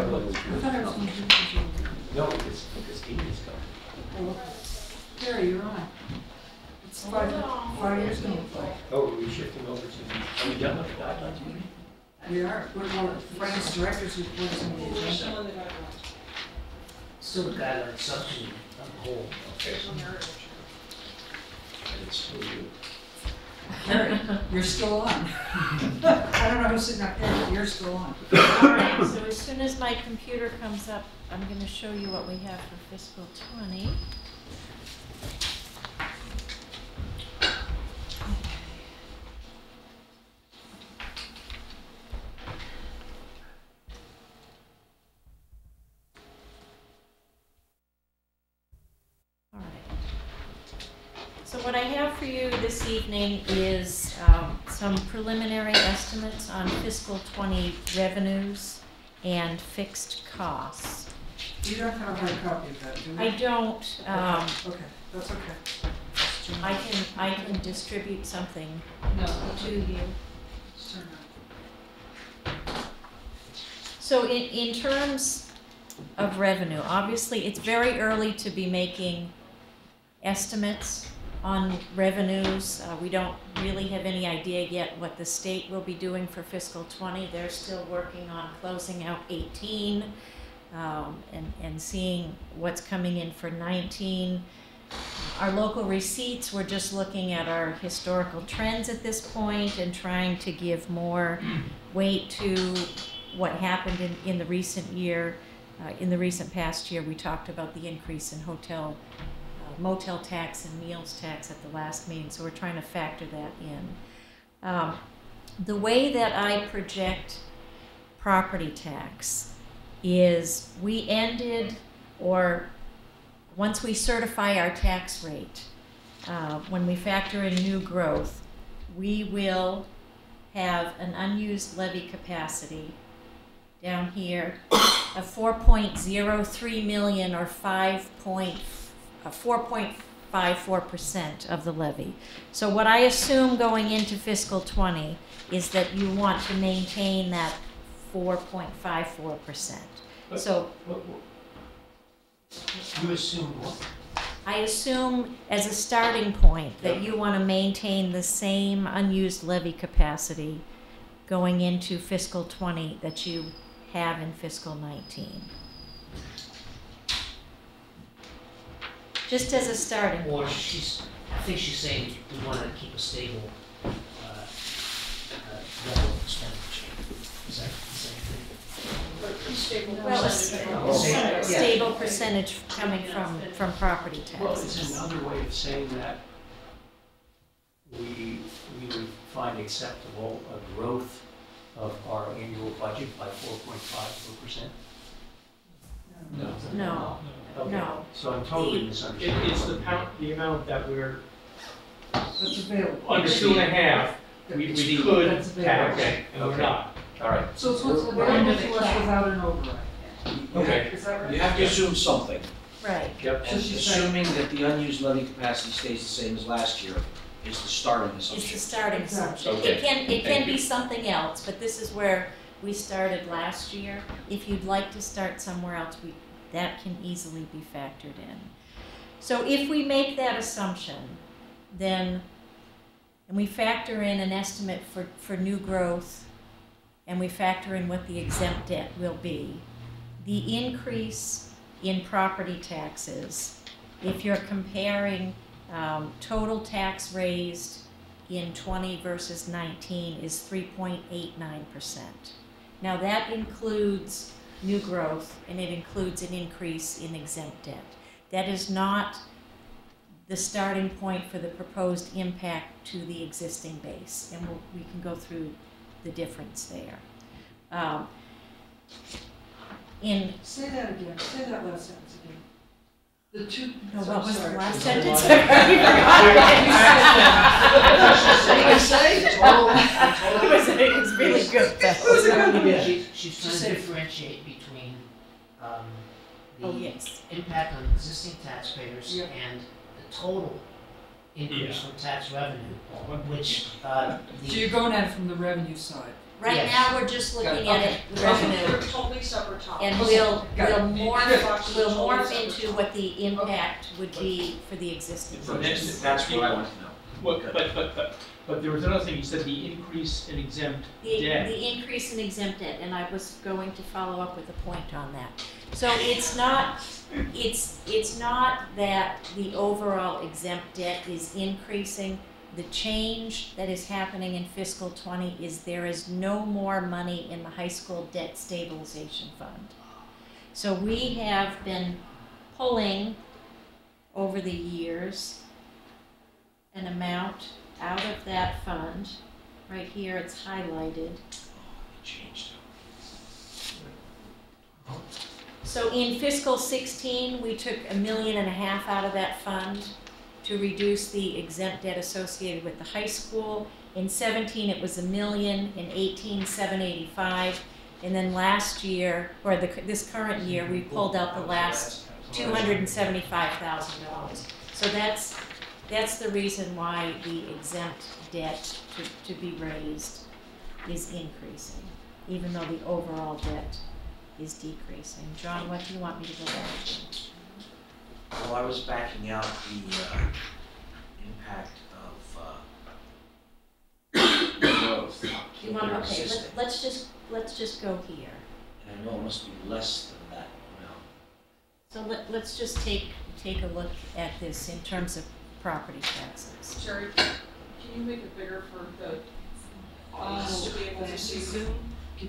thought I was gonna do this. No, it's, because Amy's coming. Gary, you're on. It's five, five years ago. Oh, are we shifting over to, are we done with the guidelines meeting? We are. We're one of Frank's directors reports on the agenda. Still the guy on substitute on the whole. Okay. And it's you. you're still on. I don't know who's sitting up there, but you're still on. All right, so as soon as my computer comes up, I'm going to show you what we have for fiscal 20. So what I have for you this evening is um, some preliminary estimates on fiscal twenty revenues and fixed costs. You don't have a hard copy of that, do you? I don't, um, Okay, that's okay. I can, I can distribute something No. to you. So in, in terms of revenue, obviously, it's very early to be making estimates on revenues. Uh, we don't really have any idea yet what the state will be doing for fiscal twenty. They're still working on closing out eighteen, um, and, and seeing what's coming in for nineteen. Our local receipts, we're just looking at our historical trends at this point and trying to give more weight to what happened in, in the recent year. Uh, in the recent past year, we talked about the increase in hotel, motel tax and meals tax at the last meeting, so we're trying to factor that in. Um, the way that I project property tax is we ended, or once we certify our tax rate, uh, when we factor in new growth, we will have an unused levy capacity down here of four point zero three million or five point, uh, four point five four percent of the levy. So what I assume going into fiscal twenty is that you want to maintain that four point five four percent. So What- what- You assume what? I assume as a starting point that you want to maintain the same unused levy capacity going into fiscal twenty that you have in fiscal nineteen. just as a starting Or she's, I think she's saying we want to keep a stable uh, uh, level of expenditure. Is that the same thing? Well, a stable, percentage coming from, from property Well, it's another way of saying that we, we would find acceptable a growth of our annual budget by four point five percent? No. No. Okay, no. So I'm totally It, misunderstanding. it's the pound, the amount that we're, That's available. under two and a half, we, we Steve, could that's tax, Okay, and we're okay. not. All right. So it's what's We're under available the to us cap. without an override. Okay. Is that right? You have to assume something, Right. Yep. and she's saying- assuming that the unused levy capacity stays the same as last year is the starting Is the assumption. starting Exactly. assumption. Okay, It can, it thank can be something else, but this is where we started last year. If you'd like to start somewhere else, we, that can easily be factored in. So if we make that assumption, then, and we factor in an estimate for, for new growth, and we factor in what the exempt debt will be, the increase in property taxes, if you're comparing um, total tax raised in twenty versus nineteen is three point eight nine percent. Now, that includes new growth, and it includes an increase in exempt debt. That is not the starting point for the proposed impact to the existing base, and we'll, we can go through the difference there. Um, In, Say that again, say that last sentence again. The two, no, so what I'm was the sorry. last sentence? I already forgot. say? Total, It was, it was really good, though. She's, she's trying to differentiate between, Oh, the yes. impact on existing taxpayers Yeah. and the total increase Yeah. from tax revenue, which, uh, So you're going at it from the revenue side. Right Yes. now, we're just looking at it, the They're revenue, totally separate topics. and we'll, Got we'll morph, we'll totally morph separate into what the impact would be for the existing So that's- That's what I want to know. Well, but, but, but, but there was another thing, you said the increase in exempt The, debt. the increase in exempt debt, and I was going to follow up with a point on that. So it's not, it's, it's not that the overall exempt debt is increasing. The change that is happening in fiscal twenty is there is no more money in the high school debt stabilization fund. So we have been pulling over the years an amount out of that fund. Right here, it's highlighted. So in fiscal sixteen, we took a million and a half out of that fund to reduce the exempt debt associated with the high school. In seventeen, it was a million, in eighteen, seven eighty-five. And then last year, or the, this current year, we pulled out the last two hundred and seventy-five thousand dollars. So that's, that's the reason why the exempt debt to, to be raised is increasing, even though the overall debt is decreasing. John, what do you want me to go back to? Well, I was backing out the, uh, impact of, uh, growth. You want, They're okay, let, let's just, let's just go here. And I know it must be less than that amount. So let, let's just take, take a look at this in terms of property taxes. Jerry, can you make it bigger for the audience to be able to see? Zoom,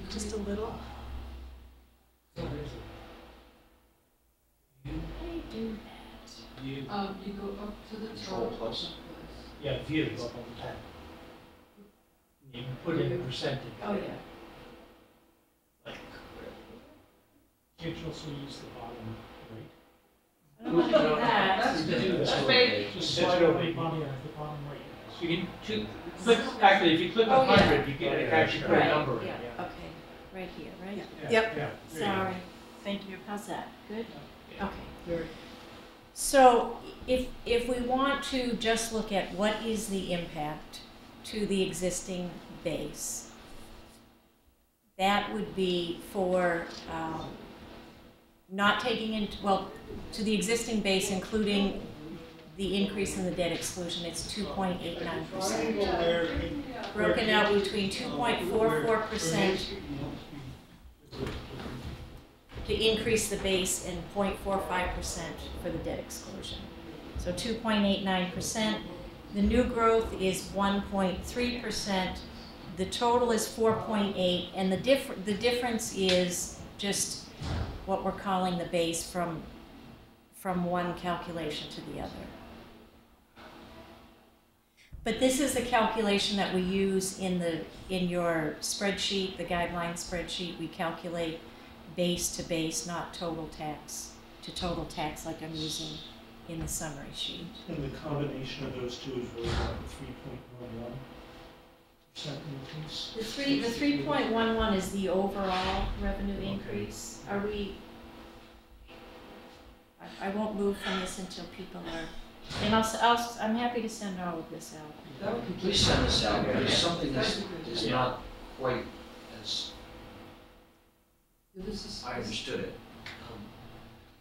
Just a little. How do you do that? You, um, you go up to the Control top. plus. yeah, view up on the top. You can put in a percentage. Oh, yeah. Like, you Can't also use the bottom rate? I don't wanna do that. That's You can do That's that. big. Just slide over we- the bottom, the bottom right. You can, two- click, actually, if you click Oh, a yeah. hundred, you get, actually put a Right, number in, yeah, yeah. okay, right here, right? Yeah, Yep. yeah, there you go. Sorry, thank you, how's that, good? Yeah. Okay. So if, if we want to just look at what is the impact to the existing base, that would be for, um, not taking into, well, to the existing base, including the increase in the debt exclusion, it's two point eight nine percent. Broken out between two point four four percent to increase the base and 0.45 percent for the debt exclusion. So two point eight nine percent. The new growth is one point three percent. The total is four point eight, and the diff- the difference is just what we're calling the base from, from one calculation to the other. But this is the calculation that we use in, the, in your spreadsheet, the guideline spreadsheet. We calculate base to base, not total tax to total tax like I'm using in the summary sheet. And the combination of those two is really about 3.11? The three, the three point one one is the overall revenue increase. Are we? I, I won't move from this until people are, and I'll, s- I'll, s- I'm happy to send all of this out. That would be. Please send this out, because something That'd is, is not quite as This is. I understood it. Um,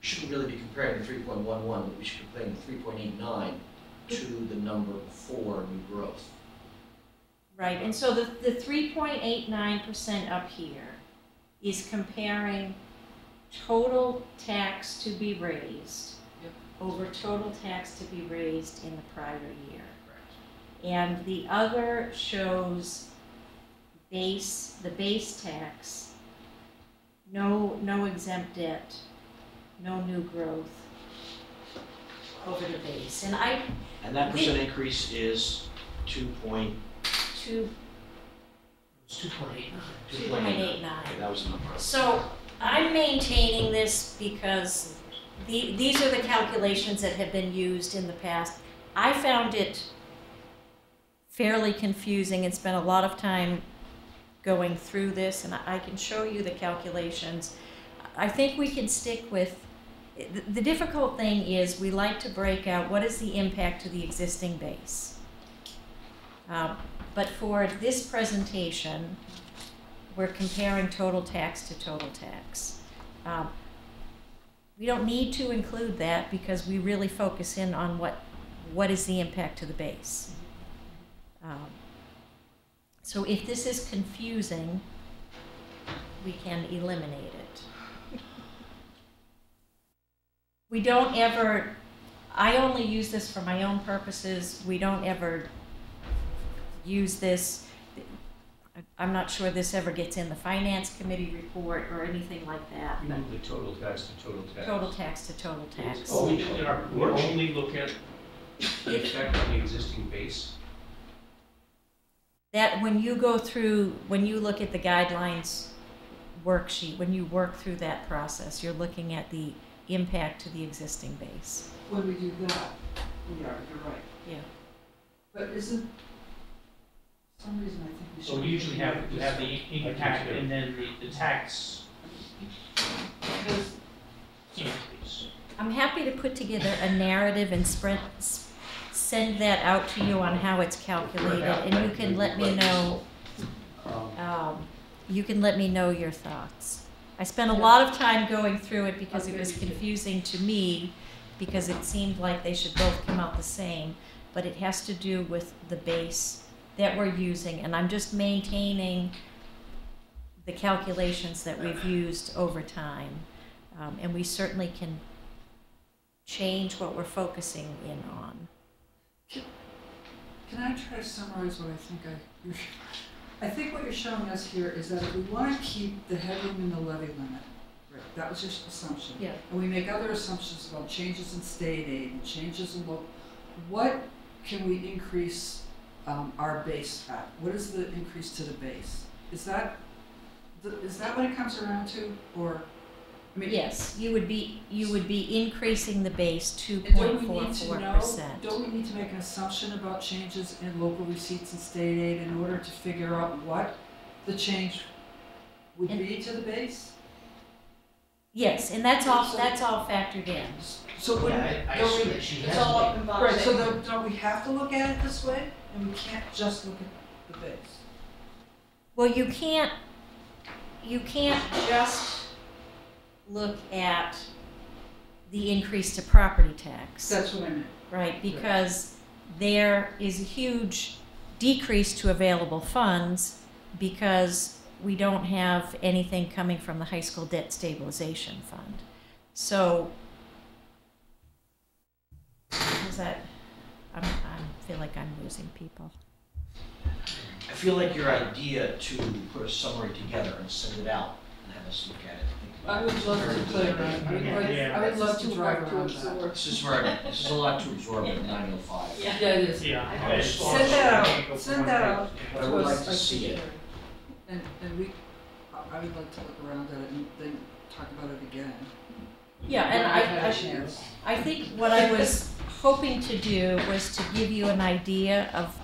We shouldn't really be comparing the three point one one, but we should be comparing the three point eight nine to the number before new growth. Right, and so the, the three point eight nine percent up here is comparing total tax to be raised Yep. over total tax to be raised in the prior year. And the other shows base, the base tax, no, no exempt debt, no new growth over the base. And I, And that percent increase is two point, two, It's two point eight nine. two point eight nine. okay, that was the number. So I'm maintaining this because the, these are the calculations that have been used in the past. I found it fairly confusing and spent a lot of time going through this, and I I can show you the calculations. I think we can stick with, the, the difficult thing is we like to break out what is the impact to the existing base. Um, But for this presentation, we're comparing total tax to total tax. Um, We don't need to include that because we really focus in on what, what is the impact to the base. Um, So if this is confusing, we can eliminate it. We don't ever, I only use this for my own purposes, we don't ever use this. I- I'm not sure this ever gets in the finance committee report or anything like that, You but move the total tax to total tax. total tax to total tax. Oh, we do in our We only look at the effect on the existing base. That, when you go through, when you look at the guidelines worksheet, when you work through that process, you're looking at the impact to the existing base. When we do that, we are, you're right. Yeah. But isn't, for some reason I think we should. So we usually have, we have the income tax and then the, the tax Because increase. I'm happy to put together a narrative and spread, s- send that out to you on how it's calculated, and you can let me know, Um, um, you can let me know your thoughts. I spent a lot of time going through it because it was confusing to me, because it seemed like they should both come out the same, but it has to do with the base that we're using, and I'm just maintaining the calculations that we've used over time. Um, and we certainly can change what we're focusing in on. Can I try to summarize what I think I, I think what you're showing us here is that if we want to keep the headroom in the levy limit, right, that was just assumption. Yeah. And we make other assumptions about changes in state aid and changes in local, what can we increase, um, our base at? What is the increase to the base? Is that, the- is that what it comes around to, or, I mean? Yes, you would be, you would be increasing the base two And point don't we four need to four know, percent. don't we need to make an assumption about changes in local receipts and state aid in order to figure out what the change would And- be to the base? Yes, and that's all, that's all factored in. So would, Yeah, I, I don't assume we, that she It's all up in right, Boston. so don't, don't we have to look at it this way? And we can't just look at the base? Well, you can't, you can't just look at the increase to property tax. That's what I meant. Right, because there is a huge decrease to available funds because we don't have anything coming from the high school debt stabilization fund. So, is that, I'm, feel like I'm losing people. I feel like your idea to put a summary together and send it out and have us look at it. I would love to play around, I would like, I would love to drive around that. This is where, this is a lot to absorb at nine oh five. Yeah, it is. Yeah. Send that out, send that out But I would like to see it. and, and we, I- I would like to look around at it and then talk about it again. Yeah, and I, I've had a I, chance. I think what I was hoping to do was to give you an idea of,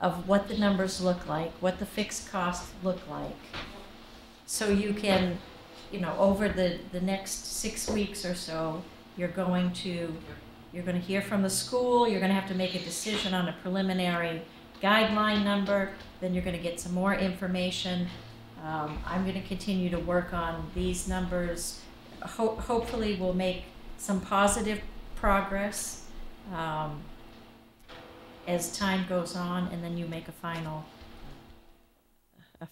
of what the numbers look like, what the fixed costs look like. So you can, you know, over the, the next six weeks or so, you're going to, you're gonna hear from the school, you're gonna have to make a decision on a preliminary guideline number, then you're gonna get some more information. Um, I'm gonna continue to work on these numbers. Ho- hopefully we'll make some positive progress, um, as time goes on, and then you make a final, a,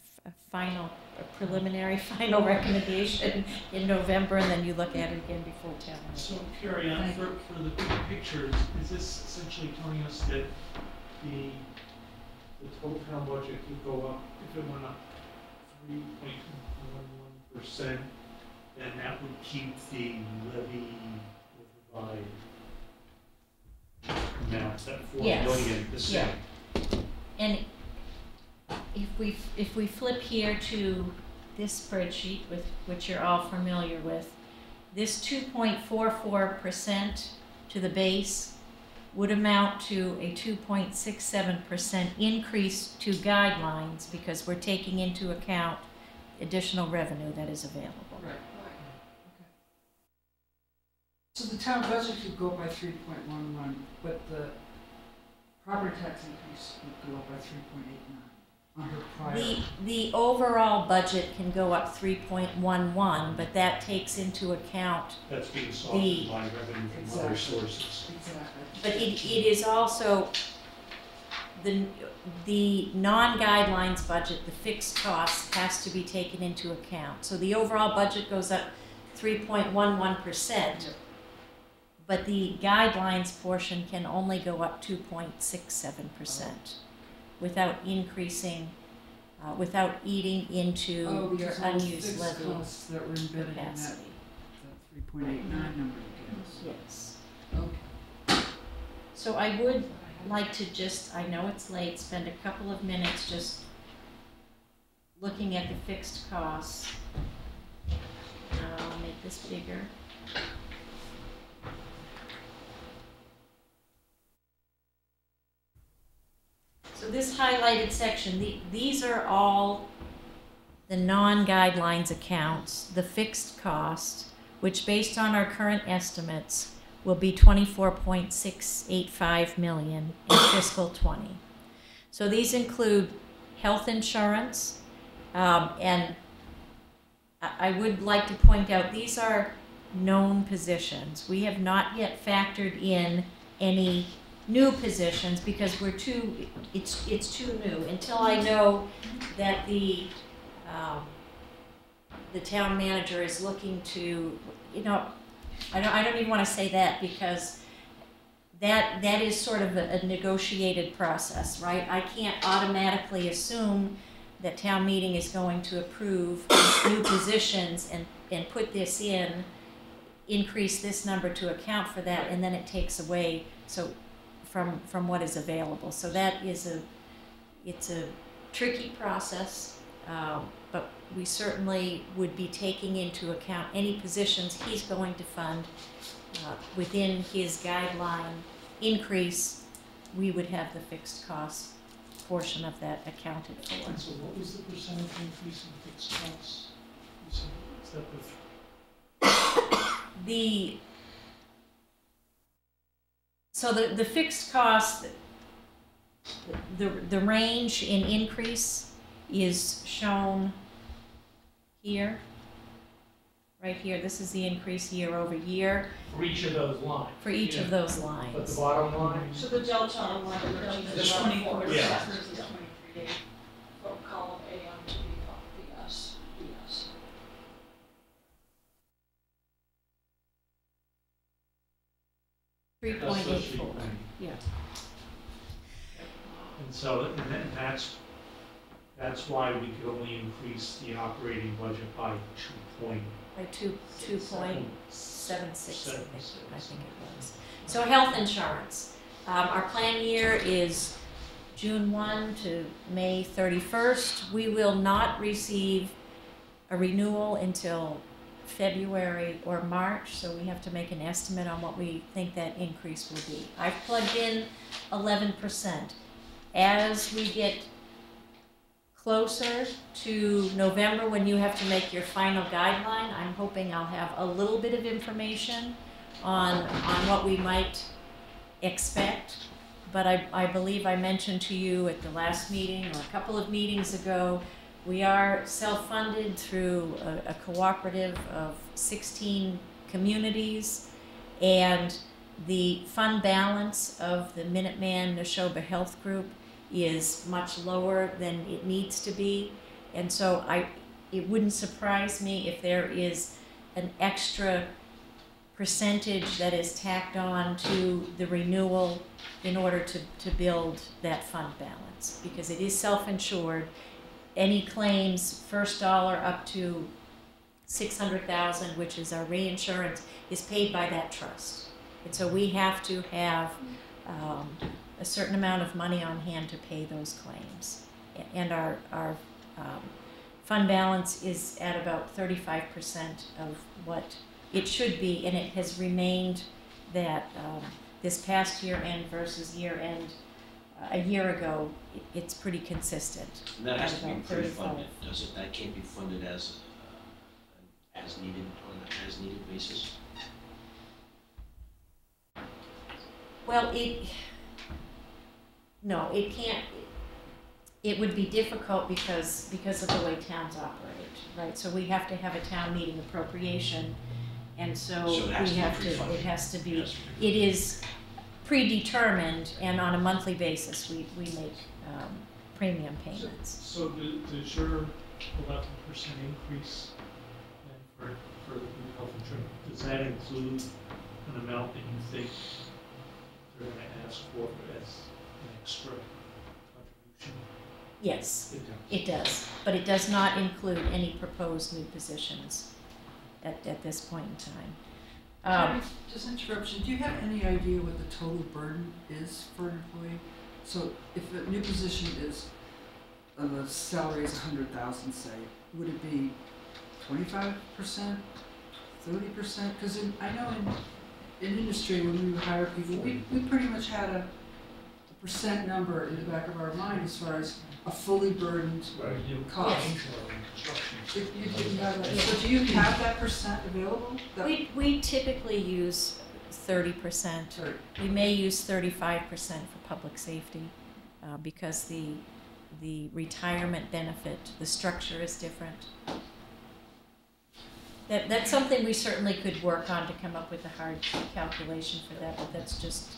final, a preliminary final recommendation in November, and then you look at it again before town So. Kerry, on for, for the big picture, is- is this essentially telling us that the, the total town budget could go up, if it went up three point one one percent, then that would keep the levy amount, that four Yes. million the same. And if we, if we flip here to this spreadsheet with, which you're all familiar with, this two point four four percent to the base would amount to a two point six seven percent increase to guidelines because we're taking into account additional revenue that is available. So the town budget could go up by 3.11, but the property tax increase would go up by 3.89. The, the overall budget can go up 3.11, but that takes into account, That's being The- by revenue from other sources. Exactly. but it, it is also the, the non-guidelines budget, the fixed costs has to be taken into account. So the overall budget goes up 3.11%, but the guidelines portion can only go up two point six seven percent without increasing, uh, without eating Oh, into your because all the unused fixed levy costs that were embedded in that, capacity. that three point eight nine number you gave us. Yes. Okay. So I would like to just, I know it's late, spend a couple of minutes just looking at the fixed costs. I'll make this bigger. So this highlighted section, the, these are all the non-guidelines accounts, the fixed cost, which based on our current estimates will be twenty-four point six eight five million in fiscal twenty. So these include health insurance, um, and I would like to point out, these are known positions. We have not yet factored in any new positions because we're too, it's, it's too new. Until I know that the, um, the town manager is looking to, you know, I don't, I don't even wanna say that because that, that is sort of a, a negotiated process, right? I can't automatically assume that town meeting is going to approve new positions and, and put this in, increase this number to account for that, and then it takes away, so, from, from what is available. So that is a, it's a tricky process, um, but we certainly would be taking into account any positions he's going to fund uh, within his guideline increase, we would have the fixed cost portion of that accounted for. And so what was the percentage increase in fixed costs? Is that the The, so the, the fixed cost, the, the range in increase is shown here. Right here, this is the increase year over year For each of those lines. for each of those lines. But the bottom line, So the delta on line thirteen This is one? around four Yeah. percent versus twenty-three 3.84, yeah. And so, and then that's, that's why we could only increase the operating budget by two point. By two, two point seven six, I think, it was. So health insurance, um, our plan year is June one to May thirty-first. We will not receive a renewal until February or March, so we have to make an estimate on what we think that increase will be. I've plugged in eleven percent. As we get closer to November, when you have to make your final guideline, I'm hoping I'll have a little bit of information on, on what we might expect. But I, I believe I mentioned to you at the last meeting or a couple of meetings ago, we are self-funded through a, a cooperative of sixteen communities. And the fund balance of the Minuteman Nashoba Health Group is much lower than it needs to be. And so I, it wouldn't surprise me if there is an extra percentage that is tacked on to the renewal in order to, to build that fund balance, because it is self-insured. Any claims, first dollar up to six hundred thousand, which is our reinsurance, is paid by that trust. And so we have to have, um, a certain amount of money on hand to pay those claims. And our, our, um, fund balance is at about thirty-five percent of what it should be, and it has remained that, um, this past year end versus year end, a year ago, it's pretty consistent. And that has to be about 35. pre-funded, does it? That can't be funded as, uh, as needed, on an as-needed basis? Well, it, no, it can't, it would be difficult because, because of the way towns operate, right? So we have to have a town meeting appropriation, and so So it has we to be have to, pre-funded. it has to be, Yes, it is predetermined, and on a monthly basis, we, we make, um, premium payments. So do- does your eleven percent increase then for, for the health insurance, does that include an amount that you think they're gonna ask for as an extra contribution? Yes, It does. it does, but it does not include any proposed new positions at, at this point in time. Um, Just interruption, do you have any idea what the total burden is for an employee? So if a new position is, uh, the salary is a hundred thousand, say, would it be twenty-five percent, thirty percent? Cause I know in, in industry, when we hire people, we, we pretty much had a, a percent number in the back of our mind as far as a fully burdened cost. You, you didn't have that, so do you have that percent available? That- We, we typically use thirty percent. Or- We may use thirty-five percent for public safety, uh, because the, the retirement benefit, the structure is different. That, that's something we certainly could work on to come up with a hard calculation for that, but that's just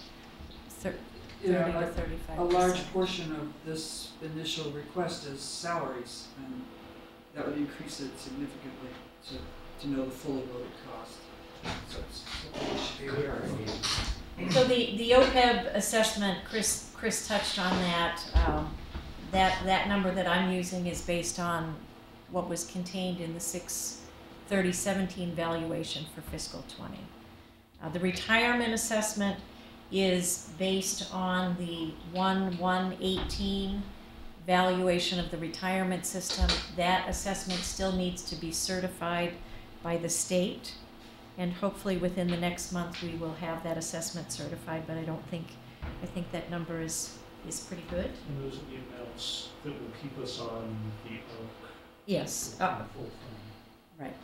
thir- you know, thirty to like, thirty-five A large portion of this initial request is salaries, and that would increase it significantly to, to know the fully loaded cost. So it's something we should be aware of. So the, the OPEB assessment, Chris, Chris touched on that. Um, that, that number that I'm using is based on what was contained in the six thirty seventeen valuation for fiscal twenty. Uh, the retirement assessment is based on the one one eighteen valuation of the retirement system. That assessment still needs to be certified by the state. And hopefully within the next month, we will have that assessment certified, but I don't think, I think that number is, is pretty good. And those are the amounts that will keep us on the oak. Yes, uh, right.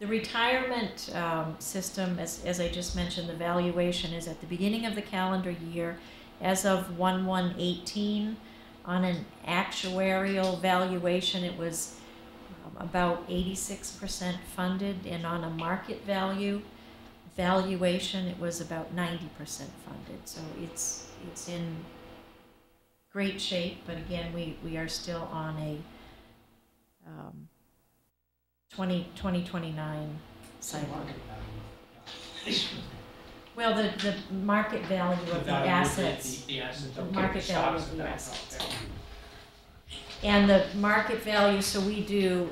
The retirement, um, system, as, as I just mentioned, the valuation is at the beginning of the calendar year. As of one one eighteen, on an actuarial valuation, it was um, about eighty-six percent funded, and on a market value valuation, it was about ninety percent funded. So it's, it's in great shape, but again, we, we are still on a, um, twenty, twenty twenty-nine cycle. Well, the, the market value of the value of the- assets, The the assets, okay, market value of the that- assets. okay. And the market value, so we do,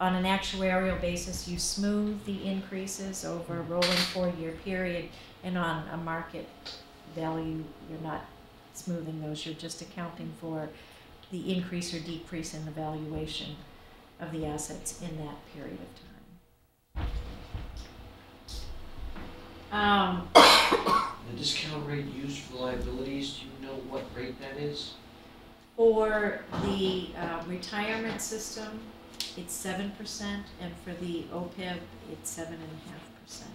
on an actuarial basis, you smooth the increases over a rolling four-year period. And on a market value, you're not smoothing those, you're just accounting for the increase or decrease in the valuation of the assets in that period of time. Um, The discount rate used for liabilities, do you know what rate that is? For the uh, retirement system, it's seven percent, and for the OPEB, it's seven and a half percent.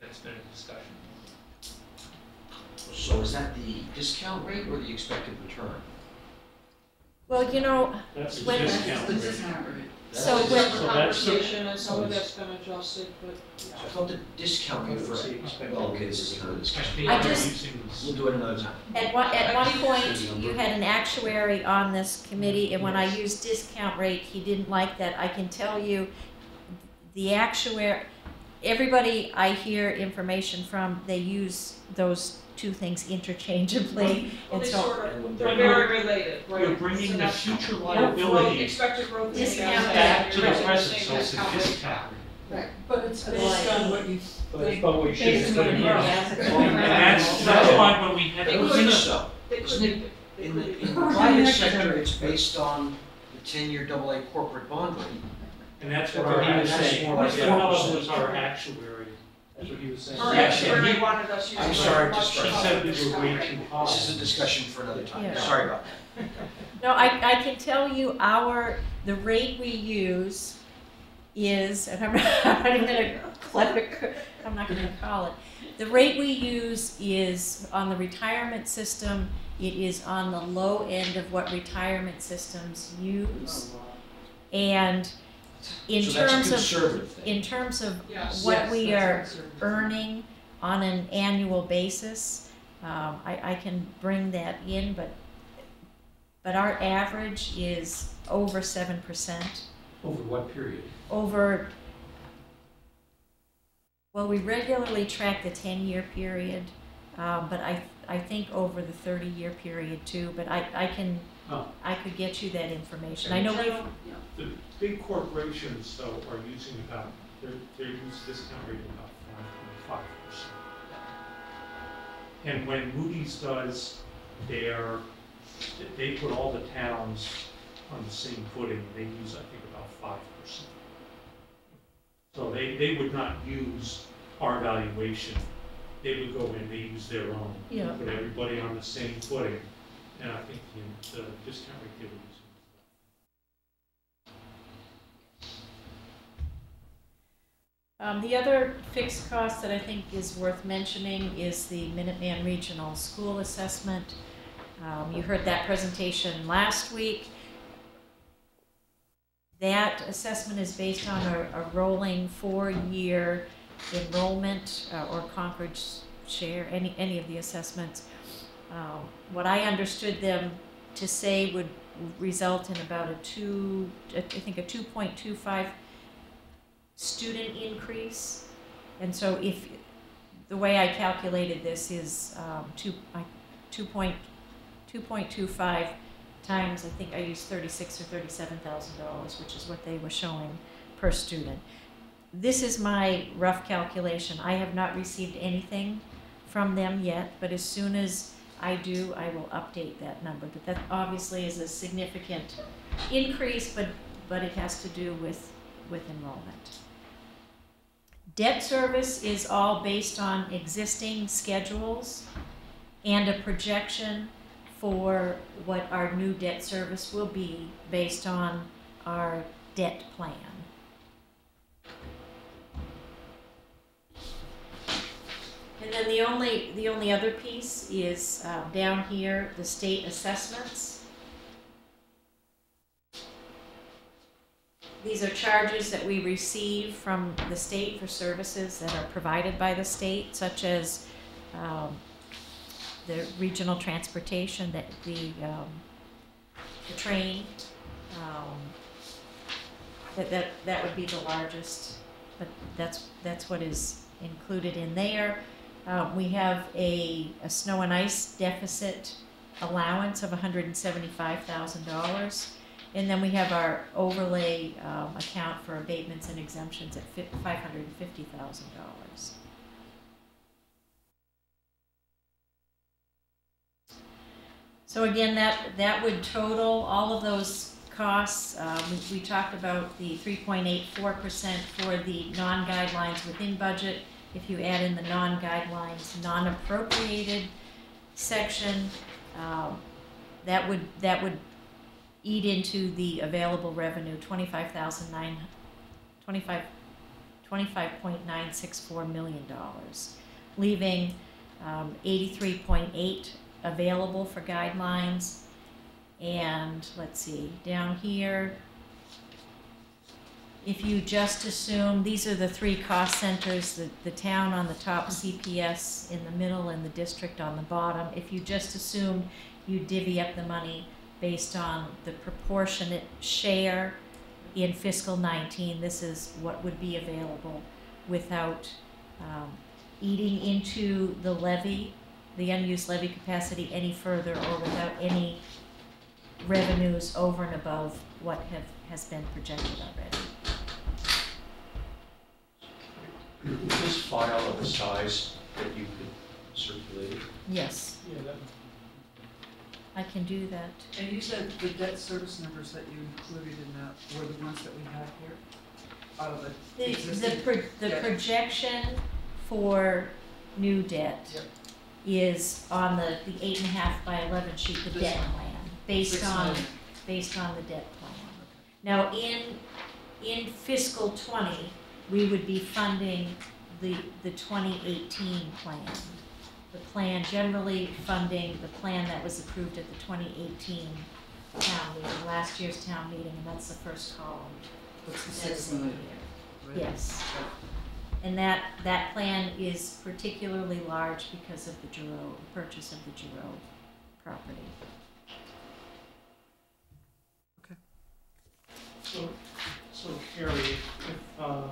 That's been a discussion. So is that the discount rate or the expected return? Well, you know, That's a When- discount The discount rate. So It's when- just So that's the- conversation, and some of that's been adjusted, but. I thought the discount rate for, well, okay, this is another discussion. I just- We'll do it another time. at one, at one point, you had an actuary on this committee, and when I used discount rate, he didn't like that. I can tell you, the actuary, everybody I hear information from, they use those two things interchangeably, Well, and they so. sort of, they're very related, right? You're bringing So the that's- future Growth- liability Expected growth Discount asset, back to the present, so it's a discount rate. discount rate. Right, but it's based on what you, But, but we should Based put on in the here. And that's, that's why when we had. They I don't so. They could Isn't it, in the, in the private sector, it's based on the ten-year double A corporate bond rate. And that's That's what what he our, was that's saying. what Yeah. was our actuary, that's what he was saying. Our Yeah, actuary and wanted us using. I'm sorry, much just She said we discount were way too high. This is a discussion for another time. Yeah. Sorry about that. No, I, I can tell you our, the rate we use is, and I'm not, I'm not even gonna clever, I'm not gonna call it. The rate we use is on the retirement system, it is on the low end of what retirement systems use. Oh, and in So that's a terms of, conservative thing. in terms of Yes. what yes, we that's are conservative. earning on an annual basis, um, I, I can bring that in, but, but our average is over seven percent, Over what period? over, well, we regularly track the ten-year period, um, but I, I think over the thirty-year period too, but I, I can, Oh. I could get you that information. I know we've, The big corporations though are using about, their, their use discount rate about five point five percent. And when Moody's does their, they put all the towns on the same footing, they use, I think, about five percent. So they, they would not use our valuation, they would go in, they use their own. Yeah. Put everybody on the same footing, and I think the, discount rate were using Um, the other fixed cost that I think is worth mentioning is the Minuteman Regional School Assessment. Um, you heard that presentation last week. That assessment is based on a, a rolling four-year enrollment uh, or Concord's share, any, any of the assessments. Um, what I understood them to say would result in about a two, I think a two point two five student increase. And so if, the way I calculated this is um, two, I, two point, two point two five times, I think I used thirty-six or thirty-seven thousand dollars, which is what they were showing per student. This is my rough calculation. I have not received anything from them yet, but as soon as I do, I will update that number. But that obviously is a significant increase, but, but it has to do with, with enrollment. Debt service is all based on existing schedules and a projection for what our new debt service will be based on our debt plan. And then the only, the only other piece is uh, down here, the state assessments. These are charges that we receive from the state for services that are provided by the state, such as um, the regional transportation, that the, um, the train. um, That, that, that would be the largest, but that's, that's what is included in there. Uh, we have a, a snow and ice deficit allowance of hundred and then we have our overlay, um, account for abatements and exemptions at five hundred and fifty thousand dollars. So again, that, that would total all of those costs. Uh, we, we talked about the three point eight four percent for the non-guidelines within budget. If you add in the non-guidelines, non-appropriated section, um, that would, that would eat into the available revenue, twenty-five thousand nine, twenty-five, twenty-five point nine six four million dollars, leaving, um, eighty-three point eight available for guidelines. And let's see, down here, if you just assume, these are the three cost centers, the, the town on the top, CPS in the middle, and the district on the bottom. If you just assume you divvy up the money based on the proportionate share in fiscal nineteen, this is what would be available without, um, eating into the levy, the unused levy capacity any further, or without any revenues over and above what have, has been projected already. Is this file of the size that you could circulate it? Yes, Yeah, that, I can do that. And you said the debt service numbers that you included in that were the ones that we have here? Out of the The, the, existing? pro- the Yeah. projection for new debt Yep. is on the, the eight and a half by eleven sheet, the This debt one. plan, based Six on, million. based on the debt plan. Now, in, in fiscal twenty, we would be funding the, the twenty eighteen plan. The plan, generally funding the plan that was approved at the twenty eighteen town meeting, last year's town meeting, and that's the first column. What's the That's six in million? here. right? Yes. And that, that plan is particularly large because of the Gerow, purchase of the Gerow property. Okay. So, so Kerry, if, uh,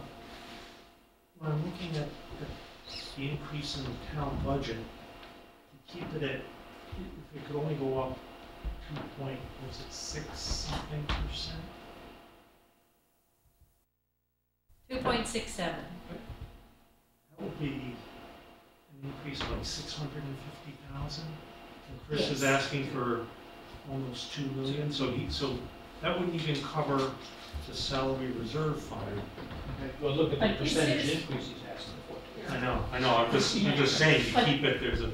when I'm looking at the, increase in the town budget, to keep it at, if it could only go up two point, was it six something percent? Two point six seven. That would be an increase of like six hundred and fifty thousand. And Chris is asking for almost two million, so he, so that wouldn't even cover the salary reserve fund. Well, look at the But is percentage this- increase he's asking for. I know, I know, I'm just, I'm just saying, to But- keep it, there's a,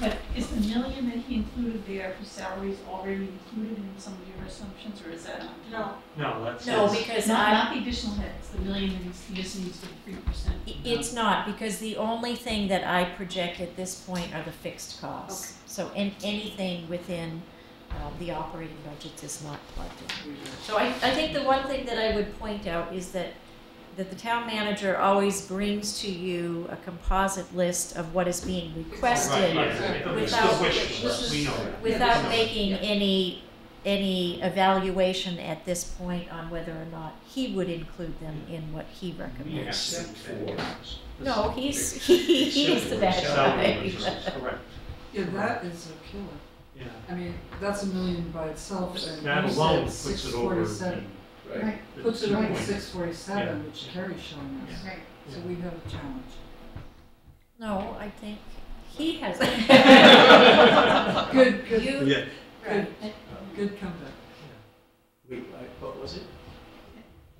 But is the million that he included there for salaries already included in some of your assumptions, or is that on top? No, no, that's. No, because Not, I, not the additional heads, the million that he's, he just needs the three percent. it's not, because the only thing that I project at this point are the fixed costs. So an, anything within, uh, the operating budgets is not plugged in. So I, I think the one thing that I would point out is that, that the town manager always brings to you a composite list of what is being requested Right, right, right. It's without- wish list, we know that. without Yeah. making any, any evaluation at this point on whether or not he would include them in what he recommends. Yes, four. No, he's, he, he's the bad guy. correct, Yeah, that is a killer. yeah. I mean, that's a million by itself, and That you alone said puts six it over forty-seven. Right, the Puts it over 2.8. six forty-seven, which Kerry's showing us. right. So we have a challenge. No, I think he has. Good, good, You, Yeah. right. good comeback. Wait, I- what was it?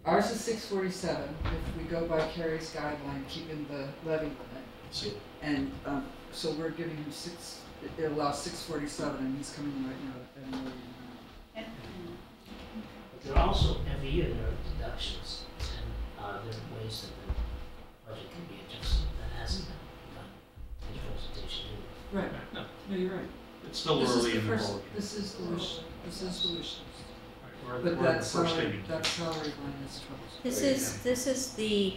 Ours is six forty-seven, if we go by Kerry's guideline, keeping the levy limit. So, And, um, so we're giving him six, it allows six forty-seven, and he's coming right now at a million. And- But there are also, every year there are deductions, and, uh, there are ways that the budget can be adjusted, that hasn't been done in this presentation either. Right, No, no, you're right. it's still This is early the in the first- road. This is the wish, this is the wish list. We're, we're But in the that first salary, inning. that salary line is troublesome. This is, this is the,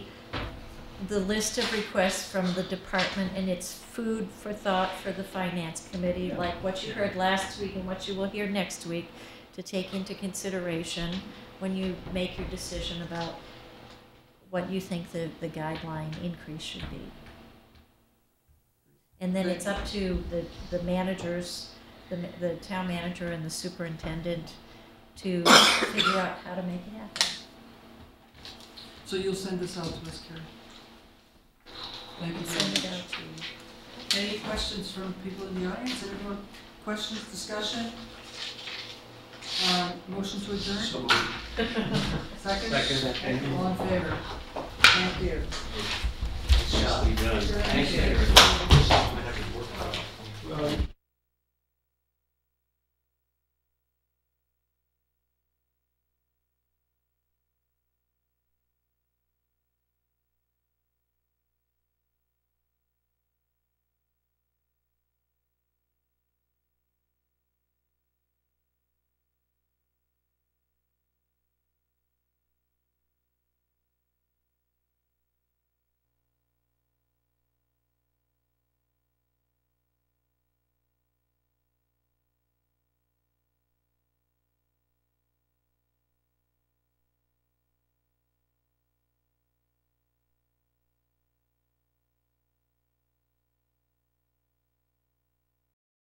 the list of requests from the department, and it's food for thought for the finance committee, like what you heard last week and what you will hear next week, to take into consideration when you make your decision about what you think the, the guideline increase should be. And then it's up to the, the managers the, the town manager and the superintendent to figure out how to make it happen. So you'll send this out to us, Kerry? Thank you Send it out to you. Any questions from people in the audience? Anyone, questions, discussion? Uh, motion to adjourn? So moved. Second? Second. All in favor? Thank you. Nicely done. Thank Thank you, you. everyone. I'm gonna have to work on it. Well,